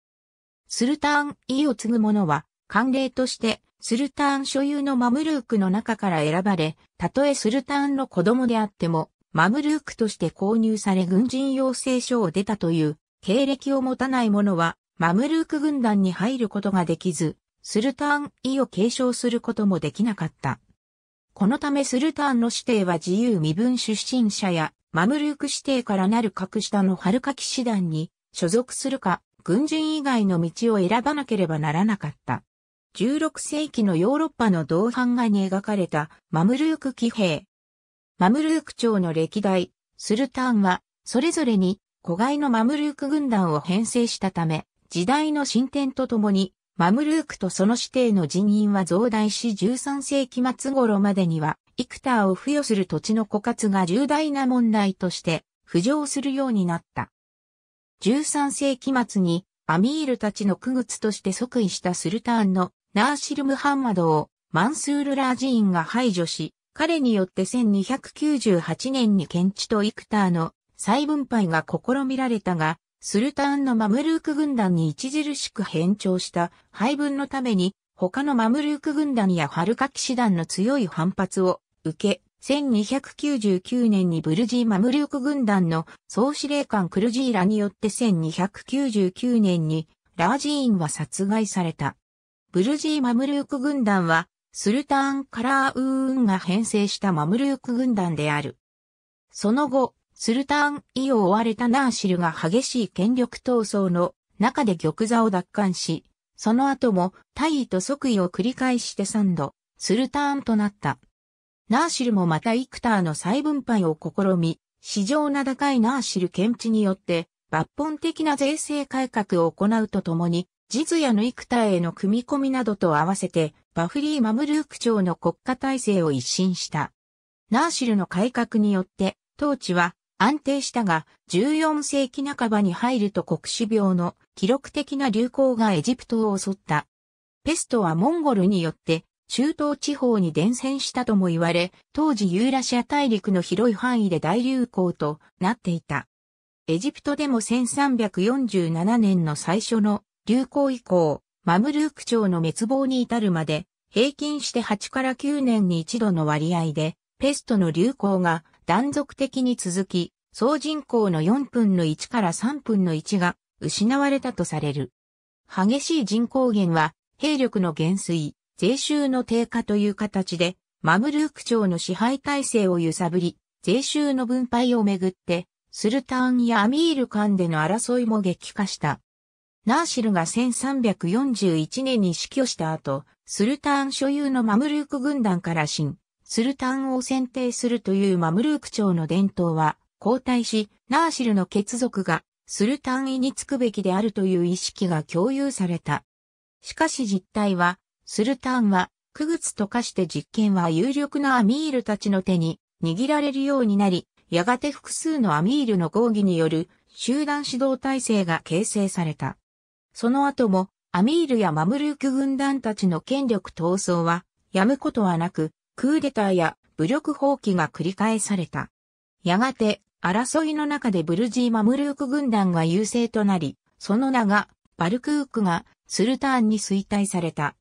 スルターン・イを継ぐ者は、慣例として、スルターン所有のマムルークの中から選ばれ、たとえスルターンの子供であっても、マムルークとして購入され軍人養成所を出たという経歴を持たない者は、マムルーク軍団に入ることができず、スルターン・イを継承することもできなかった。このためスルターンの指定は自由身分出身者やマムルーク指定からなる格下のハルカ騎士団に所属するか、軍人以外の道を選ばなければならなかった。16世紀のヨーロッパの銅版画に描かれたマムルーク騎兵。マムルーク朝の歴代、スルターンは、それぞれに、子飼いのマムルーク軍団を編成したため、時代の進展とともに、マムルークとその指定の人員は増大し13世紀末頃までには、イクターを付与する土地の枯渇が重大な問題として浮上するようになった。13世紀末にアミールたちの区靴として即位したスルターンのナーシル・ムハンマドをマンスール・ラージーンが排除し、彼によって1298年に検地とイクターの再分配が試みられたが、スルターンのマムルーク軍団に著しく変調した配分のために、他のマムルーク軍団やハルカ騎士団の強い反発を受け、1299年にブルジー・マムルーク軍団の総司令官クルジーラによって1299年にラージーンは殺害された。ブルジー・マムルーク軍団はスルターン・カラーウーンが編成したマムルーク軍団である。その後、スルターン・イを追われたナーシルが激しい権力闘争の中で玉座を奪還し、その後も大位と即位を繰り返して3度、スルターンとなった。ナーシルもまたイクターの再分配を試み、市場名高いナーシル検地によって抜本的な税制改革を行うとともに、ジズヤのイクターへの組み込みなどと合わせてバフリー・マムルーク朝の国家体制を一新した。ナーシルの改革によって、統治は安定したが、14世紀半ばに入ると黒死病の記録的な流行がエジプトを襲った。ペストはモンゴルによって中東地方に伝染したとも言われ、当時ユーラシア大陸の広い範囲で大流行となっていた。エジプトでも1347年の最初の流行以降、マムルーク朝の滅亡に至るまで、平均して8から9年に一度の割合で、ペストの流行が断続的に続き、総人口の4分の1から3分の1が失われたとされる。激しい人口減は、兵力の減衰、税収の低下という形で、マムルーク朝の支配体制を揺さぶり、税収の分配をめぐって、スルターンやアミール間での争いも激化した。ナーシルが1341年に死去した後、スルターン所有のマムルーク軍団から新、スルターンを選定するというマムルーク朝の伝統は交代し、ナーシルの血族がスルターン位につくべきであるという意識が共有された。しかし実態は、スルタンは、区靴と化して実権は有力なアミールたちの手に握られるようになり、やがて複数のアミールの合議による集団指導体制が形成された。その後も、アミールやマムルーク軍団たちの権力闘争は、やむことはなく、クーデターや武力放棄が繰り返された。やがて、争いの中でブルジー・マムルーク軍団が優勢となり、その名が、バルクークがスルターンに衰退された。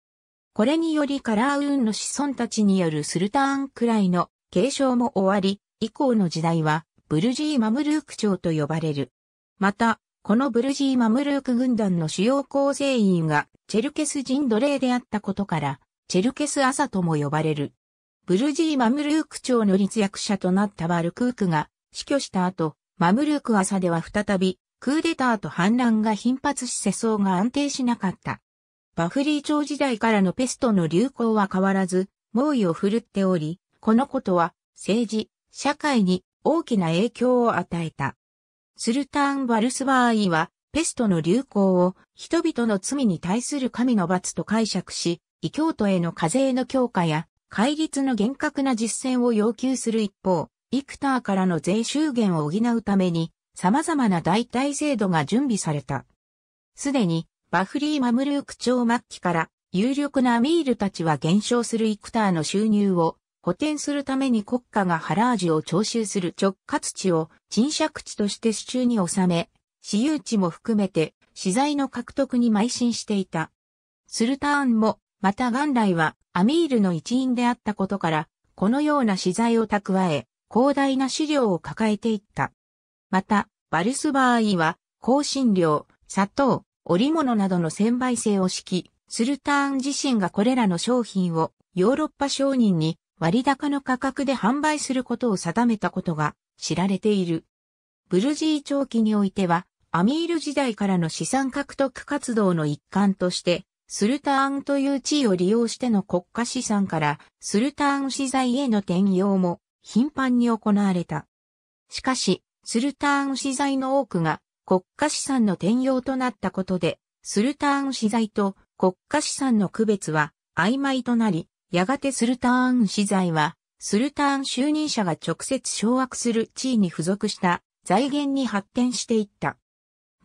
これによりカラーウーンの子孫たちによるスルターンくらいの継承も終わり、以降の時代は、ブルジー・マムルーク朝と呼ばれる。また、このブルジー・マムルーク軍団の主要構成員がチェルケス人奴隷であったことから、チェルケス朝とも呼ばれる。ブルジー・マムルーク朝の立役者となったバルクークが死去した後、マムルーク朝では再びクーデターと反乱が頻発し世相が安定しなかった。バフリー朝時代からのペストの流行は変わらず、猛威を振るっており、このことは政治、社会に大きな影響を与えた。スルターン・バルスバーイは、ペストの流行を人々の罪に対する神の罰と解釈し、異教徒への課税の強化や戒律の厳格な実践を要求する一方、イクターからの税収減を補うために、様々な代替制度が準備された。すでに、バフリー・マムルーク朝末期から有力なアミールたちは減少するイクターの収入を補填するために国家がハラージュを徴収する直轄地を賃借地として支中に収め、私有地も含めて資材の獲得に邁進していた。スルターンも、また元来はアミールの一員であったことから、このような資材を蓄え、広大な資料を抱えていった。また、バルスバーイは、香辛料、砂糖、織物などの専売制を敷き、スルターン自身がこれらの商品をヨーロッパ商人に割高の価格で販売することを定めたことが知られている。ブルジー長期においては、アミール時代からの資産獲得活動の一環として、スルターンという地位を利用しての国家資産からスルターン資材への転用も頻繁に行われた。しかし、スルターン資材の多くが国家資産の転用となったことで、スルターン資材と国家資産の区別は曖昧となり、やがてスルターン資材は、スルターン就任者が直接掌握する地位に付属した財源に発展していった。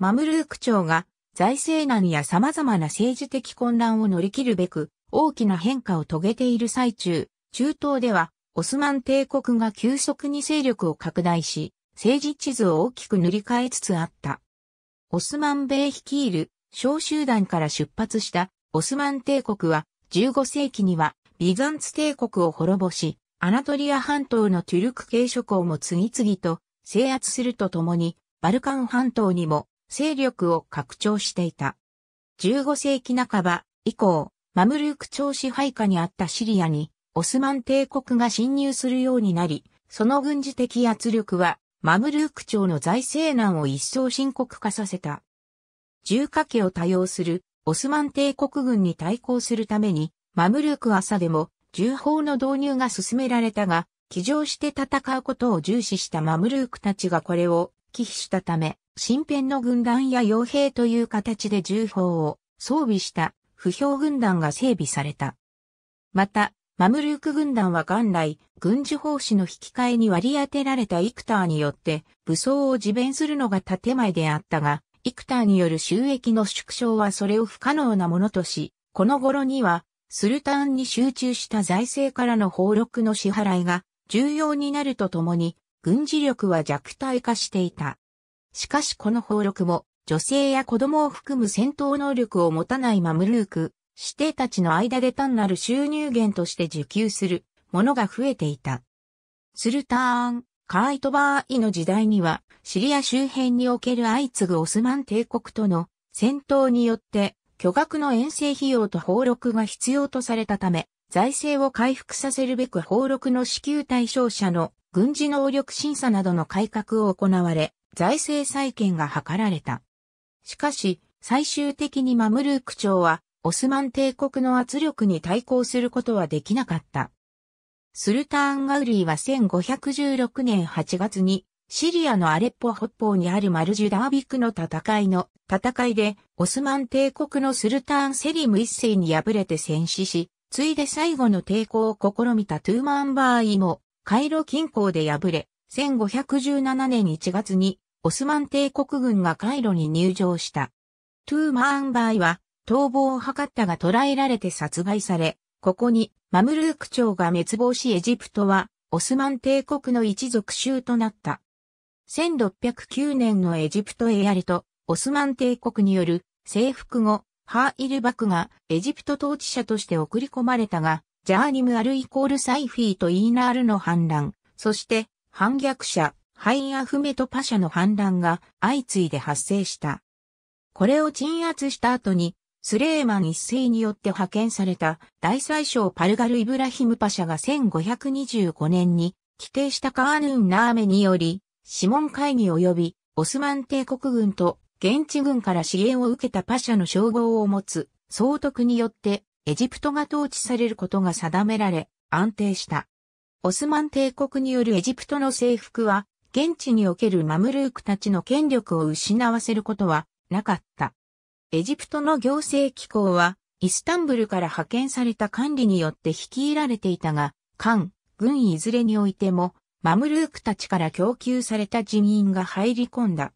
マムルーク朝が財政難や様々な政治的混乱を乗り切るべく大きな変化を遂げている最中、中東ではオスマン帝国が急速に勢力を拡大し、政治地図を大きく塗り替えつつあった。オスマン米率いる小集団から出発したオスマン帝国は15世紀にはビザンツ帝国を滅ぼし、アナトリア半島のトゥルク系諸侯も次々と制圧するとともに、バルカン半島にも勢力を拡張していた。15世紀半ば以降、マムルーク朝支配下にあったシリアにオスマン帝国が侵入するようになり、その軍事的圧力はマムルーク朝の財政難を一層深刻化させた。重火器を多用するオスマン帝国軍に対抗するために、マムルーク朝でも銃砲の導入が進められたが、騎乗して戦うことを重視したマムルークたちがこれを忌避したため、身辺の軍団や傭兵という形で銃砲を装備した不評軍団が整備された。また、マムルーク軍団は元来、軍事奉仕の引き換えに割り当てられたイクターによって武装を自弁するのが建前であったが、イクターによる収益の縮小はそれを不可能なものとし、この頃には、スルターンに集中した財政からの俸禄の支払いが重要になるとともに、軍事力は弱体化していた。しかしこの俸禄も、女性や子供を含む戦闘能力を持たないマムルーク、指定たちの間で単なる収入源として受給するものが増えていた。スルターン、カーイトバーイの時代には、シリア周辺における相次ぐオスマン帝国との戦闘によって、巨額の遠征費用と俸禄が必要とされたため、財政を回復させるべく俸禄の支給対象者の軍事能力審査などの改革を行われ、財政再建が図られた。しかし、最終的にマムルーク朝は、オスマン帝国の圧力に対抗することはできなかった。スルターン・ガウリーは1516年8月にシリアのアレッポ北方にあるマルジュダービクの戦いの戦いでオスマン帝国のスルターン・セリム一世に敗れて戦死し、ついで最後の抵抗を試みたトゥーマンバーイもカイロ近郊で敗れ、1517年1月にオスマン帝国軍がカイロに入場した。トゥーマンバーイは逃亡を図ったが捕らえられて殺害され、ここにマムルーク朝が滅亡しエジプトはオスマン帝国の一族州となった。1609年のエジプトエアリとオスマン帝国による征服後、ハーイルバクがエジプト統治者として送り込まれたが、ジャーニムアルイコールサイフィーとイーナールの反乱、そして反逆者、ハイアフメトパシャの反乱が相次いで発生した。これを鎮圧した後にスレーマン一世によって派遣された大宰相パルガル・イブラヒムパシャが1525年に規定したカーヌーン・ナーメにより、シモン会議及びオスマン帝国軍と現地軍から支援を受けたパシャの称号を持つ総督によってエジプトが統治されることが定められ安定した。オスマン帝国によるエジプトの征服は現地におけるマムルークたちの権力を失わせることはなかった。エジプトの行政機構は、イスタンブルから派遣された管理によって率いられていたが、官、軍いずれにおいても、マムルークたちから供給された人員が入り込んだ。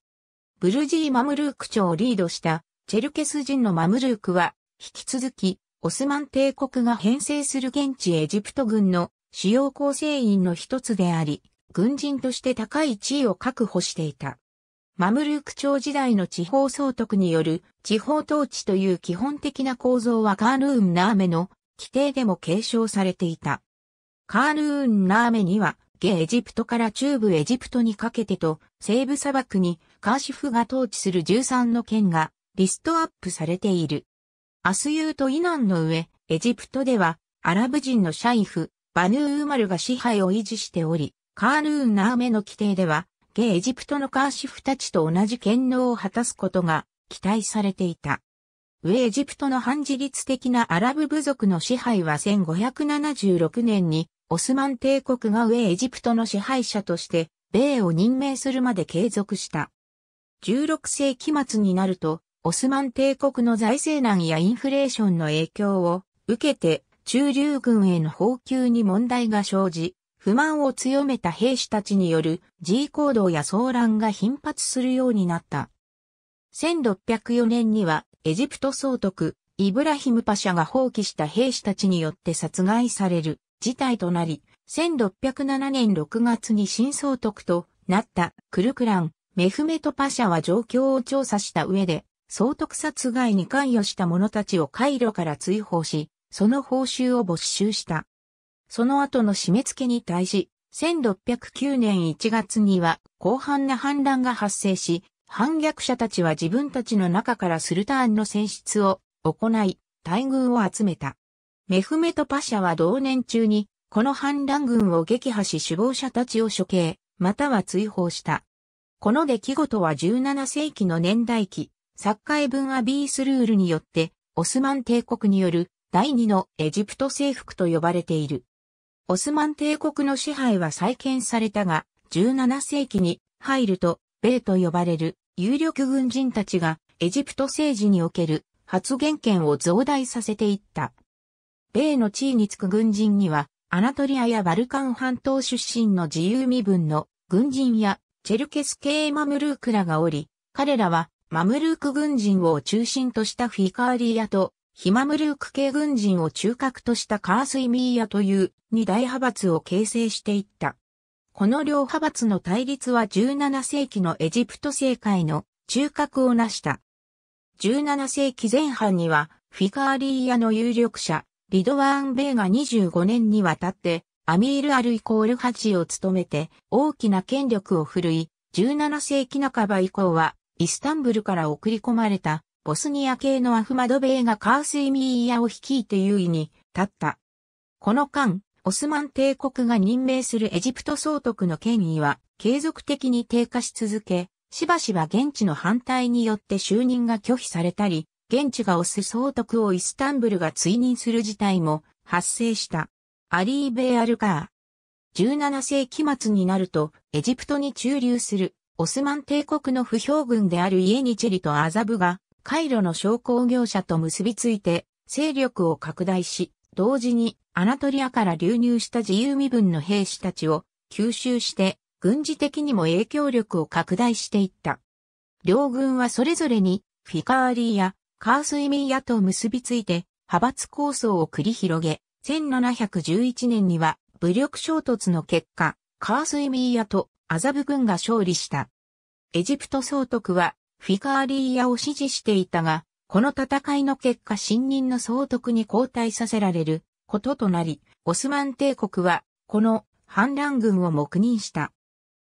ブルジー・マムルーク朝をリードしたチェルケス人のマムルークは、引き続き、オスマン帝国が編成する現地エジプト軍の主要構成員の一つであり、軍人として高い地位を確保していた。マムルーク朝時代の地方総督による地方統治という基本的な構造はカーヌーン・ナーメの規定でも継承されていた。カーヌーン・ナーメには、ゲエジプトから中部エジプトにかけてと西部砂漠にカーシフが統治する13の県がリストアップされている。アスユーとイナンの上、エジプトではアラブ人のシャイフ、バヌーウマルが支配を維持しており、カーヌーン・ナーメの規定ではゲエジプトのカーシフたちと同じ権能を果たすことが期待されていた。上エジプトの反自立的なアラブ部族の支配は1576年にオスマン帝国が上エジプトの支配者として米を任命するまで継続した。16世紀末になると、オスマン帝国の財政難やインフレーションの影響を受けて中流軍への補給に問題が生じ、不満を強めた兵士たちによる G 行動や騒乱が頻発するようになった。1604年にはエジプト総督イブラヒムパシャが放棄した兵士たちによって殺害される事態となり、1607年6月に新総督となったクルクラン、メフメトパシャは状況を調査した上で、総督殺害に関与した者たちをカイロから追放し、その報酬を没収した。その後の締め付けに対し、1609年1月には広範な反乱が発生し、反逆者たちは自分たちの中からスルターンの選出を行い、大軍を集めた。メフメトパシャは同年中に、この反乱軍を撃破し首謀者たちを処刑、または追放した。この出来事は17世紀の年代記、サッカイブン・アビースルールによって、オスマン帝国による第二のエジプト征服と呼ばれている。オスマン帝国の支配は再建されたが、17世紀に入ると、米と呼ばれる有力軍人たちがエジプト政治における発言権を増大させていった。米の地位につく軍人には、アナトリアやバルカン半島出身の自由身分の軍人やチェルケス系マムルークらがおり、彼らはマムルーク軍人を中心としたフィカーリアとヒマムルーク系軍人を中核としたカースイミーヤという二大派閥を形成していった。この両派閥の対立は17世紀のエジプト政界の中核を成した。17世紀前半にはフィカーリーヤの有力者、リドワーン・ベイが25年にわたってアミール・アルイコールハチを務めて大きな権力を振るい、17世紀半ば以降はイスタンブルから送り込まれたボスニア系のアフマドベイがカースイミーヤを率いて優位に立った。この間、オスマン帝国が任命するエジプト総督の権威は継続的に低下し続け、しばしば現地の反対によって就任が拒否されたり、現地が推す総督をイスタンブルが追認する事態も発生した。アリー・ベアルカー。17世紀末になると、エジプトに駐留するオスマン帝国の不評軍であるイエニチェリとアザブがカイロの商工業者と結びついて勢力を拡大し、同時にアナトリアから流入した自由身分の兵士たちを吸収して軍事的にも影響力を拡大していった。両軍はそれぞれにフィカーリーやカースイミーヤと結びついて派閥構想を繰り広げ、1711年には武力衝突の結果、カースイミーヤとアザブ軍が勝利した。エジプト総督はフィカーリーヤを支持していたが、この戦いの結果新任の総督に交代させられることとなり、オスマン帝国はこの反乱軍を黙認した。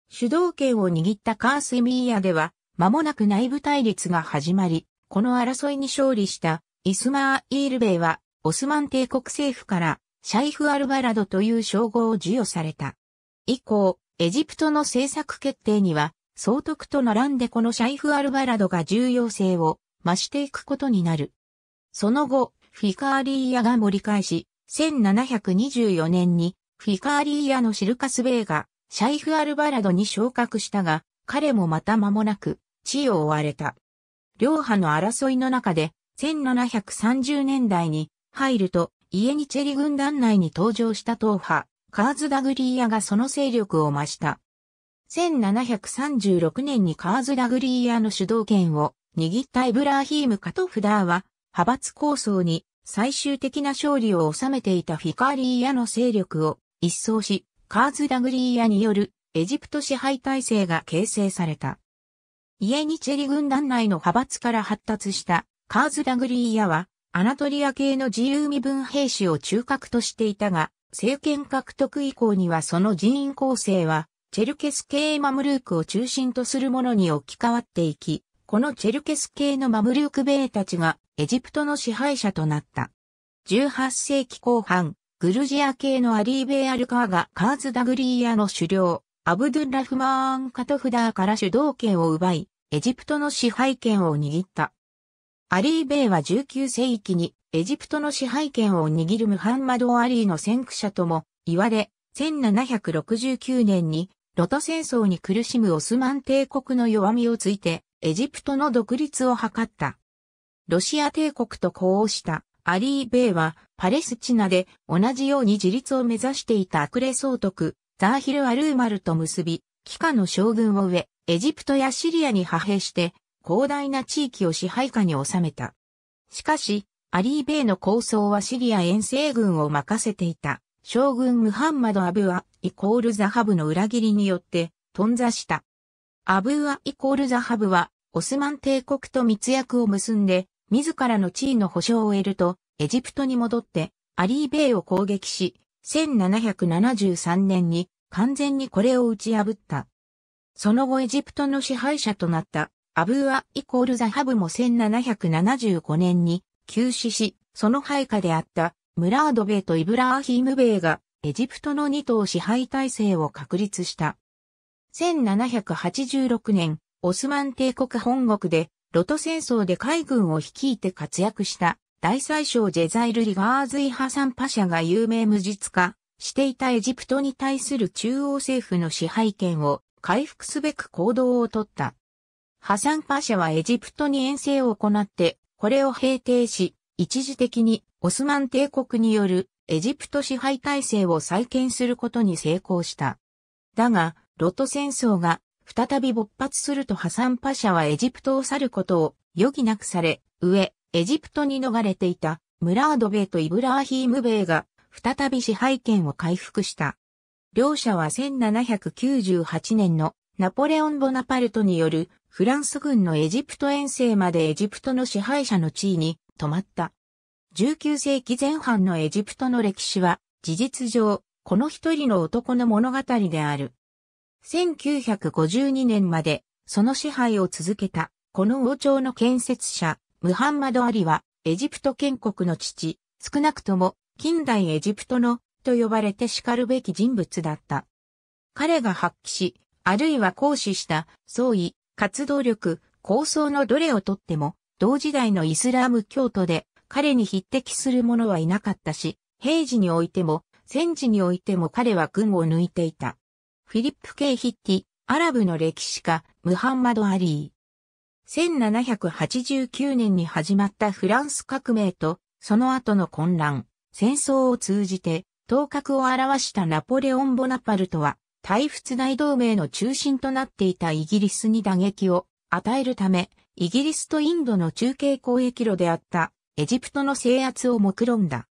主導権を握ったカースミーヤでは、間もなく内部対立が始まり、この争いに勝利したイスマーイールベイは、オスマン帝国政府からシャイフ・アルバラドという称号を授与された。以降、エジプトの政策決定には総督と並んでこのシャイフ・アルバラドが重要性を増していくことになる。その後、フィカーリーヤが盛り返し、1724年にフィカーリーヤのシルカスベイがシャイフ・アルバラドに昇格したが、彼もまた間もなく地位を追われた。両派の争いの中で、1730年代に入るとイエニチェリ軍団内に登場した党派、カーズダグリーヤがその勢力を増した。1736年にカーズダグリーヤの主導権を握ったイブラーヒーム・カトフダーは派閥構想に最終的な勝利を収めていたフィカーリーヤの勢力を一掃し、カーズダグリーヤによるエジプト支配体制が形成された。イエニチェリ軍団内の派閥から発達したカーズダグリーヤはアナトリア系の自由身分兵士を中核としていたが、政権獲得以降にはその人員構成はチェルケス系マムルークを中心とするものに置き換わっていき、このチェルケス系のマムルーク兵たちがエジプトの支配者となった。18世紀後半、グルジア系のアリーベーアルカーがカーズダグリーヤの首領、アブドゥンラフマーン・カトフダーから主導権を奪い、エジプトの支配権を握った。アリーベイは19世紀にエジプトの支配権を握るムハンマド・アリーの先駆者とも言われ、1769年にロト戦争に苦しむオスマン帝国の弱みをついてエジプトの独立を図った。ロシア帝国と呼応したアリー・ベイはパレスチナで同じように自立を目指していたアクレ総督ザーヒル・アルーマルと結び、帰化の将軍を植え、エジプトやシリアに派兵して、広大な地域を支配下に収めた。しかし、アリーベイの構想はシリア遠征軍を任せていた。将軍ムハンマド・アブアイコールザハブの裏切りによって頓挫した。アブーアイコールザハブはオスマン帝国と密約を結んで自らの地位の保障を得るとエジプトに戻ってアリーベイを攻撃し1773年に完全にこれを打ち破った。その後エジプトの支配者となったアブーアイコールザハブも1775年に急死し、その配下であったムラードベイとイブラーヒームベイがエジプトの二島支配体制を確立した。1786年、オスマン帝国本国でロト戦争で海軍を率いて活躍した大宰相ジェザイル・リガーズイ・ハサン・パシャが有名無実化していたエジプトに対する中央政府の支配権を回復すべく行動をとった。ハサン・パシャはエジプトに遠征を行って、これを平定し、一時的にオスマン帝国によるエジプト支配体制を再建することに成功した。だが、ロト戦争が再び勃発するとハサン・パシャはエジプトを去ることを余儀なくされ、上、エジプトに逃れていたムラードベイとイブラーヒームベイが再び支配権を回復した。両者は1798年のナポレオン・ボナパルトによるフランス軍のエジプト遠征までエジプトの支配者の地位に止まった。19世紀前半のエジプトの歴史は事実上この一人の男の物語である。1952年までその支配を続けたこの王朝の建設者ムハンマド・アリは、エジプト建国の父、少なくとも、近代エジプトの、と呼ばれて叱るべき人物だった。彼が発揮し、あるいは行使した、創意、活動力、構想のどれをとっても、同時代のイスラーム教徒で、彼に匹敵する者はいなかったし、平時においても、戦時においても彼は軍を抜いていた。フィリップ・ケイ・ヒッティ、アラブの歴史家、ムハンマド・アリー。1789年に始まったフランス革命と、その後の混乱、戦争を通じて、頭角を表したナポレオン・ボナパルトは、対仏大同盟の中心となっていたイギリスに打撃を与えるため、イギリスとインドの中継交易路であったエジプトの制圧を目論んだ。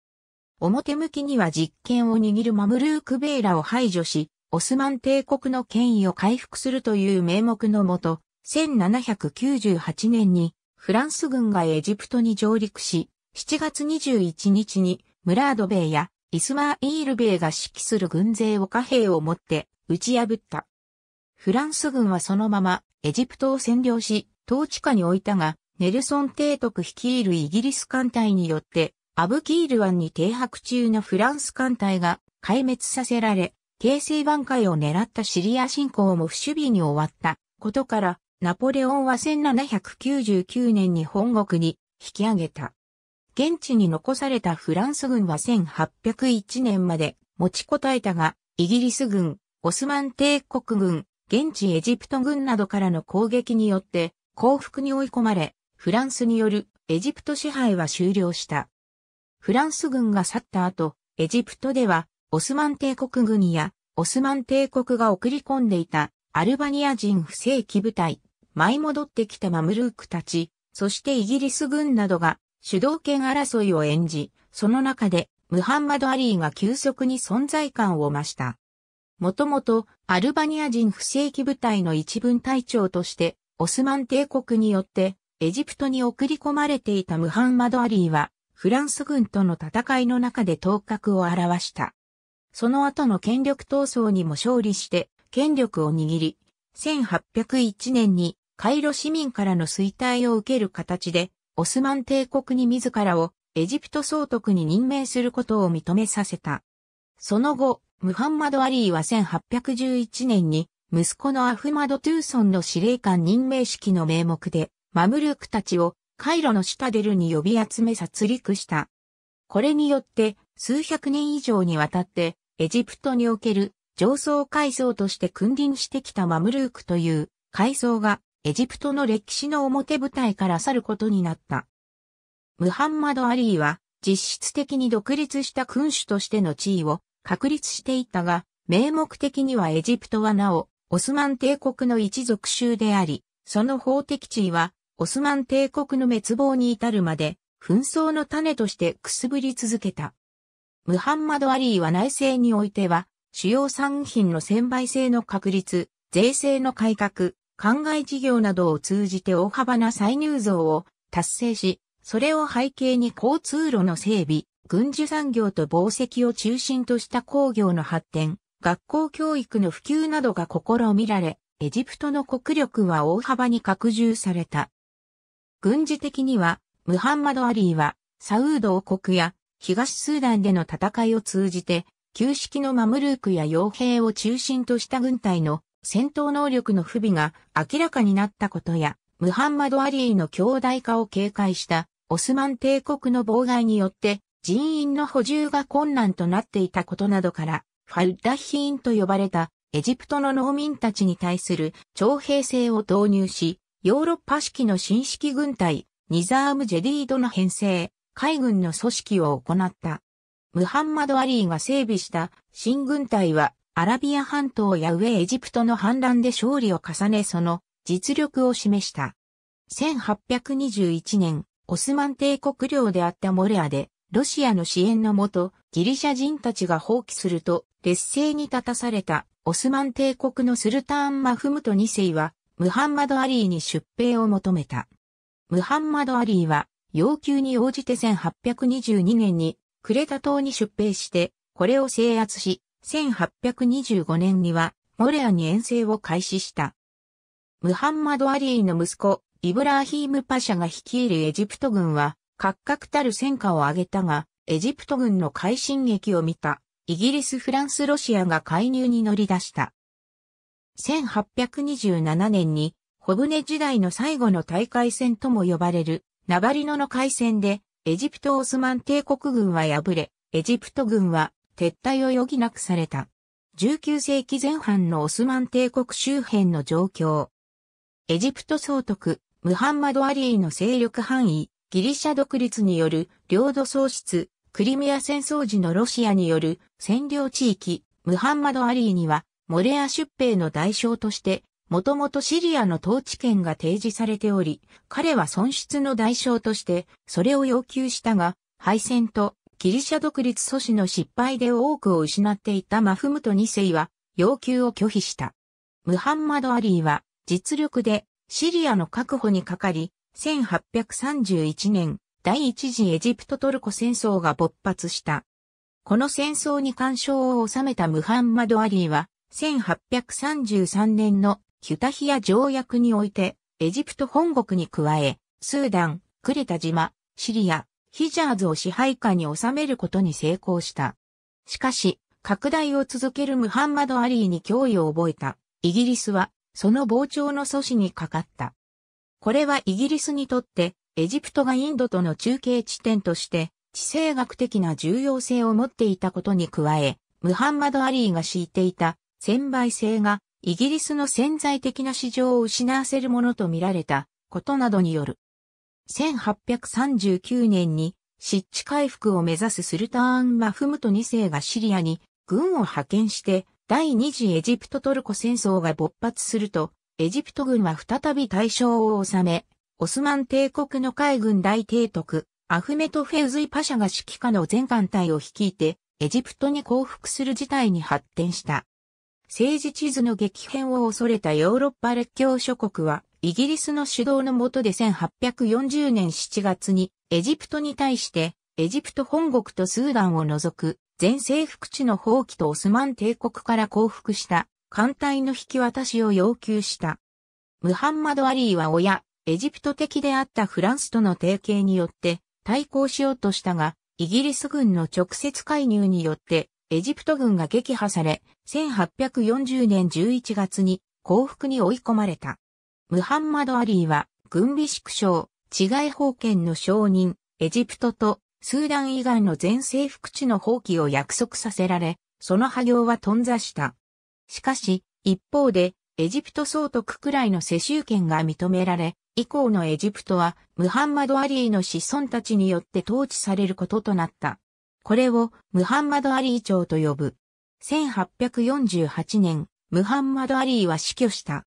表向きには実権を握るマムルーク・ベーラを排除し、オスマン帝国の権威を回復するという名目のもと、1798年にフランス軍がエジプトに上陸し、7月21日にムラードベイやイスマーイールベイが指揮する軍勢を貨幣を持って打ち破った。フランス軍はそのままエジプトを占領し、統治下に置いたが、ネルソン提督率いるイギリス艦隊によって、アブキール湾に停泊中のフランス艦隊が壊滅させられ、形成挽回を狙ったシリア侵攻も不守備に終わったことから、ナポレオンは1799年に本国に引き上げた。現地に残されたフランス軍は1801年まで持ちこたえたが、イギリス軍、オスマン帝国軍、現地エジプト軍などからの攻撃によって降伏に追い込まれ、フランスによるエジプト支配は終了した。フランス軍が去った後、エジプトではオスマン帝国軍やオスマン帝国が送り込んでいたアルバニア人不正規部隊、舞い戻ってきたマムルークたち、そしてイギリス軍などが主導権争いを演じ、その中でムハンマド・アリーが急速に存在感を増した。もともとアルバニア人不正規部隊の一分隊長としてオスマン帝国によってエジプトに送り込まれていたムハンマド・アリーはフランス軍との戦いの中で頭角を現した。その後の権力闘争にも勝利して権力を握り、1801年にカイロ市民からの衰退を受ける形でオスマン帝国に自らをエジプト総督に任命することを認めさせた。その後、ムハンマド・アリーは1811年に息子のアフマド・トゥーソンの司令官任命式の名目でマムルークたちをカイロのシタデルに呼び集め殺戮した。これによって数百年以上にわたってエジプトにおける上層階層として君臨してきたマムルークという階層がエジプトの歴史の表舞台から去ることになった。ムハンマド・アリーは実質的に独立した君主としての地位を確立していたが、名目的にはエジプトはなお、オスマン帝国の一族州であり、その法的地位は、オスマン帝国の滅亡に至るまで、紛争の種としてくすぶり続けた。ムハンマド・アリーは内政においては、主要産品の専売制の確立、税制の改革、灌漑事業などを通じて大幅な再入増を達成し、それを背景に交通路の整備、軍需産業と紡績を中心とした工業の発展、学校教育の普及などが試みられ、エジプトの国力は大幅に拡充された。軍事的には、ムハンマド・アリーは、サウード王国や東スーダンでの戦いを通じて、旧式のマムルークや傭兵を中心とした軍隊の戦闘能力の不備が明らかになったことや、ムハンマド・アリーの強大化を警戒したオスマン帝国の妨害によって人員の補充が困難となっていたことなどから、ファルダヒーンと呼ばれたエジプトの農民たちに対する徴兵制を導入し、ヨーロッパ式の新式軍隊、ニザーム・ジェディードの編成、海軍の組織を行った。ムハンマド・アリーが整備した新軍隊は、アラビア半島や上エジプトの反乱で勝利を重ねその実力を示した。1821年、オスマン帝国領であったモレアで、ロシアの支援のもと、ギリシャ人たちが放棄すると、劣勢に立たされた、オスマン帝国のスルターン・マフムト2世は、ムハンマド・アリーに出兵を求めた。ムハンマド・アリーは、要求に応じて1822年に、クレタ島に出兵して、これを制圧し、1825年には、モレアに遠征を開始した。ムハンマド・アリーの息子、イブラーヒーム・パシャが率いるエジプト軍は、各々たる戦果を挙げたが、エジプト軍の快進撃を見た、イギリス、フランス、ロシアが介入に乗り出した。1827年に、ホブネ時代の最後の大会戦とも呼ばれる、ナバリノの海戦で、エジプト・オスマン帝国軍は敗れ、エジプト軍は撤退を余儀なくされた。19世紀前半のオスマン帝国周辺の状況。エジプト総督、ムハンマド・アリーの勢力範囲、ギリシャ独立による領土喪失、クリミア戦争時のロシアによる占領地域、ムハンマド・アリーには、モレア出兵の代償として、もともとシリアの統治権が提示されており、彼は損失の代償として、それを要求したが、敗戦とギリシャ独立阻止の失敗で多くを失っていたマフムト2世は、要求を拒否した。ムハンマド・アリーは、実力でシリアの確保にかかり、1831年、第一次エジプトトルコ戦争が勃発した。この戦争に干渉を収めたムハンマド・アリーは、1833年のキュタヒア条約において、エジプト本国に加え、スーダン、クレタ島、シリア、ヒジャーズを支配下に収めることに成功した。しかし、拡大を続けるムハンマド・アリーに脅威を覚えた。イギリスはその膨張の阻止にかかった。これはイギリスにとってエジプトがインドとの中継地点として地政学的な重要性を持っていたことに加え、ムハンマド・アリーが敷いていた専売制がイギリスの潜在的な市場を失わせるものと見られたことなどによる。1839年に湿地回復を目指すスルターン・マフムト2世がシリアに軍を派遣して第二次エジプトトルコ戦争が勃発すると、エジプト軍は再び対象を収め、オスマン帝国の海軍大帝徳、アフメト・フェウズイ・パシャが指揮下の全艦隊を率いて、エジプトに降伏する事態に発展した。政治地図の激変を恐れたヨーロッパ列強諸国は、イギリスの主導の下で1840年7月にエジプトに対してエジプト本国とスーダンを除く全征服地の放棄とオスマン帝国から降伏した艦隊の引き渡しを要求した。ムハンマド・アリーは親、エジプト的であったフランスとの提携によって対抗しようとしたが、イギリス軍の直接介入によってエジプト軍が撃破され、1840年11月に降伏に追い込まれた。ムハンマド・アリーは軍備縮小、治外法権の承認、エジプトとスーダン以外の全征服地の放棄を約束させられ、その破業は頓挫した。しかし、一方で、エジプト総督くらいの世襲権が認められ、以降のエジプトは、ムハンマド・アリーの子孫たちによって統治されることとなった。これを、ムハンマド・アリー朝と呼ぶ。1848年、ムハンマド・アリーは死去した。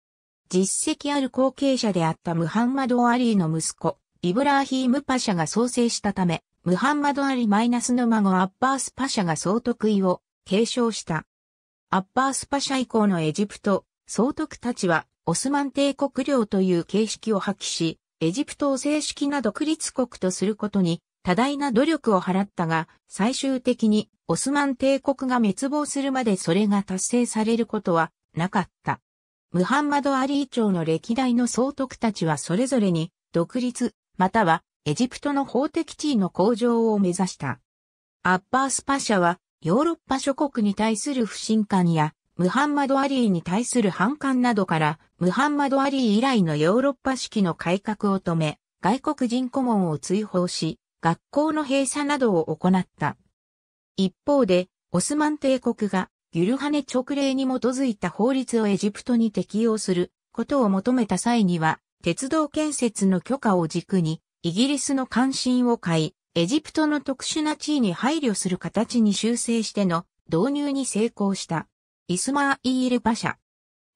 実績ある後継者であったムハンマド・アリーの息子、イブラーヒーム・パシャが創生したため、ムハンマド・アリマイナスの孫アッバース・パシャが総督位を継承した。アッバース・パシャ以降のエジプト、総督たちはオスマン帝国領という形式を破棄し、エジプトを正式な独立国とすることに多大な努力を払ったが、最終的にオスマン帝国が滅亡するまでそれが達成されることはなかった。ムハンマド・アリー朝の歴代の総督たちはそれぞれに独立、またはエジプトの法的地位の向上を目指した。アッバースパシャはヨーロッパ諸国に対する不信感やムハンマド・アリーに対する反感などからムハンマド・アリー以来のヨーロッパ式の改革を止め、外国人顧問を追放し、学校の閉鎖などを行った。一方で、オスマン帝国がユルハネ直令に基づいた法律をエジプトに適用することを求めた際には、鉄道建設の許可を軸に、イギリスの関心を買い、エジプトの特殊な地位に配慮する形に修正しての導入に成功した。イスマーイール・パシャ。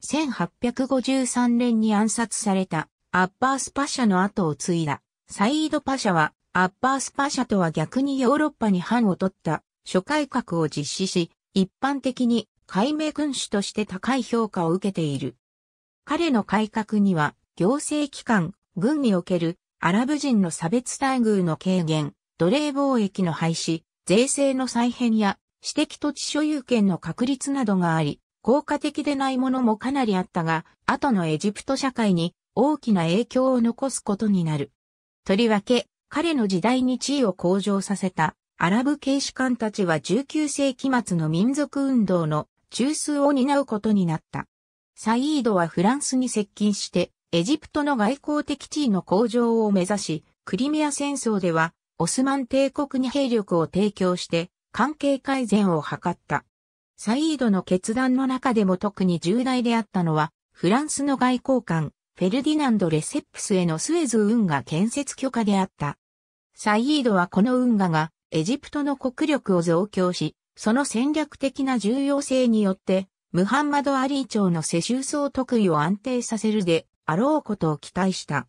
1853年に暗殺されたアッバース・パシャの後を継いだ。サイード・パシャは、アッバース・パシャとは逆にヨーロッパに藩を取った諸改革を実施し、一般的に解明君主として高い評価を受けている。彼の改革には、行政機関、軍におけるアラブ人の差別待遇の軽減、奴隷貿易の廃止、税制の再編や私的土地所有権の確立などがあり、効果的でないものもかなりあったが、後のエジプト社会に大きな影響を残すことになる。とりわけ、彼の時代に地位を向上させたアラブ警視官たちは19世紀末の民族運動の中枢を担うことになった。サイードはフランスに接近して、エジプトの外交的地位の向上を目指し、クリミア戦争では、オスマン帝国に兵力を提供して、関係改善を図った。サイードの決断の中でも特に重大であったのは、フランスの外交官、フェルディナンド・レセップスへのスエズ運河建設許可であった。サイードはこの運河がエジプトの国力を増強し、その戦略的な重要性によって、ムハンマド・アリー朝の世襲層得意を安定させるであろうことを期待した。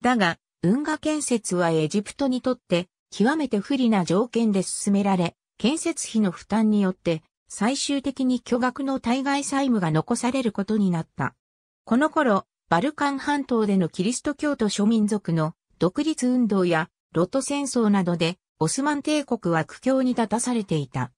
だが、運河建設はエジプトにとって極めて不利な条件で進められ、建設費の負担によって最終的に巨額の対外債務が残されることになった。この頃、バルカン半島でのキリスト教徒諸民族の独立運動や露土戦争などでオスマン帝国は苦境に立たされていた。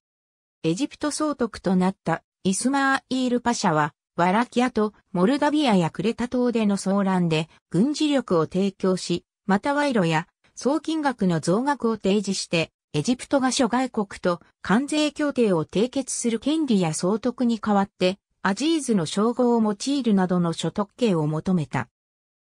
エジプト総督となったイスマーイールパシャは、ワラキアとモルダビアやクレタ島での騒乱で軍事力を提供し、また賄賂や送金額の増額を提示して、エジプトが諸外国と関税協定を締結する権利や総督に代わって、アジーズの称号を用いるなどの諸特権を求めた。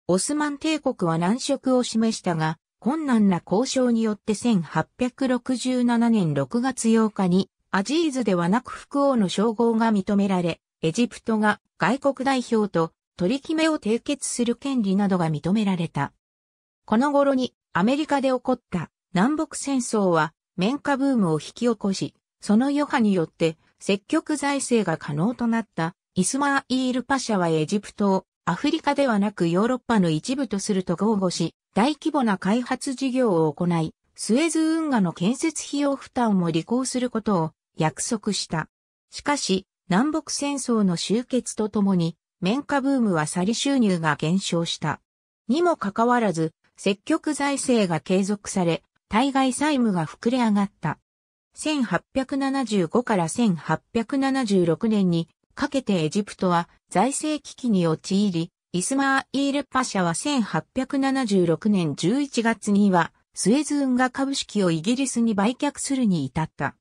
オスマン帝国は難色を示したが、困難な交渉によって1867年6月8日にアジーズではなく副王の称号が認められ、エジプトが外国代表と取り決めを締結する権利などが認められた。この頃にアメリカで起こった南北戦争は綿花ブームを引き起こし、その余波によって積極財政が可能となったイスマーイール・パシャはエジプトをアフリカではなくヨーロッパの一部とすると豪語し、大規模な開発事業を行い、スエズ運河の建設費用負担も履行することを約束した。しかし、南北戦争の終結とともに、綿花ブームは去り収入が減少した。にもかかわらず、積極財政が継続され、対外債務が膨れ上がった。1875から1876年にかけてエジプトは財政危機に陥り、イスマーイール・パシャは1876年11月にはスエズ運河株式をイギリスに売却するに至った。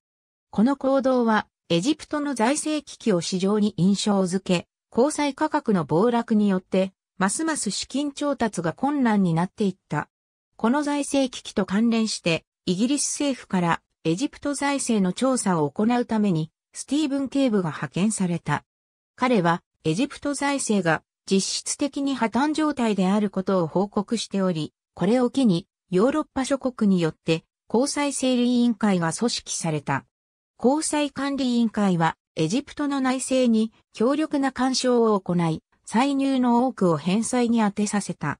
この行動はエジプトの財政危機を市場に印象づけ、交際価格の暴落によってますます資金調達が困難になっていった。この財政危機と関連して、イギリス政府からエジプト財政の調査を行うために、スティーブン警部が派遣された。彼は、エジプト財政が実質的に破綻状態であることを報告しており、これを機に、ヨーロッパ諸国によって、交際整理委員会が組織された。交際管理委員会は、エジプトの内政に強力な干渉を行い、歳入の多くを返済に充てさせた。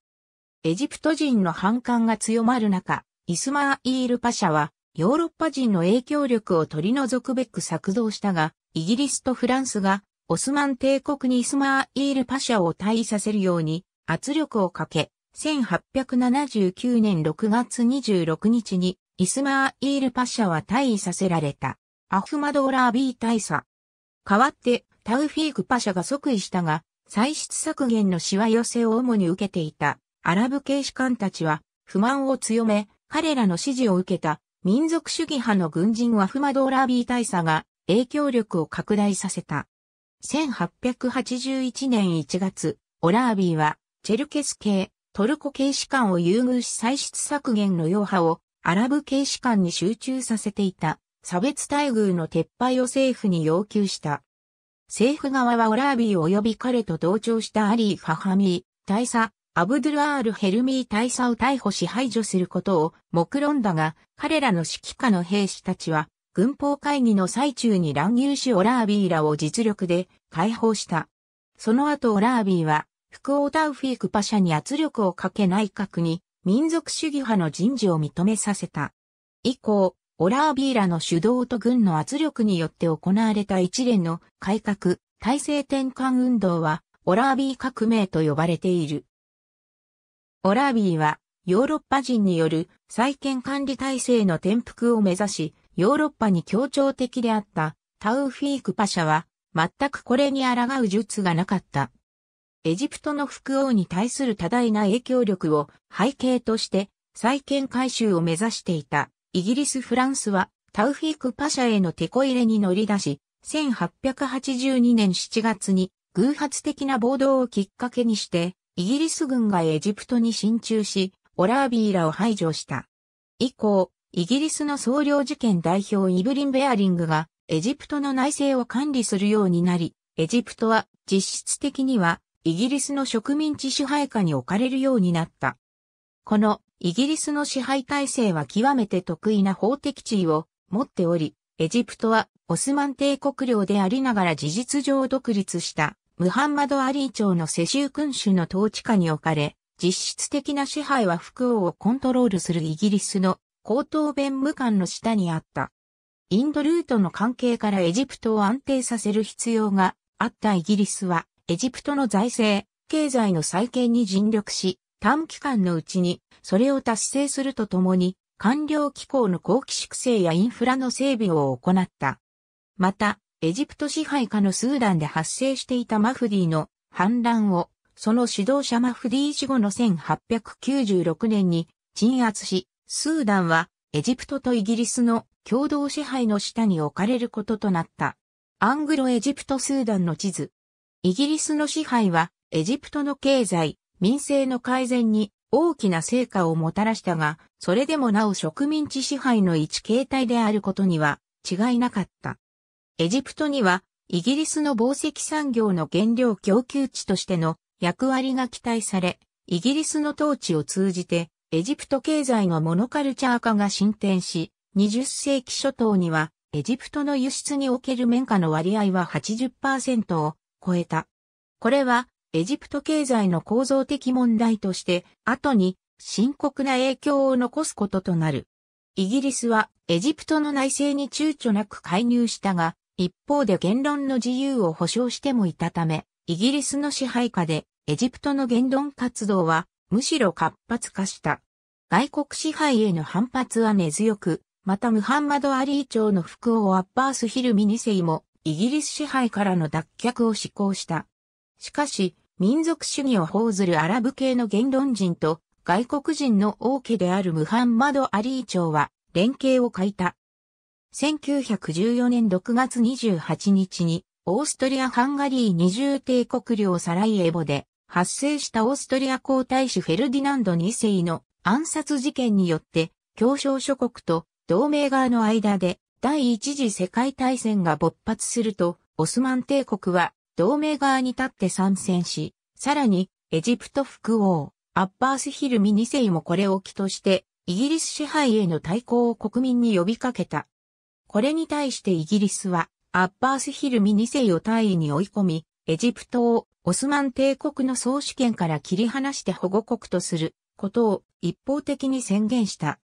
エジプト人の反感が強まる中、イスマーイール・パシャは、ヨーロッパ人の影響力を取り除くべく作動したが、イギリスとフランスが、オスマン帝国にイスマーイール・パシャを退位させるように圧力をかけ、1879年6月26日にイスマーイール・パシャは退位させられた。アフマドーラービー大佐。代わってタウフィーク・パシャが即位したが、歳出削減のしわ寄せを主に受けていたアラブ系士官たちは不満を強め、彼らの支持を受けた民族主義派の軍人ワフマドーラービー大佐が影響力を拡大させた。1881年1月、オラービーはチェルケス系、トルコ系士官を優遇し歳出削減の余波をアラブ系士官に集中させていた差別待遇の撤廃を政府に要求した。政府側はオラービー及び彼と同調したアリー・ファハミー、大佐、アブドゥルアール・ヘルミー大佐を逮捕し排除することを目論んだが、彼らの指揮下の兵士たちは、軍法会議の最中に乱入しオラービーらを実力で解放した。その後オラービーは、福オータウフィークパシャに圧力をかけ内閣に民族主義派の人事を認めさせた。以降、オラービーラの主導と軍の圧力によって行われた一連の改革、体制転換運動は、オラービー革命と呼ばれている。オラービーは、ヨーロッパ人による再建管理体制の転覆を目指し、ヨーロッパに協調的であったタウフィークパシャは、全くこれに抗う術がなかった。エジプトの副王に対する多大な影響力を背景として再建改修を目指していたイギリス・フランスはタウフィーク・パシャへの手こ入れに乗り出し、1882年7月に偶発的な暴動をきっかけにして、イギリス軍がエジプトに進駐し、オラービーらを排除した。以降、イギリスの総領事件代表イブリン・ベアリングがエジプトの内政を管理するようになり、エジプトは実質的にはイギリスの植民地支配下に置かれるようになった。このイギリスの支配体制は極めて得意な法的地位を持っており、エジプトはオスマン帝国領でありながら事実上独立したムハンマド・アリー朝の世襲君主の統治下に置かれ、実質的な支配は副王をコントロールするイギリスの高等弁務官の下にあった。インドルートの関係からエジプトを安定させる必要があったイギリスは、エジプトの財政、経済の再建に尽力し、短期間のうちにそれを達成するとともに官僚機構の後期粛清やインフラの整備を行った。また、エジプト支配下のスーダンで発生していたマフディの反乱を、その指導者マフディ死後の1896年に鎮圧し、スーダンはエジプトとイギリスの共同支配の下に置かれることとなった。アングロエジプトスーダンの地図。イギリスの支配はエジプトの経済、民生の改善に大きな成果をもたらしたが、それでもなお植民地支配の一形態であることには違いなかった。エジプトにはイギリスの紡績産業の原料供給地としての役割が期待され、イギリスの統治を通じてエジプト経済のモノカルチャー化が進展し、20世紀初頭にはエジプトの輸出における綿花の割合は80%を超えた。これはエジプト経済の構造的問題として後に深刻な影響を残すこととなる。イギリスはエジプトの内政に躊躇なく介入したが、一方で言論の自由を保障してもいたため、イギリスの支配下でエジプトの言論活動はむしろ活発化した。外国支配への反発は根強く、またムハンマド・アリー朝の副王アッバース・ヒルミニセイもイギリス支配からの脱却を施行した。しかし、民族主義を報ずるアラブ系の言論人と外国人の王家であるムハンマド・アリー朝は連携を欠いた。1914年6月28日にオーストリア・ハンガリー二重帝国領サライエボで発生したオーストリア皇太子フェルディナンド2世の暗殺事件によって協商諸国と同盟側の間で第一次世界大戦が勃発するとオスマン帝国は同盟側に立って参戦し、さらにエジプト副王アッバースヒルミ2世もこれを起としてイギリス支配への対抗を国民に呼びかけた。これに対してイギリスはアッバースヒルミ2世を大位に追い込み、エジプトをオスマン帝国の総主権から切り離して保護国とすることを一方的に宣言した。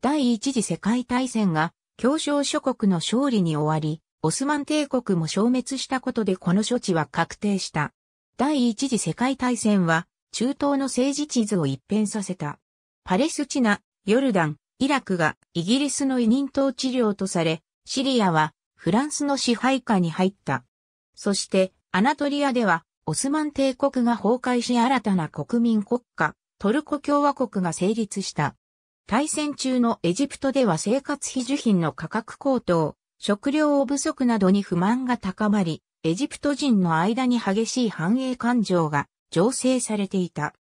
第一次世界大戦が協商諸国の勝利に終わり、オスマン帝国も消滅したことでこの処置は確定した。第一次世界大戦は中東の政治地図を一変させた。パレスチナ、ヨルダン、イラクがイギリスの委任統治領とされ、シリアはフランスの支配下に入った。そしてアナトリアではオスマン帝国が崩壊し新たな国民国家、トルコ共和国が成立した。大戦中のエジプトでは生活必需品の価格高騰、食料不足などに不満が高まり、エジプト人の間に激しい反映感情が醸成されていた。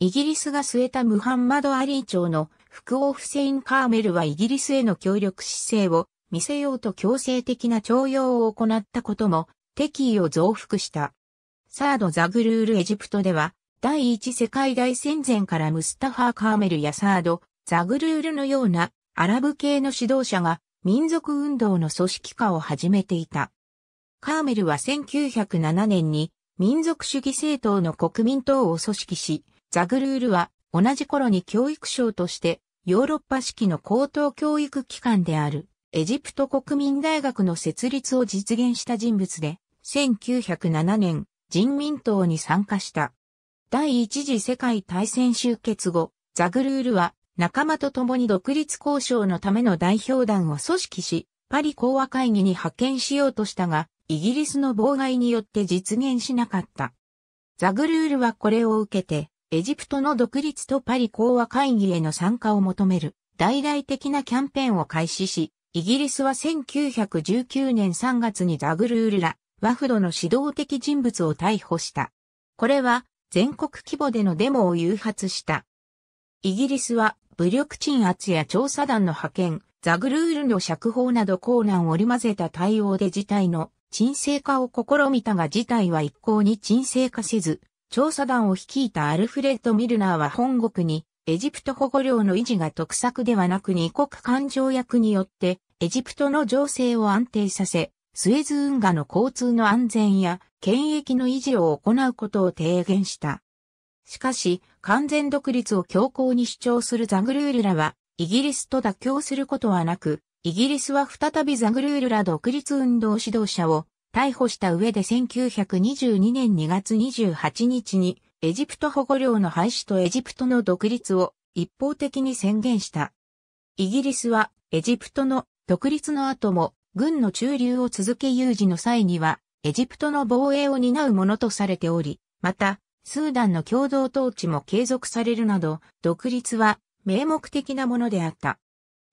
イギリスが据えたムハンマド・アリー朝の副王フセイン・カーメルはイギリスへの協力姿勢を見せようと強制的な徴用を行ったことも敵意を増幅した。サード・ザグルール・エジプトでは、第一世界大戦前からムスタファー・カーメルやサード、ザグルールのようなアラブ系の指導者が民族運動の組織化を始めていた。カーメルは1907年に民族主義政党の国民党を組織し、ザグルールは同じ頃に教育省としてヨーロッパ式の高等教育機関であるエジプト国民大学の設立を実現した人物で、1907年人民党に参加した。第一次世界大戦終結後、ザグルールは仲間と共に独立交渉のための代表団を組織し、パリ講和会議に派遣しようとしたが、イギリスの妨害によって実現しなかった。ザグルールはこれを受けて、エジプトの独立とパリ講和会議への参加を求める大々的なキャンペーンを開始し、イギリスは1919年3月にザグルールらワフドの指導的人物を逮捕した。これは全国規模でのデモを誘発した。イギリスは武力鎮圧や調査団の派遣、ザグルールの釈放など困難を織り交ぜた対応で事態の沈静化を試みたが事態は一向に沈静化せず、調査団を率いたアルフレッド・ミルナーは本国にエジプト保護領の維持が得策ではなく二国間条約によってエジプトの情勢を安定させ、スエズ運河の交通の安全や権益の維持を行うことを提言した。しかし、完全独立を強行に主張するザグルールらは、イギリスと妥協することはなく、イギリスは再びザグルールら独立運動指導者を逮捕した上で1922年2月28日にエジプト保護領の廃止とエジプトの独立を一方的に宣言した。イギリスはエジプトの独立の後も軍の駐留を続け有事の際には、エジプトの防衛を担うものとされており、また、スーダンの共同統治も継続されるなど、独立は名目的なものであった。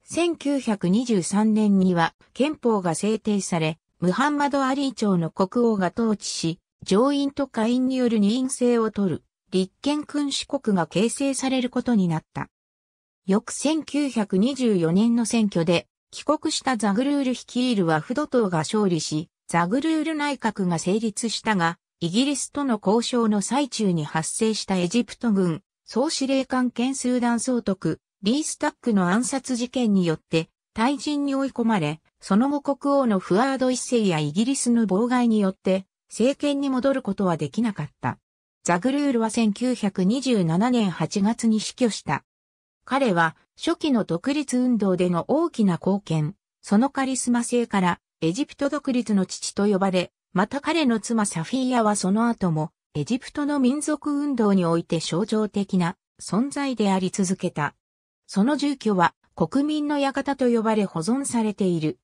1923年には憲法が制定され、ムハンマド・アリー朝の国王が統治し、上院と下院による二院制を取る立憲君主国が形成されることになった。翌1924年の選挙で帰国したザグルール率いるワフド党が勝利し、ザグルール内閣が成立したが、イギリスとの交渉の最中に発生したエジプト軍、総司令官兼スーダン総督、リースタックの暗殺事件によって、退陣に追い込まれ、その後国王のフワード一世やイギリスの妨害によって、政権に戻ることはできなかった。ザグルールは1927年8月に死去した。彼は初期の独立運動での大きな貢献、そのカリスマ性からエジプト独立の父と呼ばれ、また彼の妻サフィーアはその後もエジプトの民族運動において象徴的な存在であり続けた。その住居は国民の館と呼ばれ保存されている。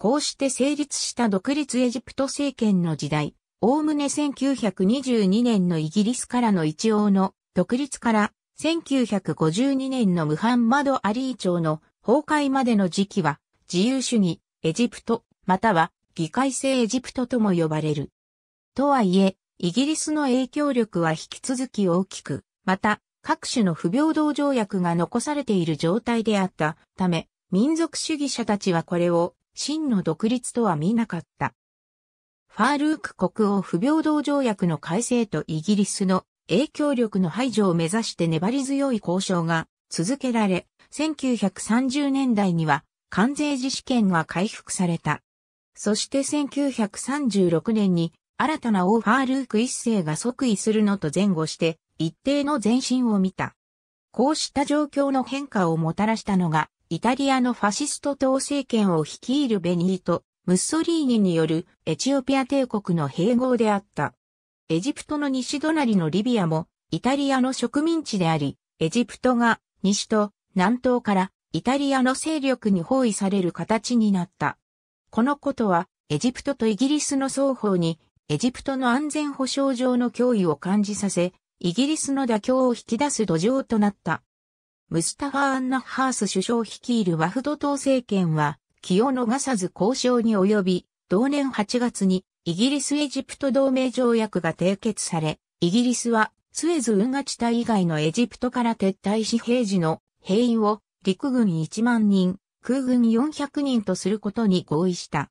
こうして成立した独立エジプト政権の時代、おおむね1922年のイギリスからの一応の独立から1952年のムハンマド・アリー朝の崩壊までの時期は自由主義、エジプト、または議会制エジプトとも呼ばれる。とはいえ、イギリスの影響力は引き続き大きく、また各種の不平等条約が残されている状態であったため、民族主義者たちはこれを真の独立とは見なかった。ファールーク国王不平等条約の改正とイギリスの影響力の排除を目指して粘り強い交渉が続けられ、1930年代には関税自主権が回復された。そして1936年に新たな王ファールーク一世が即位するのと前後して一定の前進を見た。こうした状況の変化をもたらしたのがイタリアのファシスト党政権を率いるベニート、ムッソリーニによるエチオピア帝国の併合であった。エジプトの西隣のリビアもイタリアの植民地であり、エジプトが西と南東からイタリアの勢力に包囲される形になった。このことはエジプトとイギリスの双方にエジプトの安全保障上の脅威を感じさせ、イギリスの妥協を引き出す土壌となった。ムスタファー・アンナ・ハース首相率いるワフド党政権は、気を逃さず交渉に及び、同年8月にイギリス・エジプト同盟条約が締結され、イギリスはスエズ運河地帯以外のエジプトから撤退し平時の兵員を陸軍1万人、空軍400人とすることに合意した。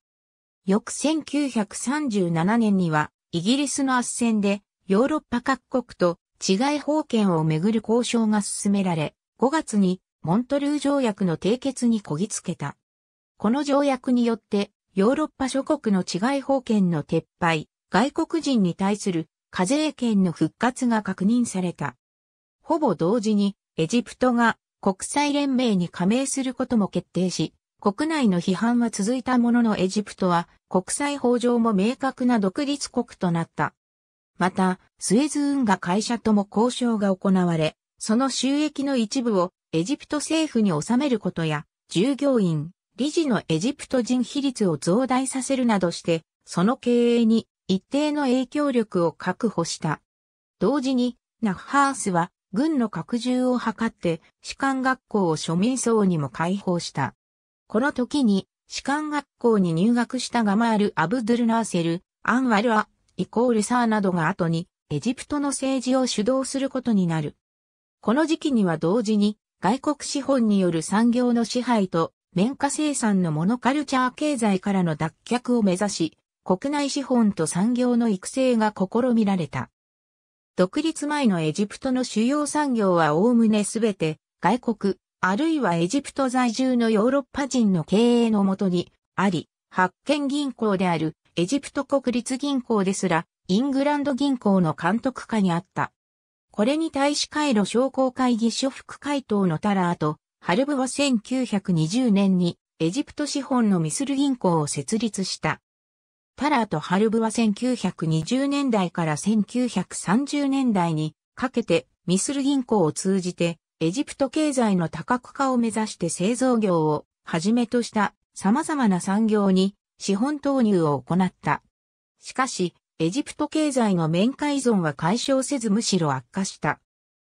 翌1937年にはイギリスの斡旋でヨーロッパ各国と違い法権をめぐる交渉が進められ、5月にモントルー条約の締結にこぎつけた。この条約によってヨーロッパ諸国の違い法権の撤廃、外国人に対する課税権の復活が確認された。ほぼ同時にエジプトが国際連盟に加盟することも決定し、国内の批判は続いたもののエジプトは国際法上も明確な独立国となった。また、スエズ運河会社とも交渉が行われ、その収益の一部をエジプト政府に収めることや、従業員、理事のエジプト人比率を増大させるなどして、その経営に一定の影響力を確保した。同時に、ナッハースは軍の拡充を図って士官学校を庶民層にも開放した。この時に士官学校に入学したガマール・アブドゥル・ナーセル、アンワルア、イコールサーなどが後にエジプトの政治を主導することになる。この時期には同時に外国資本による産業の支配と綿花生産のモノカルチャー経済からの脱却を目指し、国内資本と産業の育成が試みられた。独立前のエジプトの主要産業はおおむねすべて外国、あるいはエジプト在住のヨーロッパ人の経営のもとにあり、発見銀行であるエジプト国立銀行ですら、イングランド銀行の監督下にあった。これに対しカイロ商工会議所副会頭のタラーとハルブは1920年にエジプト資本のミスル銀行を設立した。タラーとハルブは1920年代から1930年代にかけてミスル銀行を通じてエジプト経済の多角化を目指して製造業をはじめとした様々な産業に資本投入を行った。しかし、エジプト経済の面会依存は解消せずむしろ悪化した。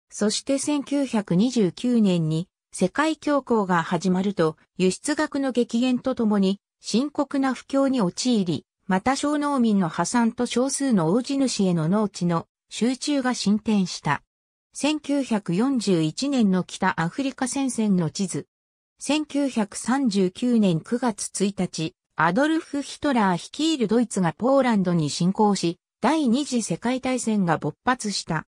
そして1929年に世界恐慌が始まると、輸出額の激減とともに、深刻な不況に陥り、また小農民の破産と少数の大地主への農地の集中が進展した。1941年の北アフリカ戦線の地図。1939年9月1日、アドルフ・ヒトラー率いるドイツがポーランドに侵攻し、第二次世界大戦が勃発した。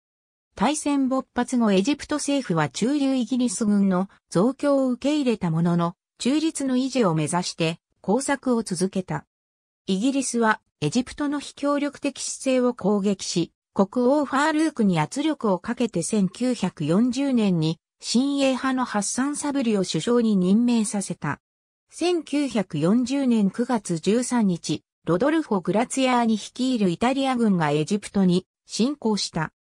大戦勃発後エジプト政府は中流イギリス軍の増強を受け入れたものの、中立の維持を目指して工作を続けた。イギリスはエジプトの非協力的姿勢を攻撃し、国王ファールークに圧力をかけて1940年に新鋭派のハッサン・サブリを首相に任命させた。1940年9月13日、ロドルフォ・グラツィアーに率いるイタリア軍がエジプトに侵攻した。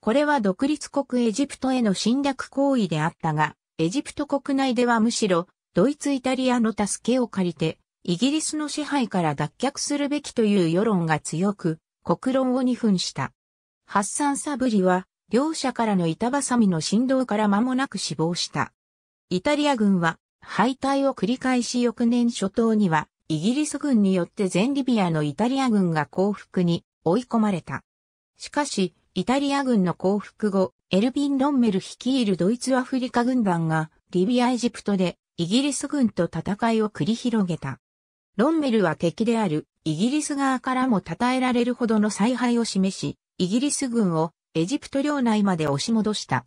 これは独立国エジプトへの侵略行為であったが、エジプト国内ではむしろドイツ・イタリアの助けを借りて、イギリスの支配から脱却するべきという世論が強く、国論を二分した。ハッサン・サブリは両者からの板挟みの振動から間もなく死亡した。イタリア軍は敗退を繰り返し翌年初頭にはイギリス軍によって全リビアのイタリア軍が降伏に追い込まれた。しかし、イタリア軍の降伏後、エルビン・ロンメル率いるドイツ・アフリカ軍団がリビア・エジプトでイギリス軍と戦いを繰り広げた。ロンメルは敵であるイギリス側からも称えられるほどの采配を示し、イギリス軍をエジプト領内まで押し戻した。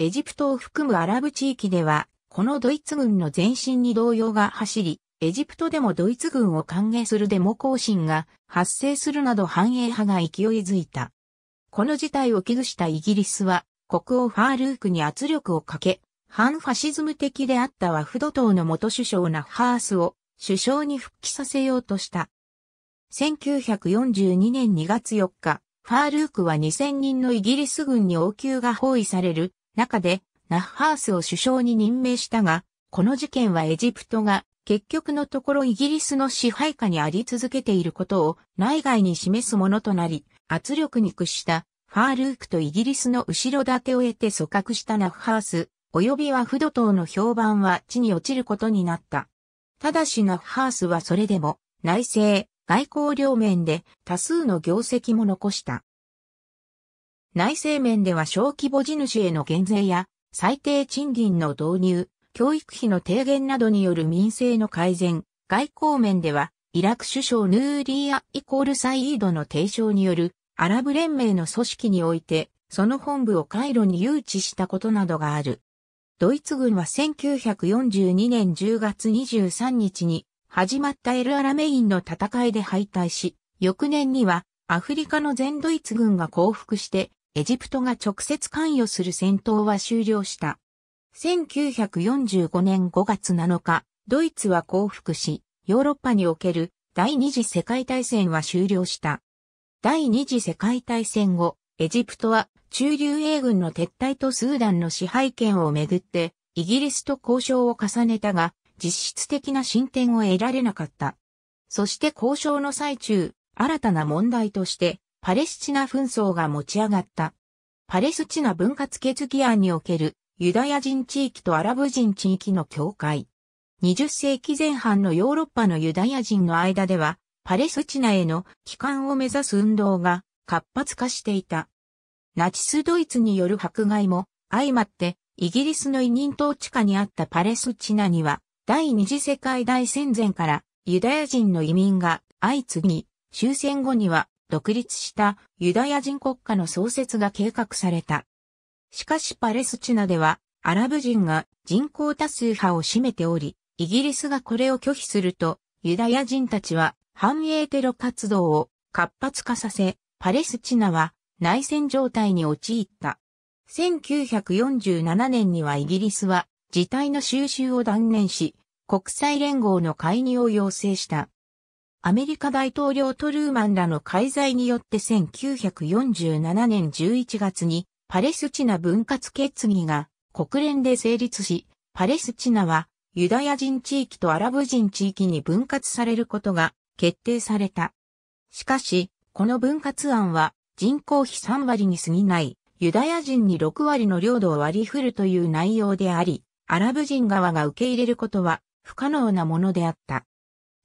エジプトを含むアラブ地域では、このドイツ軍の前進に動揺が走り、エジプトでもドイツ軍を歓迎するデモ行進が発生するなど反映派が勢いづいた。この事態を危惧したイギリスは、国王ファールークに圧力をかけ、反ファシズム的であったワフド島の元首相ナッハースを首相に復帰させようとした。1942年2月4日、ファールークは2000人のイギリス軍に王宮が包囲される中で、ナッハースを首相に任命したが、この事件はエジプトが結局のところイギリスの支配下にあり続けていることを内外に示すものとなり、圧力に屈したファールークとイギリスの後ろ盾を得て組閣したナッハース、及びはフド島の評判は地に落ちることになった。ただしナッハースはそれでも内政、外交両面で多数の業績も残した。内政面では小規模地主への減税や最低賃金の導入、教育費の低減などによる民生の改善、外交面ではイラク首相ヌーリーア・イコールサイードの提唱によるアラブ連盟の組織において、その本部をカイロに誘致したことなどがある。ドイツ軍は1942年10月23日に始まったエルアラメインの戦いで敗退し、翌年にはアフリカの全ドイツ軍が降伏して、エジプトが直接関与する戦闘は終了した。1945年5月7日、ドイツは降伏し、ヨーロッパにおける第二次世界大戦は終了した。第二次世界大戦後、エジプトは中流英軍の撤退とスーダンの支配権をめぐって、イギリスと交渉を重ねたが、実質的な進展を得られなかった。そして交渉の最中、新たな問題として、パレスチナ紛争が持ち上がった。パレスチナ分割決議案におけるユダヤ人地域とアラブ人地域の境界。20世紀前半のヨーロッパのユダヤ人の間では、パレスチナへの帰還を目指す運動が活発化していた。ナチスドイツによる迫害も相まって、イギリスの委任統治下にあったパレスチナには、第二次世界大戦前からユダヤ人の移民が相次ぎ、終戦後には独立したユダヤ人国家の創設が計画された。しかしパレスチナではアラブ人が人口多数派を占めており、イギリスがこれを拒否すると、ユダヤ人たちは反英テロ活動を活発化させ、パレスチナは内戦状態に陥った。1947年にはイギリスは事態の収集を断念し、国際連合の介入を要請した。アメリカ大統領トルーマンらの介在によって1947年11月にパレスチナ分割決議が国連で成立し、パレスチナはユダヤ人地域とアラブ人地域に分割されることが決定された。しかし、この分割案は人口比3割に過ぎないユダヤ人に6割の領土を割り振るという内容であり、アラブ人側が受け入れることは不可能なものであった。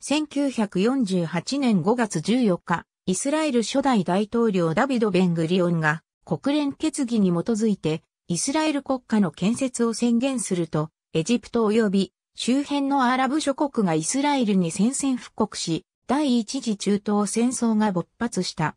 1948年5月14日、イスラエル初代大統領ダビド・ベングリオンが国連決議に基づいてイスラエル国家の建設を宣言すると、エジプト及び周辺のアラブ諸国がイスラエルに宣戦布告し、第一次中東戦争が勃発した。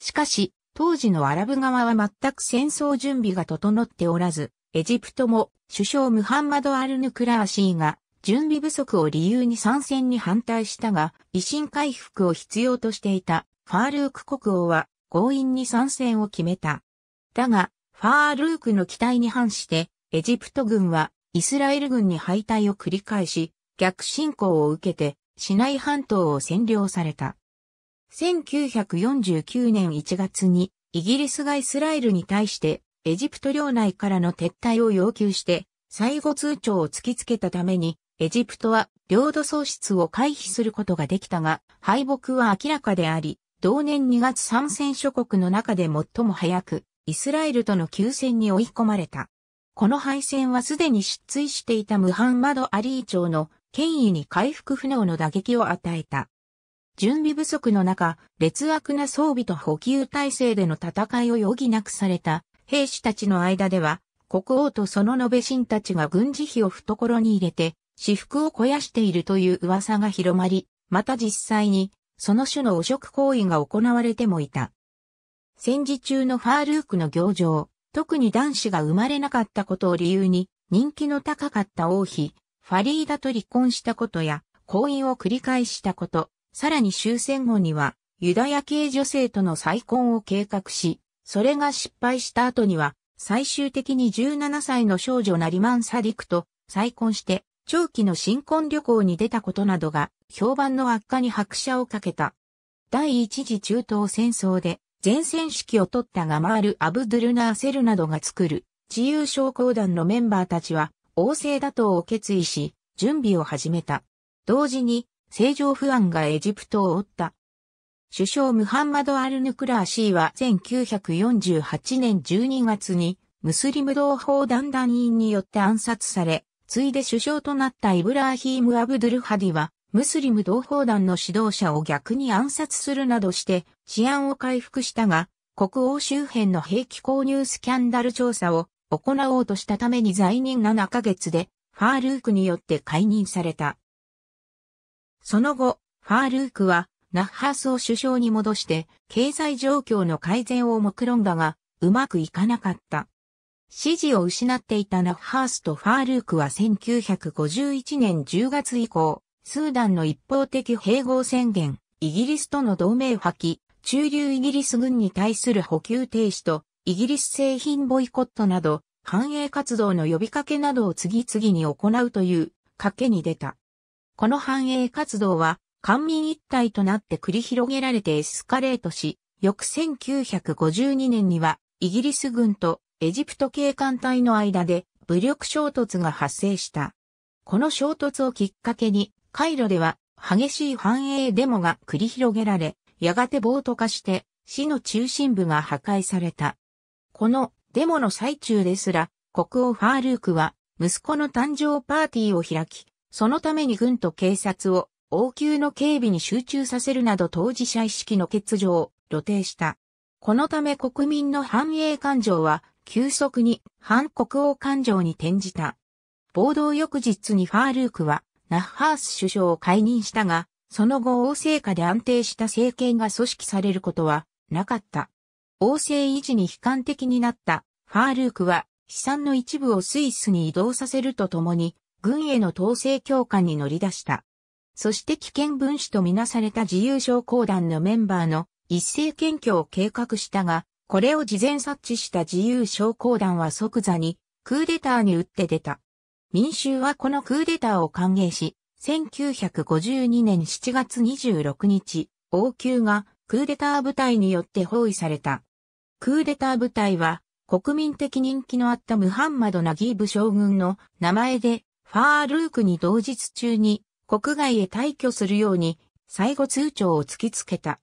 しかし、当時のアラブ側は全く戦争準備が整っておらず、エジプトも首相ムハンマド・アル・ヌクラーシーが準備不足を理由に参戦に反対したが、維新回復を必要としていたファールーク国王は強引に参戦を決めた。だが、ファールークの期待に反して、エジプト軍はイスラエル軍に敗退を繰り返し、逆侵攻を受けて、シナイ半島を占領された。1949年1月に、イギリスがイスラエルに対して、エジプト領内からの撤退を要求して、最後通帳を突きつけたために、エジプトは領土喪失を回避することができたが、敗北は明らかであり、同年2月参戦諸国の中で最も早く、イスラエルとの休戦に追い込まれた。この敗戦はすでに失墜していたムハンマド・アリー朝の権威に回復不能の打撃を与えた。準備不足の中、劣悪な装備と補給体制での戦いを余儀なくされた兵士たちの間では、国王とその延べ臣たちが軍事費を懐に入れて、私服を肥やしているという噂が広まり、また実際に、その種の汚職行為が行われてもいた。戦時中のファールークの行状、特に男子が生まれなかったことを理由に、人気の高かった王妃、ファリーダと離婚したことや、婚姻を繰り返したこと、さらに終戦後には、ユダヤ系女性との再婚を計画し、それが失敗した後には、最終的に17歳の少女ナリマン・サディクと再婚して、長期の新婚旅行に出たことなどが、評判の悪化に拍車をかけた。第一次中東戦争で前線指揮を取ったガマール・アブドゥルナーセルなどが作る自由将校団のメンバーたちは王政打倒を決意し準備を始めた。同時に政情不安がエジプトを追った。首相ムハンマド・アル・ヌクラーシーは1948年12月にムスリム同胞団団員によって暗殺され、ついで首相となったイブラーヒーム・アブドゥル・ハディはムスリム同胞団の指導者を逆に暗殺するなどして治安を回復したが、国王周辺の兵器購入スキャンダル調査を行おうとしたために在任7ヶ月でファールークによって解任された。その後、ファールークはナッハースを首相に戻して経済状況の改善を目論んだが、うまくいかなかった。支持を失っていたナッハースとファールークは1951年10月以降、スーダンの一方的併合宣言、イギリスとの同盟破棄、中流イギリス軍に対する補給停止と、イギリス製品ボイコットなど、反映活動の呼びかけなどを次々に行うという賭けに出た。この反映活動は、官民一体となって繰り広げられてエスカレートし、翌1952年には、イギリス軍とエジプト警官隊の間で武力衝突が発生した。この衝突をきっかけにカイロでは激しい繁栄デモが繰り広げられ、やがて暴徒化して市の中心部が破壊された。このデモの最中ですら、国王ファールークは息子の誕生パーティーを開き、そのために軍と警察を王宮の警備に集中させるなど当事者意識の欠如を露呈した。このため国民の繁栄感情は急速に反国王感情に転じた。暴動翌日にファールークはナッハース首相を解任したが、その後王政下で安定した政権が組織されることはなかった。王政維持に悲観的になったファールークは資産の一部をスイスに移動させるとともに軍への統制強化に乗り出した。そして危険分子とみなされた自由将校団のメンバーの一斉検挙を計画したが、これを事前察知した自由将校団は即座にクーデターに打って出た。民衆はこのクーデターを歓迎し、1952年7月26日、王宮がクーデター部隊によって包囲された。クーデター部隊は国民的人気のあったムハンマド・ナギーブ将軍の名前でファールークに同日中に国外へ退去するように最後通帳を突きつけた。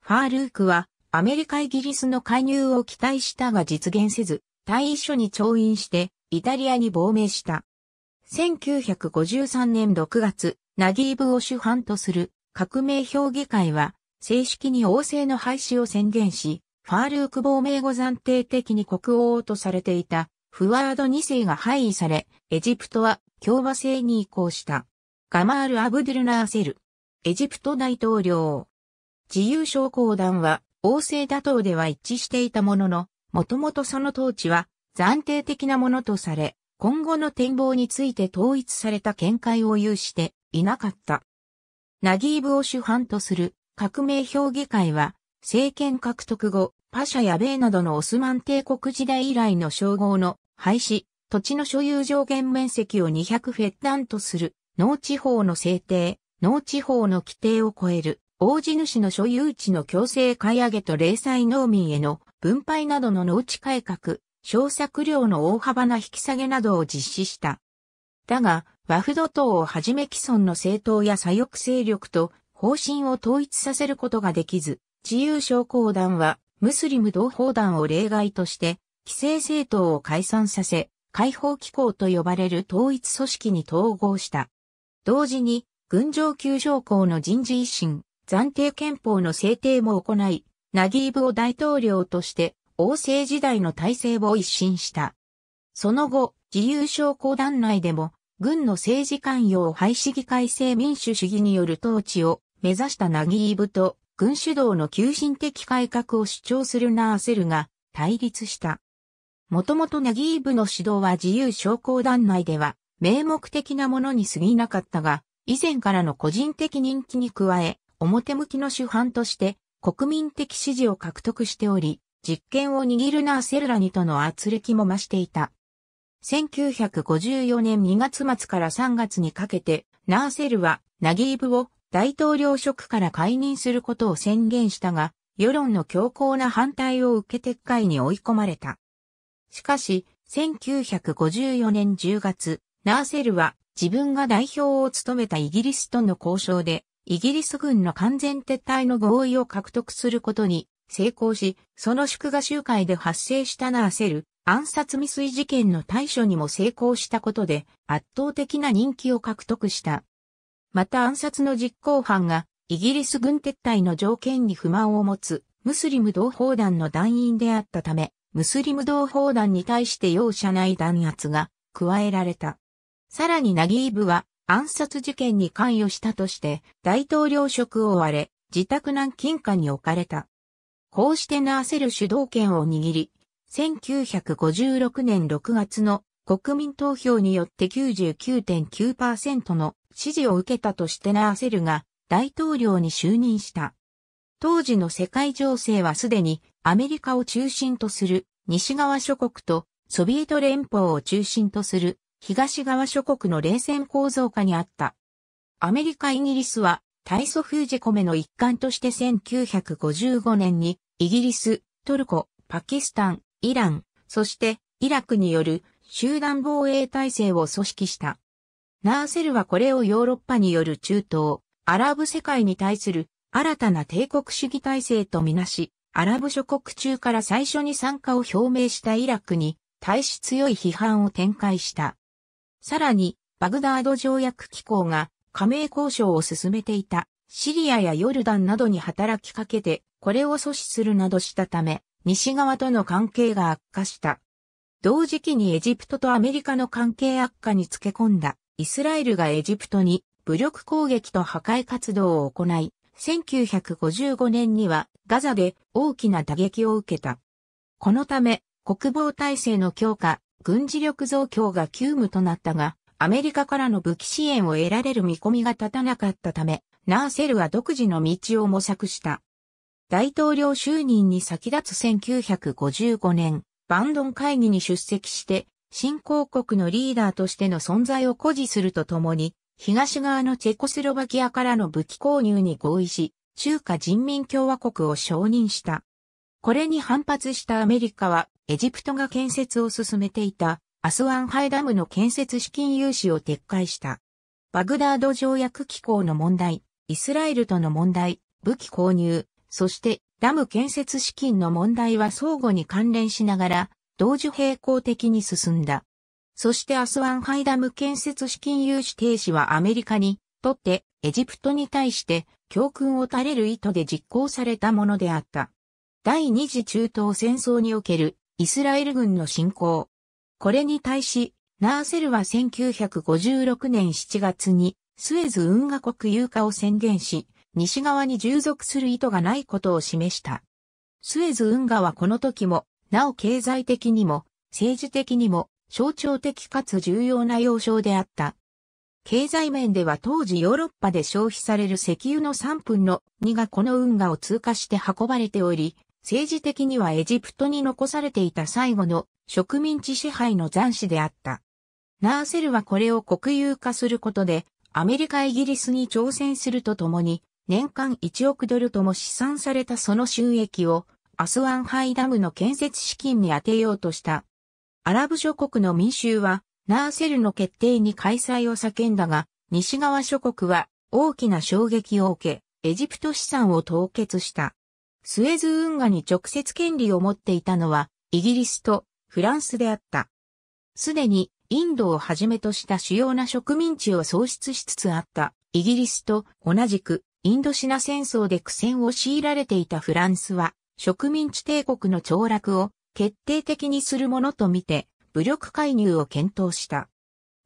ファールークはアメリカ・イギリスの介入を期待したが実現せず、退位書に調印してイタリアに亡命した。1953年6月、ナギーブを主犯とする革命評議会は正式に王政の廃止を宣言し、ファールーク亡命後暫定的に国王とされていたフワード2世が廃位され、エジプトは共和制に移行した。ガマール・アブドゥルナーセル、エジプト大統領。自由将校団は王政打倒では一致していたものの、もともとその統治は暫定的なものとされ、今後の展望について統一された見解を有していなかった。ナギーブを主犯とする革命評議会は、政権獲得後、パシャやベイなどのオスマン帝国時代以来の称号の廃止、土地の所有上限面積を200フェッダンとする、農地法の制定、農地法の規定を超える、大地主の所有地の強制買い上げと零細農民への分配などの農地改革、小作量の大幅な引き下げなどを実施した。だが、ワフド党をはじめ既存の政党や左翼勢力と方針を統一させることができず、自由商工団はムスリム同胞団を例外として規制政党を解散させ、解放機構と呼ばれる統一組織に統合した。同時に、軍上級将校の人事維新、暫定憲法の制定も行い、ナギーブを大統領として王政時代の体制を一新した。その後、自由商工団内でも、軍の政治関与廃止議会制民主主義による統治を目指したナギーブと、軍主導の急進的改革を主張するナーセルが対立した。もともとナギーブの指導は自由商工団内では名目的なものに過ぎなかったが、以前からの個人的人気に加え、表向きの主犯として国民的支持を獲得しており、実権を握るナーセルラニとの圧力も増していた。1954年2月末から3月にかけて、ナーセルはナギーブを大統領職から解任することを宣言したが、世論の強硬な反対を受け撤回に追い込まれた。しかし、1954年10月、ナーセルは自分が代表を務めたイギリスとの交渉で、イギリス軍の完全撤退の合意を獲得することに成功し、その祝賀集会で発生したナーセル、暗殺未遂事件の対処にも成功したことで圧倒的な人気を獲得した。また暗殺の実行犯がイギリス軍撤退の条件に不満を持つムスリム同胞団の団員であったため、ムスリム同胞団に対して容赦ない弾圧が加えられた。さらにナギーブは暗殺事件に関与したとして大統領職を追われ自宅軟禁下に置かれた。こうしてナーセル主導権を握り、1956年6月の国民投票によって99.9%の支持を受けたとしてナーセルが大統領に就任した。当時の世界情勢はすでにアメリカを中心とする西側諸国とソビエト連邦を中心とする東側諸国の冷戦構造化にあった。アメリカ・イギリスは大祖封じ込めの一環として1955年にイギリス、トルコ、パキスタン、イラン、そしてイラクによる集団防衛体制を組織した。ナーセルはこれをヨーロッパによる中東、アラブ世界に対する新たな帝国主義体制とみなし、アラブ諸国中から最初に参加を表明したイラクに対し強い批判を展開した。さらに、バグダード条約機構が加盟交渉を進めていたシリアやヨルダンなどに働きかけて、これを阻止するなどしたため、西側との関係が悪化した。同時期にエジプトとアメリカの関係悪化につけ込んだイスラエルがエジプトに武力攻撃と破壊活動を行い、1955年にはガザで大きな打撃を受けた。このため国防体制の強化、軍事力増強が急務となったが、アメリカからの武器支援を得られる見込みが立たなかったため、ナーセルは独自の道を模索した。大統領就任に先立つ1955年、バンドン会議に出席して、新興国のリーダーとしての存在を誇示するとともに、東側のチェコスロバキアからの武器購入に合意し、中華人民共和国を承認した。これに反発したアメリカは、エジプトが建設を進めていたアスワンハイダムの建設資金融資を撤回した。バグダード条約機構の問題、イスラエルとの問題、武器購入、そしてダム建設資金の問題は相互に関連しながら、同時並行的に進んだ。そしてアスワンハイダム建設資金融資停止はアメリカにとってエジプトに対して教訓を垂れる意図で実行されたものであった。第二次中東戦争におけるイスラエル軍の侵攻。これに対し、ナーセルは1956年7月にスエズ運河国有化を宣言し、西側に従属する意図がないことを示した。スエズ運河はこの時も、なお経済的にも、政治的にも、象徴的かつ重要な要衝であった。経済面では当時ヨーロッパで消費される石油の3分の2がこの運河を通過して運ばれており、政治的にはエジプトに残されていた最後の植民地支配の残滓であった。ナーセルはこれを国有化することで、アメリカ・イギリスに挑戦するとともに、年間1億ドルとも試算されたその収益を、アスワンハイダムの建設資金に充てようとした。アラブ諸国の民衆は、ナーセルの決定に開催を叫んだが、西側諸国は大きな衝撃を受け、エジプト資産を凍結した。スエズ運河に直接権利を持っていたのは、イギリスとフランスであった。すでにインドをはじめとした主要な植民地を喪失しつつあったイギリスと同じくインドシナ戦争で苦戦を強いられていたフランスは植民地帝国の凋落を決定的にするものとみて武力介入を検討した。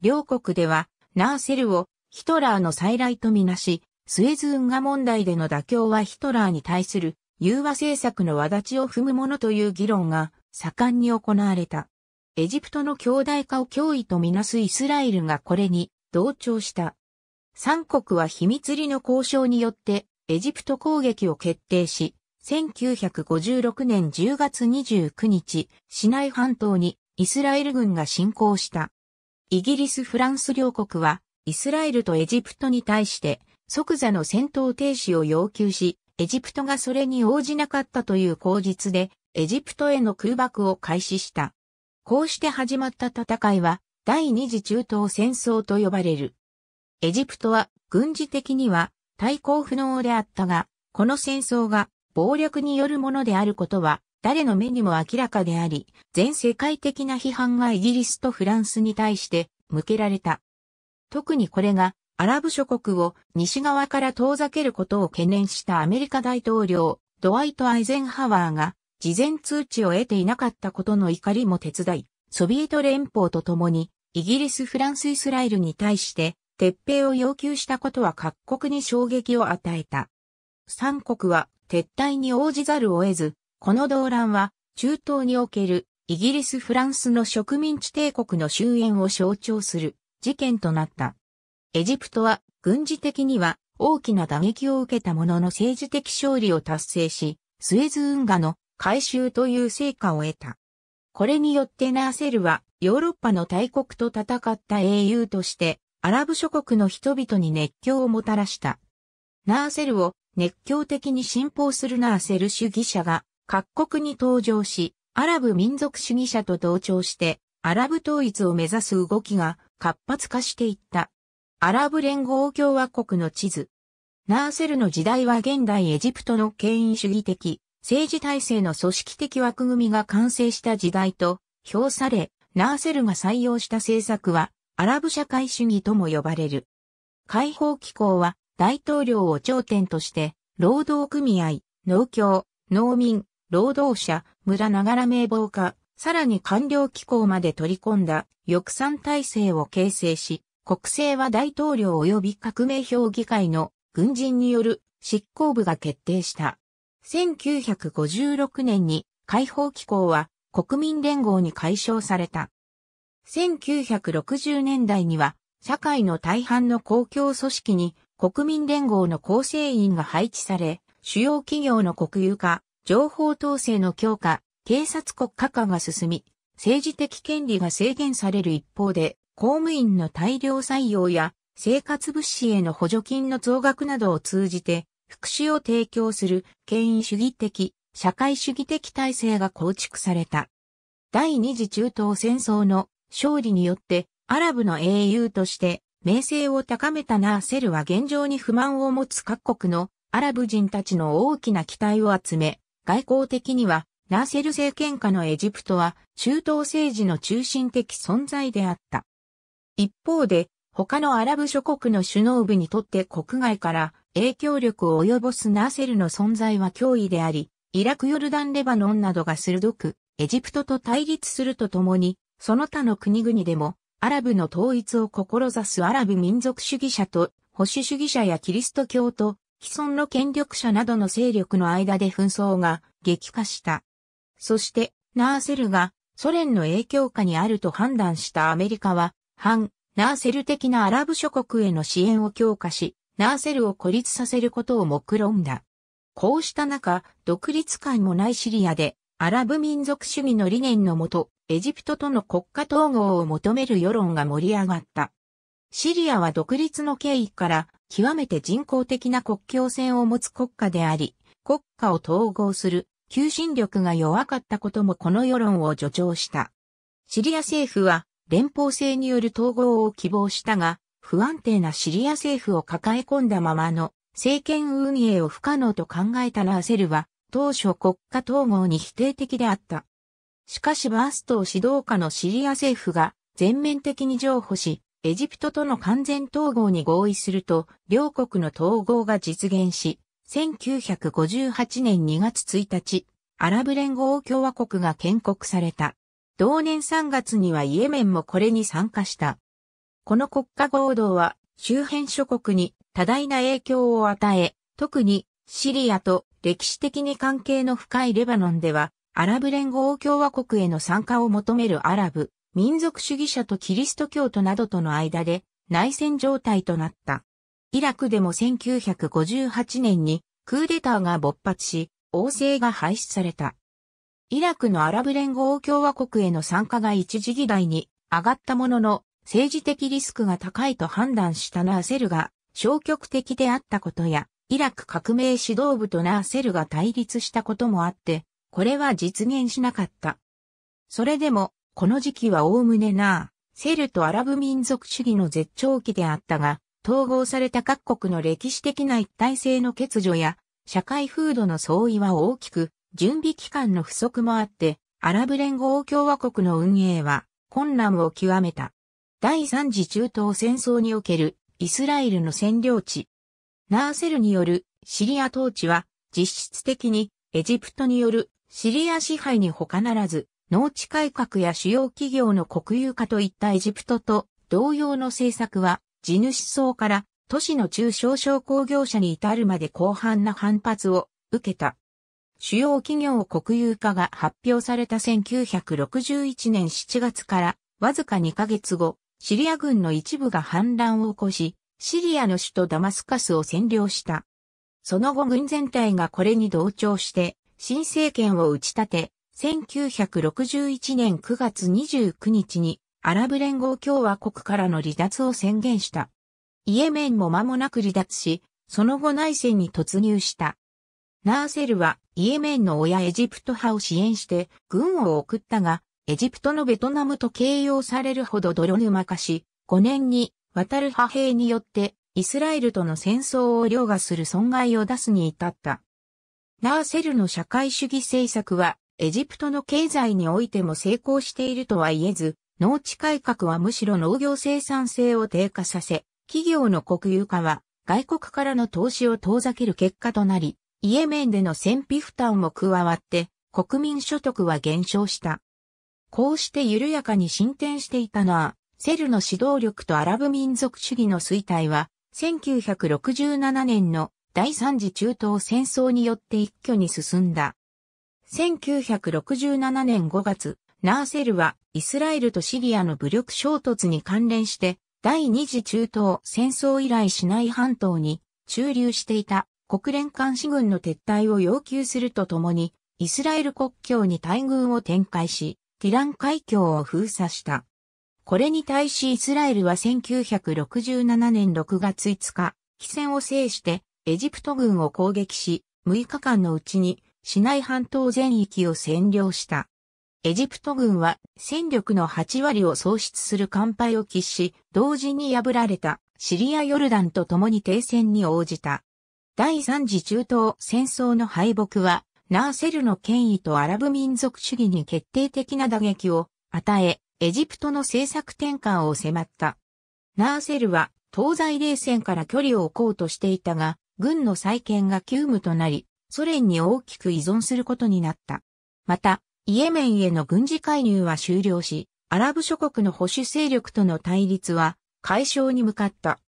両国では、ナーセルをヒトラーの再来とみなし、スエズ運河問題での妥協はヒトラーに対する融和政策の轍を踏むものという議論が盛んに行われた。エジプトの強大化を脅威とみなすイスラエルがこれに同調した。三国は秘密裏の交渉によってエジプト攻撃を決定し、1956年10月29日、シナイ半島にイスラエル軍が侵攻した。イギリス・フランス両国は、イスラエルとエジプトに対して、即座の戦闘停止を要求し、エジプトがそれに応じなかったという口実で、エジプトへの空爆を開始した。こうして始まった戦いは、第二次中東戦争と呼ばれる。エジプトは軍事的には対抗不能であったが、この戦争が暴力によるものであることは誰の目にも明らかであり、全世界的な批判がイギリスとフランスに対して向けられた。特にこれがアラブ諸国を西側から遠ざけることを懸念したアメリカ大統領、ドワイト・アイゼンハワーが事前通知を得ていなかったことの怒りも手伝い、ソビエト連邦と共にイギリス・フランス・イスラエルに対して撤兵を要求したことは各国に衝撃を与えた。三国は撤退に応じざるを得ず、この動乱は中東におけるイギリス・フランスの植民地帝国の終焉を象徴する事件となった。エジプトは軍事的には大きな打撃を受けたものの政治的勝利を達成し、スエズ運河の回収という成果を得た。これによってナーセルはヨーロッパの大国と戦った英雄としてアラブ諸国の人々に熱狂をもたらした。ナーセルを熱狂的に信奉するナーセル主義者が各国に登場し、アラブ民族主義者と同調して、アラブ統一を目指す動きが活発化していった。アラブ連合共和国の地図。ナーセルの時代は現代エジプトの権威主義的、政治体制の組織的枠組みが完成した時代と評され、ナーセルが採用した政策は、アラブ社会主義とも呼ばれる。解放機構は、大統領を頂点として、労働組合、農協、農民、労働者、村ながら名簿化、さらに官僚機構まで取り込んだ抑散体制を形成し、国政は大統領及び革命評議会の軍人による執行部が決定した。1956年に解放機構は国民連合に解消された。1960年代には社会の大半の公共組織に国民連合の構成員が配置され、主要企業の国有化、情報統制の強化、警察国家化が進み、政治的権利が制限される一方で、公務員の大量採用や生活物資への補助金の増額などを通じて、福祉を提供する権威主義的、社会主義的体制が構築された。第二次中東戦争の勝利によってアラブの英雄として名声を高めたナーセルは現状に不満を持つ各国のアラブ人たちの大きな期待を集め、外交的には、ナーセル政権下のエジプトは中東政治の中心的存在であった。一方で、他のアラブ諸国の首脳部にとって国外から影響力を及ぼすナーセルの存在は脅威であり、イラク・ヨルダン・レバノンなどが鋭く、エジプトと対立するとともに、その他の国々でも、アラブの統一を志すアラブ民族主義者と、保守主義者やキリスト教と既存の権力者などの勢力の間で紛争が激化した。そして、ナーセルがソ連の影響下にあると判断したアメリカは、反ナーセル的なアラブ諸国への支援を強化し、ナーセルを孤立させることを目論んだ。こうした中、独立感もないシリアで、アラブ民族主義の理念のもと、エジプトとの国家統合を求める世論が盛り上がった。シリアは独立の経緯から極めて人工的な国境線を持つ国家であり、国家を統合する求心力が弱かったこともこの世論を助長した。シリア政府は連邦制による統合を希望したが、不安定なシリア政府を抱え込んだままの政権運営を不可能と考えたナーセルは、当初国家統合に否定的であった。しかしバーストを指導下のシリア政府が全面的に譲歩し、エジプトとの完全統合に合意すると、両国の統合が実現し、1958年2月1日、アラブ連合共和国が建国された。同年3月にはイエメンもこれに参加した。この国家合同は周辺諸国に多大な影響を与え、特にシリアと歴史的に関係の深いレバノンでは、アラブ連合共和国への参加を求めるアラブ、民族主義者とキリスト教徒などとの間で内戦状態となった。イラクでも1958年にクーデターが勃発し、王政が廃止された。イラクのアラブ連合共和国への参加が一時議題に上がったものの、政治的リスクが高いと判断したナーセルが消極的であったことや、イラク革命指導部とナーセルが対立したこともあって、これは実現しなかった。それでも、この時期はおおむねナー、セルとアラブ民族主義の絶頂期であったが、統合された各国の歴史的な一体性の欠如や、社会風土の相違は大きく、準備期間の不足もあって、アラブ連合共和国の運営は困難を極めた。第三次中東戦争におけるイスラエルの占領地。ナーセルによるシリア統治は実質的にエジプトによるシリア支配に他ならず、農地改革や主要企業の国有化といったエジプトと同様の政策は地主層から都市の中小商工業者に至るまで広範な反発を受けた。主要企業国有化が発表された1961年7月からわずか2ヶ月後、シリア軍の一部が反乱を起こし、シリアの首都ダマスカスを占領した。その後軍全体がこれに同調して、新政権を打ち立て、1961年9月29日にアラブ連合共和国からの離脱を宣言した。イエメンも間もなく離脱し、その後内戦に突入した。ナーセルはイエメンの親エジプト派を支援して軍を送ったが、エジプトのベトナムと形容されるほど泥沼化し、5年に渡る派兵によってイスラエルとの戦争を凌駕する損害を出すに至った。ナーセルの社会主義政策はエジプトの経済においても成功しているとは言えず、農地改革はむしろ農業生産性を低下させ、企業の国有化は外国からの投資を遠ざける結果となり、イエメンでの戦費負担も加わって国民所得は減少した。こうして緩やかに進展していたな。セルの指導力とアラブ民族主義の衰退は、1967年の第三次中東戦争によって一挙に進んだ。1967年5月、ナーセルはイスラエルとシリアの武力衝突に関連して第二次中東戦争以来シナイ半島に駐留していた国連監視軍の撤退を要求するとともに、イスラエル国境に大軍を展開し、ティラン海峡を封鎖した。これに対しイスラエルは1967年6月5日、起戦を制してエジプト軍を攻撃し、6日間のうちにシナイ半島全域を占領した。エジプト軍は戦力の8割を喪失する艦隊を喫し、同時に破られたシリア・ヨルダンと共に停戦に応じた。第三次中東戦争の敗北は、ナーセルの権威とアラブ民族主義に決定的な打撃を与え、エジプトの政策転換を迫った。ナーセルは東西冷戦から距離を置こうとしていたが、軍の再建が急務となり、ソ連に大きく依存することになった。また、イエメンへの軍事介入は終了し、アラブ諸国の保守勢力との対立は解消に向かった。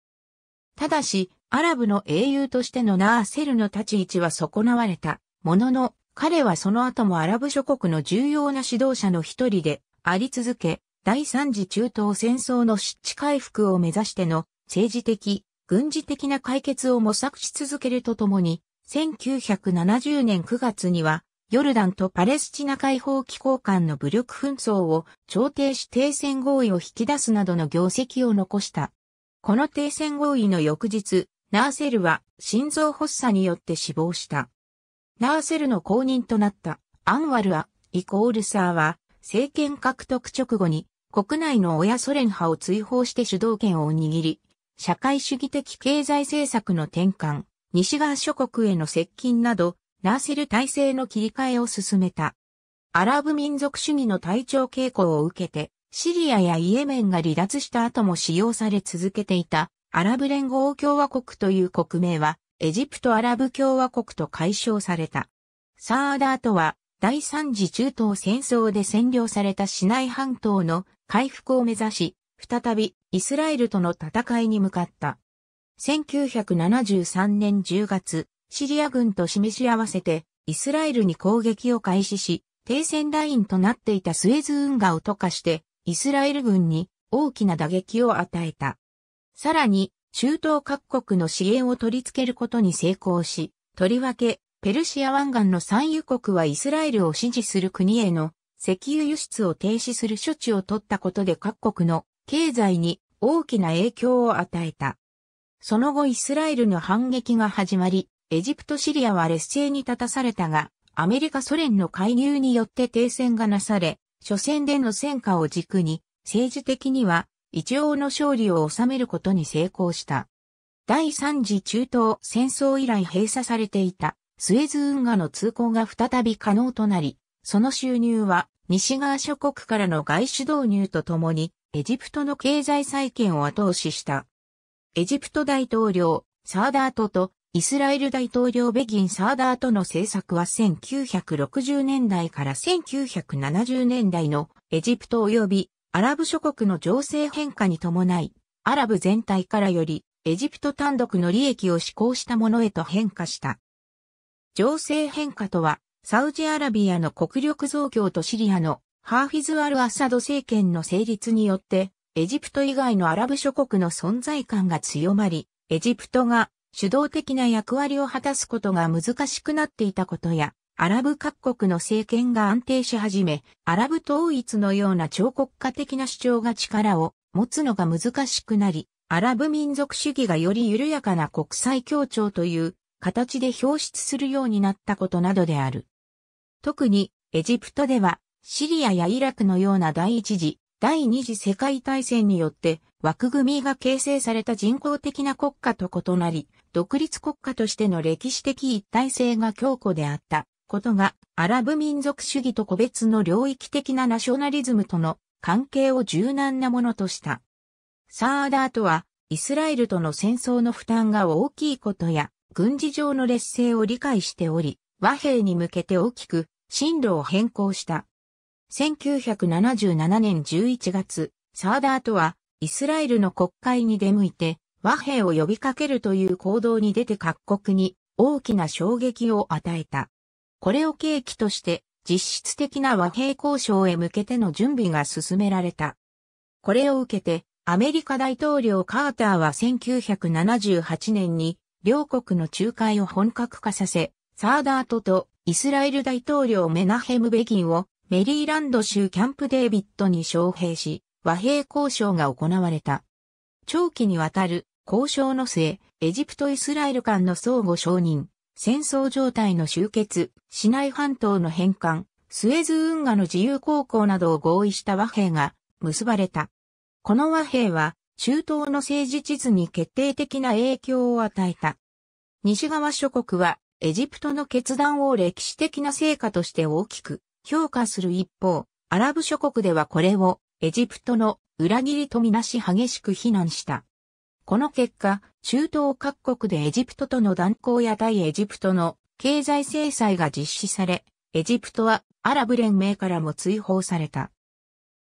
ただし、アラブの英雄としてのナーセルの立ち位置は損なわれた。ものの、彼はその後もアラブ諸国の重要な指導者の一人であり続け、第三次中東戦争の失地回復を目指しての政治的、軍事的な解決を模索し続けるとともに、1970年9月には、ヨルダンとパレスチナ解放機構間の武力紛争を調停し停戦合意を引き出すなどの業績を残した。この停戦合意の翌日、ナーセルは心臓発作によって死亡した。ナーセルの後任となったアンワルア・イコールサーは政権獲得直後に国内の親ソ連派を追放して主導権を握り、社会主義的経済政策の転換、西側諸国への接近など、ナーセル体制の切り替えを進めた。アラブ民族主義の体調傾向を受けて、シリアやイエメンが離脱した後も使用され続けていたアラブ連合共和国という国名は、エジプトアラブ共和国と解消された。サーダートは、第三次中東戦争で占領されたシナイ半島の回復を目指し、再びイスラエルとの戦いに向かった。1973年10月、シリア軍と示し合わせてイスラエルに攻撃を開始し、停戦ラインとなっていたスエズ運河を溶かして、イスラエル軍に大きな打撃を与えた。さらに、中東各国の支援を取り付けることに成功し、とりわけ、ペルシア湾岸の産油国はイスラエルを支持する国への石油輸出を停止する処置を取ったことで各国の経済に大きな影響を与えた。その後イスラエルの反撃が始まり、エジプト・シリアは劣勢に立たされたが、アメリカ・ソ連の介入によって停戦がなされ、初戦での戦果を軸に、政治的には一応の勝利を収めることに成功した。第三次中東戦争以来閉鎖されていたスエズ運河の通行が再び可能となり、その収入は西側諸国からの外資導入とともにエジプトの経済再建を後押しした。エジプト大統領サーダートとイスラエル大統領ベギン・サーダートの政策は1960年代から1970年代のエジプト及びアラブ諸国の情勢変化に伴い、アラブ全体からより、エジプト単独の利益を施行したものへと変化した。情勢変化とは、サウジアラビアの国力増強とシリアのハーフィズ・アル・アサド政権の成立によって、エジプト以外のアラブ諸国の存在感が強まり、エジプトが主導的な役割を果たすことが難しくなっていたことや、アラブ各国の政権が安定し始め、アラブ統一のような超国家的な主張が力を持つのが難しくなり、アラブ民族主義がより緩やかな国際協調という形で表出するようになったことなどである。特にエジプトではシリアやイラクのような第一次、第二次世界大戦によって枠組みが形成された人工的な国家と異なり、独立国家としての歴史的一体性が強固であったことが、アラブ民族主義と個別の領域的なナショナリズムとの関係を柔軟なものとした。サーダートは、イスラエルとの戦争の負担が大きいことや、軍事上の劣勢を理解しており、和平に向けて大きく進路を変更した。1977年11月、サーダートは、イスラエルの国会に出向いて、和平を呼びかけるという行動に出て各国に大きな衝撃を与えた。これを契機として実質的な和平交渉へ向けての準備が進められた。これを受けてアメリカ大統領カーターは1978年に両国の仲介を本格化させ、サーダートとイスラエル大統領メナヘム・ベギンをメリーランド州キャンプデービッドに招聘し、和平交渉が行われた。長期にわたる交渉の末、エジプト・イスラエル間の相互承認、戦争状態の終結、シナイ半島の返還、スエズ運河の自由航行などを合意した和平が結ばれた。この和平は中東の政治地図に決定的な影響を与えた。西側諸国はエジプトの決断を歴史的な成果として大きく評価する一方、アラブ諸国ではこれをエジプトの裏切りとみなし激しく非難した。この結果、中東各国でエジプトとの断交や対エジプトの経済制裁が実施され、エジプトはアラブ連盟からも追放された。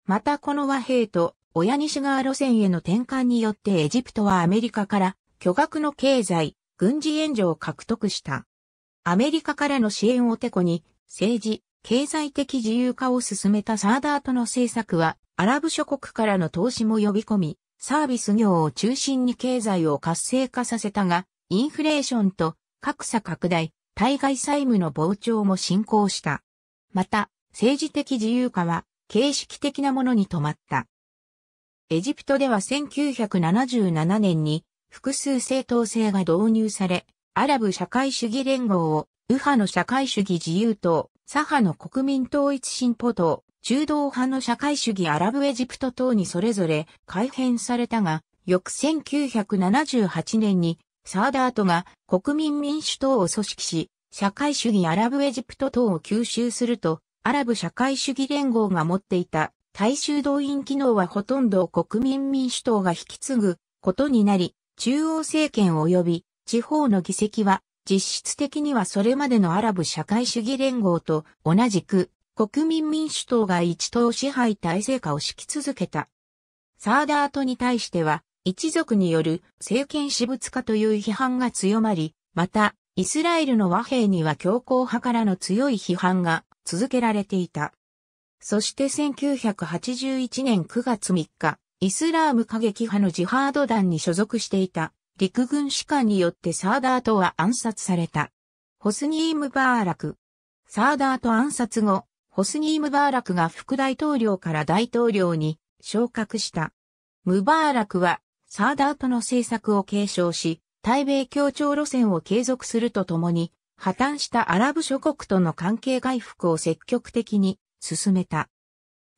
またこの和平と親西側路線への転換によってエジプトはアメリカから巨額の経済、軍事援助を獲得した。アメリカからの支援をてこに、政治、経済的自由化を進めたサーダートの政策は、アラブ諸国からの投資も呼び込み、サービス業を中心に経済を活性化させたが、インフレーションと格差拡大、対外債務の膨張も進行した。また、政治的自由化は形式的なものに止まった。エジプトでは1977年に複数政党制が導入され、アラブ社会主義連合を右派の社会主義自由党、左派の国民統一進歩党、中道派の社会主義アラブエジプト党にそれぞれ改変されたが、翌1978年にサーダートが国民民主党を組織し、社会主義アラブエジプト党を吸収すると、アラブ社会主義連合が持っていた。大衆動員機能はほとんど国民民主党が引き継ぐことになり、中央政権及び地方の議席は実質的にはそれまでのアラブ社会主義連合と同じく国民民主党が一党支配体制化を敷き続けた。サーダートに対しては、一族による政権私物化という批判が強まり、また、イスラエルの和平には強硬派からの強い批判が続けられていた。そして1981年9月3日、イスラーム過激派のジハード団に所属していた陸軍士官によってサーダートは暗殺された。ホスニーム・バーラク。サーダート暗殺後、ホスニームバーラクが副大統領から大統領に昇格した。ムバーラクはサーダートの政策を継承し、対米協調路線を継続するとともに、破綻したアラブ諸国との関係回復を積極的に進めた。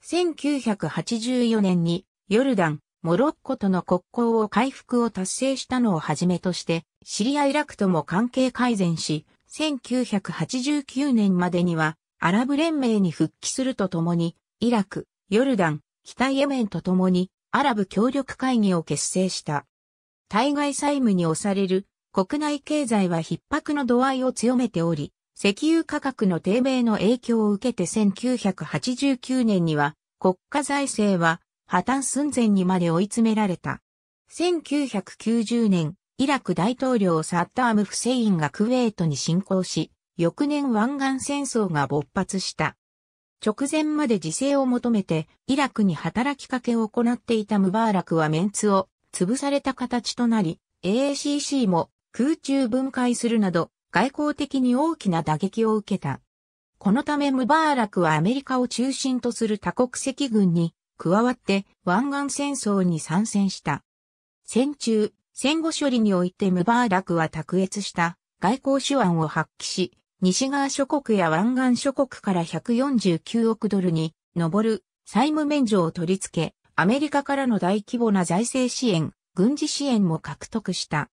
1984年にヨルダン、モロッコとの国交を回復を達成したのをはじめとして、シリア・イラクとも関係改善し、1989年までにはアラブ連盟に復帰するとともに、イラク、ヨルダン、北イエメンとともに、アラブ協力会議を結成した。対外債務に押される国内経済は逼迫の度合いを強めており、石油価格の低迷の影響を受けて1989年には国家財政は破綻寸前にまで追い詰められた。1990年、イラク大統領サッダーム・フセインがクウェートに侵攻し、翌年湾岸戦争が勃発した。直前まで自制を求めてイラクに働きかけを行っていたムバーラクはメンツを潰された形となり、AACC も空中分解するなど外交的に大きな打撃を受けた。このためムバーラクはアメリカを中心とする多国籍軍に加わって湾岸戦争に参戦した。戦中、戦後処理においてムバーラクは卓越した外交手腕を発揮し、西側諸国や湾岸諸国から149億ドルに上る債務免除を取り付け、アメリカからの大規模な財政支援、軍事支援も獲得した。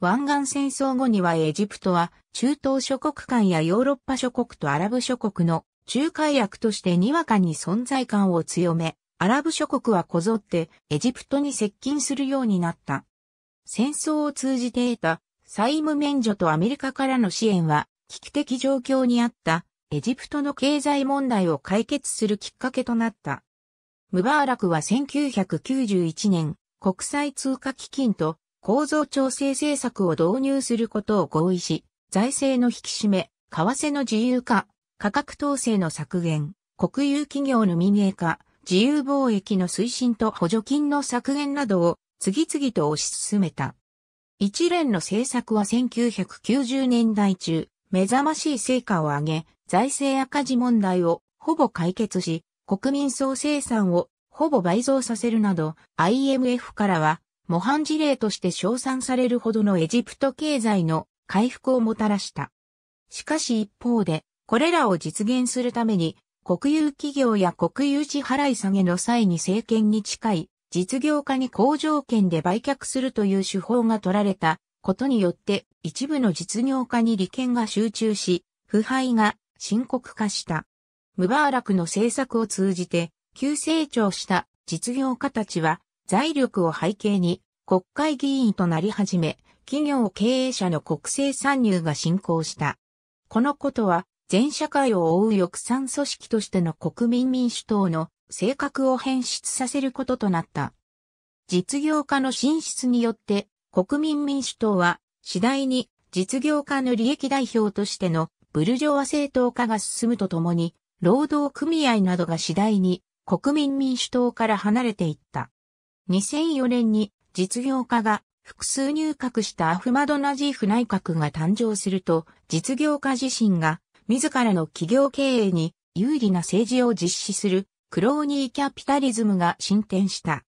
湾岸戦争後にはエジプトは中東諸国間やヨーロッパ諸国とアラブ諸国の仲介役としてにわかに存在感を強め、アラブ諸国はこぞってエジプトに接近するようになった。戦争を通じて得た債務免除とアメリカからの支援は危機的状況にあったエジプトの経済問題を解決するきっかけとなった。ムバーラクは1991年、国際通貨基金と構造調整政策を導入することを合意し、財政の引き締め、為替の自由化、価格統制の削減、国有企業の民営化、自由貿易の推進と補助金の削減などを次々と推し進めた。一連の政策は1990年代中、目覚ましい成果を上げ、財政赤字問題をほぼ解決し、国民総生産をほぼ倍増させるなど、IMF からは模範事例として称賛されるほどのエジプト経済の回復をもたらした。しかし一方で、これらを実現するために、国有企業や国有地払い下げの際に政権に近い実業家に好条件で売却するという手法が取られたことによって一部の実業家に利権が集中し、腐敗が深刻化した。ムバーラクの政策を通じて急成長した実業家たちは財力を背景に国会議員となり始め、企業経営者の国政参入が進行した。このことは全社会を覆う抑散組織としての国民民主党の性格を変質させることとなった。実業家の進出によって国民民主党は次第に実業家の利益代表としてのブルジョワ政党化が進むとともに、労働組合などが次第に国民民主党から離れていった。2004年に実業家が複数入閣したアフマド・ナジーフ内閣が誕生すると、実業家自身が自らの企業経営に有利な政治を実施するクローニーキャピタリズムが進展した。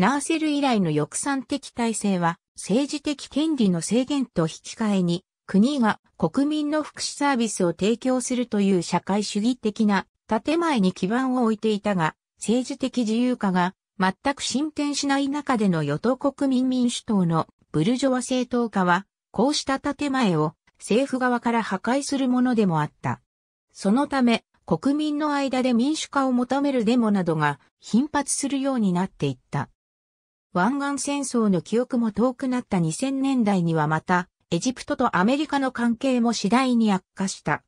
ナーセル以来の抑散的体制は政治的権利の制限と引き換えに国が国民の福祉サービスを提供するという社会主義的な建前に基盤を置いていたが、政治的自由化が全く進展しない中での与党国民民主党のブルジョワ政党化は、こうした建前を政府側から破壊するものでもあった。そのため、国民の間で民主化を求めるデモなどが頻発するようになっていった。湾岸戦争の記憶も遠くなった2000年代にはまた、エジプトとアメリカの関係も次第に悪化した。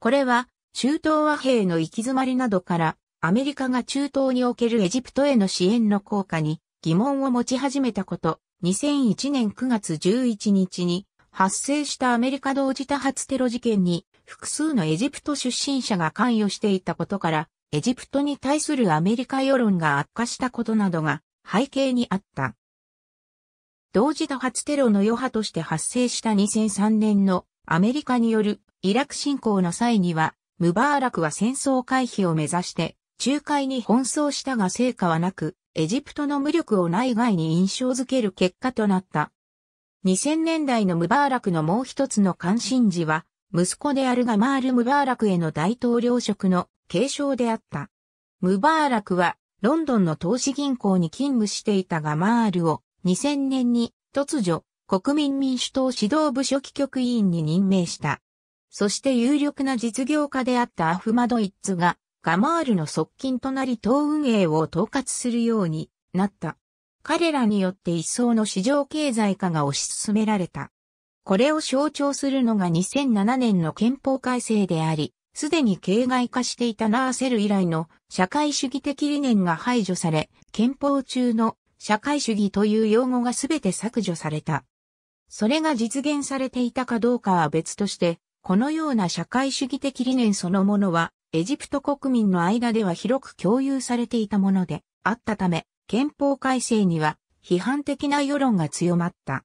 これは中東和平の行き詰まりなどからアメリカが中東におけるエジプトへの支援の効果に疑問を持ち始めたこと、2001年9月11日に発生したアメリカ同時多発テロ事件に複数のエジプト出身者が関与していたことから、エジプトに対するアメリカ世論が悪化したことなどが背景にあった。同時多発テロの余波として発生した2003年のアメリカによるイラク侵攻の際には、ムバーラクは戦争回避を目指して仲介に奔走したが成果はなく、エジプトの無力を内外に印象づける結果となった。2000年代のムバーラクのもう一つの関心事は、息子であるガマール・ムバーラクへの大統領職の継承であった。ムバーラクはロンドンの投資銀行に勤務していたガマールを2000年に突如、国民民主党指導部書記局委員に任命した。そして有力な実業家であったアフマド・イッツがガマールの側近となり党運営を統括するようになった。彼らによって一層の市場経済化が推し進められた。これを象徴するのが2007年の憲法改正であり、すでに形骸化していたナーセル以来の社会主義的理念が排除され、憲法中の社会主義という用語がすべて削除された。それが実現されていたかどうかは別として、このような社会主義的理念そのものは、エジプト国民の間では広く共有されていたものであったため、憲法改正には批判的な世論が強まった。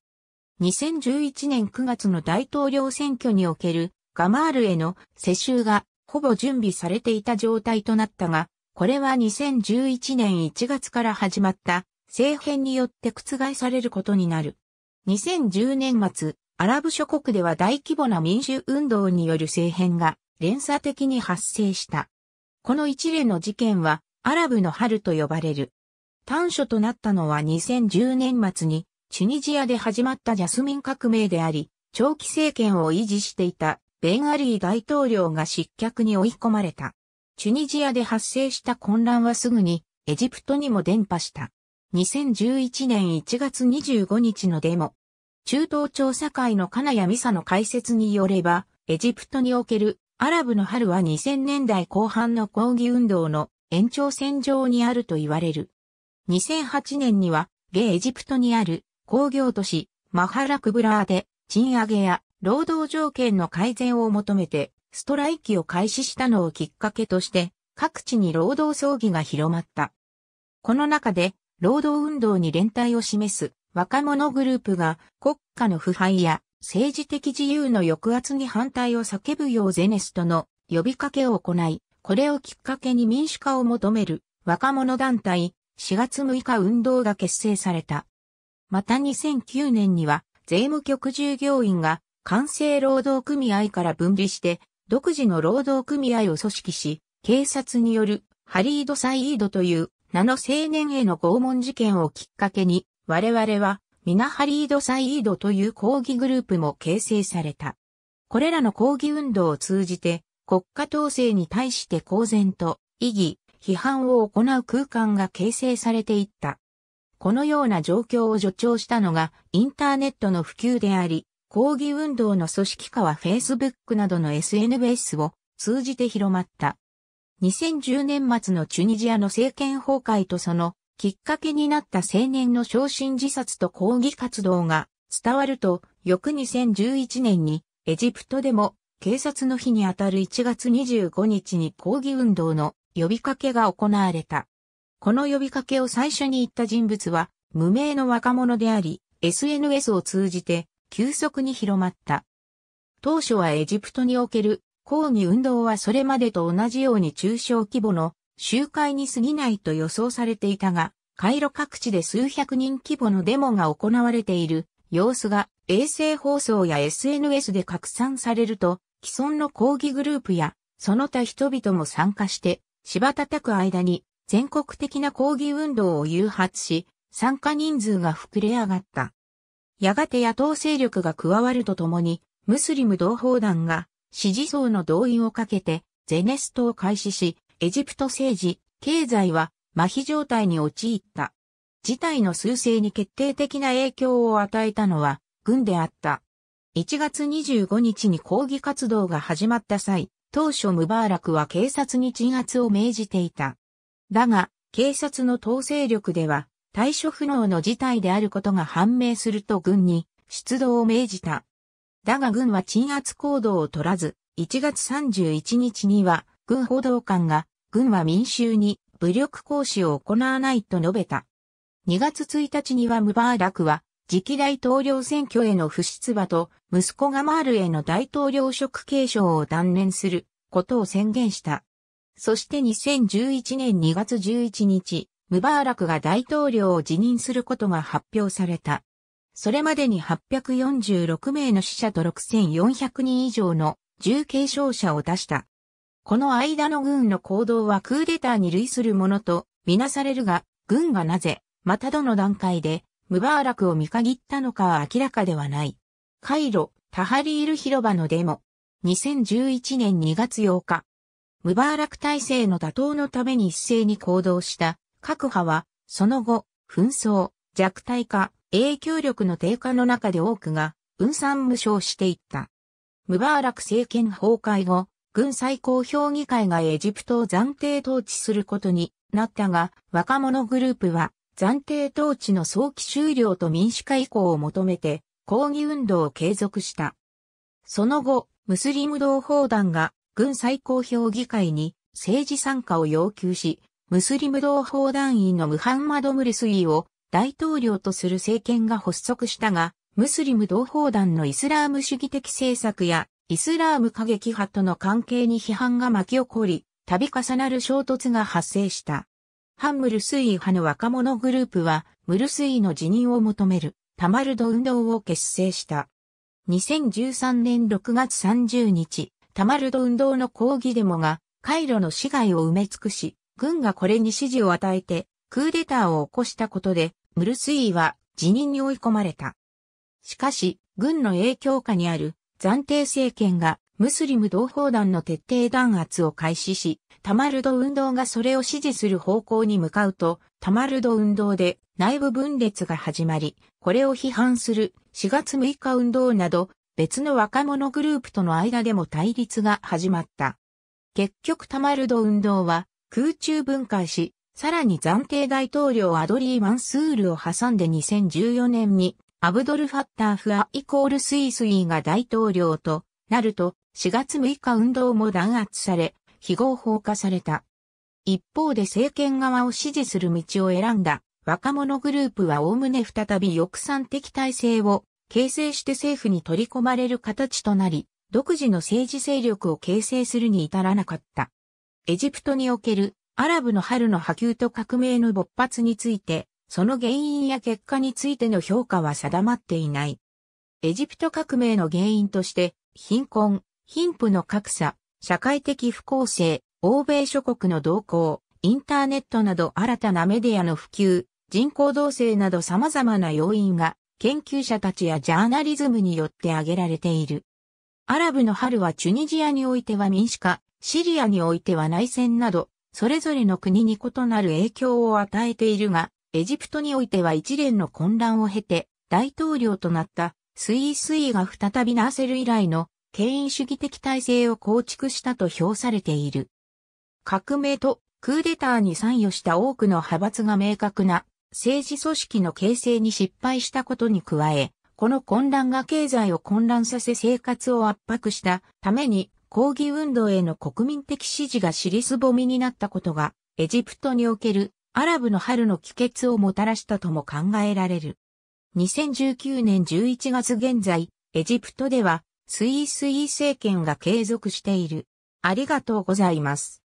2011年9月の大統領選挙におけるガマールへの世襲がほぼ準備されていた状態となったが、これは2011年1月から始まった政変によって覆されることになる。2010年末、アラブ諸国では大規模な民主運動による政変が連鎖的に発生した。この一連の事件はアラブの春と呼ばれる。短所となったのは2010年末にチュニジアで始まったジャスミン革命であり、長期政権を維持していたベン・アリー大統領が失脚に追い込まれた。チュニジアで発生した混乱はすぐにエジプトにも伝播した。2011年1月25日のデモ。中東調査会の金谷美沙の解説によれば、エジプトにおけるアラブの春は2000年代後半の抗議運動の延長線上にあると言われる。2008年には、ゲエジプトにある工業都市マハラクブラーで賃上げや労働条件の改善を求めてストライキを開始したのをきっかけとして各地に労働争議が広まった。この中で労働運動に連帯を示す若者グループが国家の腐敗や政治的自由の抑圧に反対を叫ぶようゼネストの呼びかけを行い、これをきっかけに民主化を求める若者団体4月6日運動が結成された。また2009年には税務局従業員が官製労働組合から分離して独自の労働組合を組織し、警察によるハリード・サイードという名の青年への拷問事件をきっかけに、我々は、ミナハリード・サイードという抗議グループも形成された。これらの抗議運動を通じて、国家統制に対して公然と、異議、批判を行う空間が形成されていった。このような状況を助長したのが、インターネットの普及であり、抗議運動の組織化は Facebook などの SNS を通じて広まった。2010年末のチュニジアの政権崩壊とそのきっかけになった青年の昇進自殺と抗議活動が伝わると、翌2011年にエジプトでも警察の日にあたる1月25日に抗議運動の呼びかけが行われた。この呼びかけを最初に言った人物は無名の若者であり、SNS を通じて急速に広まった。当初はエジプトにおける抗議運動はそれまでと同じように中小規模の集会に過ぎないと予想されていたが、カイロ各地で数百人規模のデモが行われている様子が衛星放送や SNS で拡散されると、既存の抗議グループやその他人々も参加して芝叩く間に全国的な抗議運動を誘発し、参加人数が膨れ上がった。やがて野党勢力が加わるとともに、ムスリム同胞団が支持層の動員をかけてゼネストを開始し、エジプト政治、経済は麻痺状態に陥った。事態の数勢に決定的な影響を与えたのは軍であった。1月25日に抗議活動が始まった際、当初ムバーラクは警察に鎮圧を命じていた。だが、警察の統制力では対処不能の事態であることが判明すると軍に出動を命じた。だが軍は鎮圧行動を取らず、1月31日には軍報道官が、軍は民衆に武力行使を行わないと述べた。2月1日にはムバーラクは、次期大統領選挙への不出馬と、息子ガマールへの大統領職継承を断念することを宣言した。そして2011年2月11日、ムバーラクが大統領を辞任することが発表された。それまでに846名の死者と6400人以上の重軽傷者を出した。この間の軍の行動はクーデターに類するものとみなされるが、軍がなぜ、またどの段階で、ムバーラクを見限ったのかは明らかではない。カイロ、タハリール広場のデモ。2011年2月8日。ムバーラク体制の打倒のために一斉に行動した各派は、その後、紛争、弱体化、影響力の低下の中で多くが分散無償していった。ムバーラク政権崩壊後、軍最高評議会がエジプトを暫定統治することになったが、若者グループは暫定統治の早期終了と民主化移行を求めて抗議運動を継続した。その後、ムスリム同胞団が軍最高評議会に政治参加を要求し、ムスリム同胞団員のムハンマド・ムルスイを大統領とする政権が発足したが、ムスリム同胞団のイスラーム主義的政策やイスラーム過激派との関係に批判が巻き起こり、度重なる衝突が発生した。反ムルスイ派の若者グループは、ムルスイの辞任を求める、タマルド運動を結成した。2013年6月30日、タマルド運動の抗議デモが、カイロの市街を埋め尽くし、軍がこれに指示を与えて、クーデターを起こしたことで、ムルスイーは辞任に追い込まれた。しかし、軍の影響下にある暫定政権がムスリム同胞団の徹底弾圧を開始し、タマルド運動がそれを支持する方向に向かうと、タマルド運動で内部分裂が始まり、これを批判する4月6日運動など、別の若者グループとの間でも対立が始まった。結局タマルド運動は空中分解し、さらに暫定大統領アドリー・マンスールを挟んで2014年にアブドルファッターフ・アッ=スィースィーが大統領となると4月6日運動も弾圧され、非合法化された。一方で政権側を支持する道を選んだ若者グループは概ね再び翼賛的体制を形成して政府に取り込まれる形となり、独自の政治勢力を形成するに至らなかった。エジプトにおけるアラブの春の波及と革命の勃発について、その原因や結果についての評価は定まっていない。エジプト革命の原因として、貧困、貧富の格差、社会的不公正、欧米諸国の動向、インターネットなど新たなメディアの普及、人口動静など様々な要因が研究者たちやジャーナリズムによって挙げられている。アラブの春はチュニジアにおいては民主化、シリアにおいては内戦など、それぞれの国に異なる影響を与えているが、エジプトにおいては一連の混乱を経て、大統領となったスイースイが再びナーセル以来の権威主義的体制を構築したと評されている。革命とクーデターに参与した多くの派閥が明確な政治組織の形成に失敗したことに加え、この混乱が経済を混乱させ生活を圧迫したために抗議運動への国民的支持が尻すぼみになったことがエジプトにおけるアラブの春の帰結をもたらしたとも考えられる。2019年11月現在、エジプトではスイースイ政権が継続している。ありがとうございます。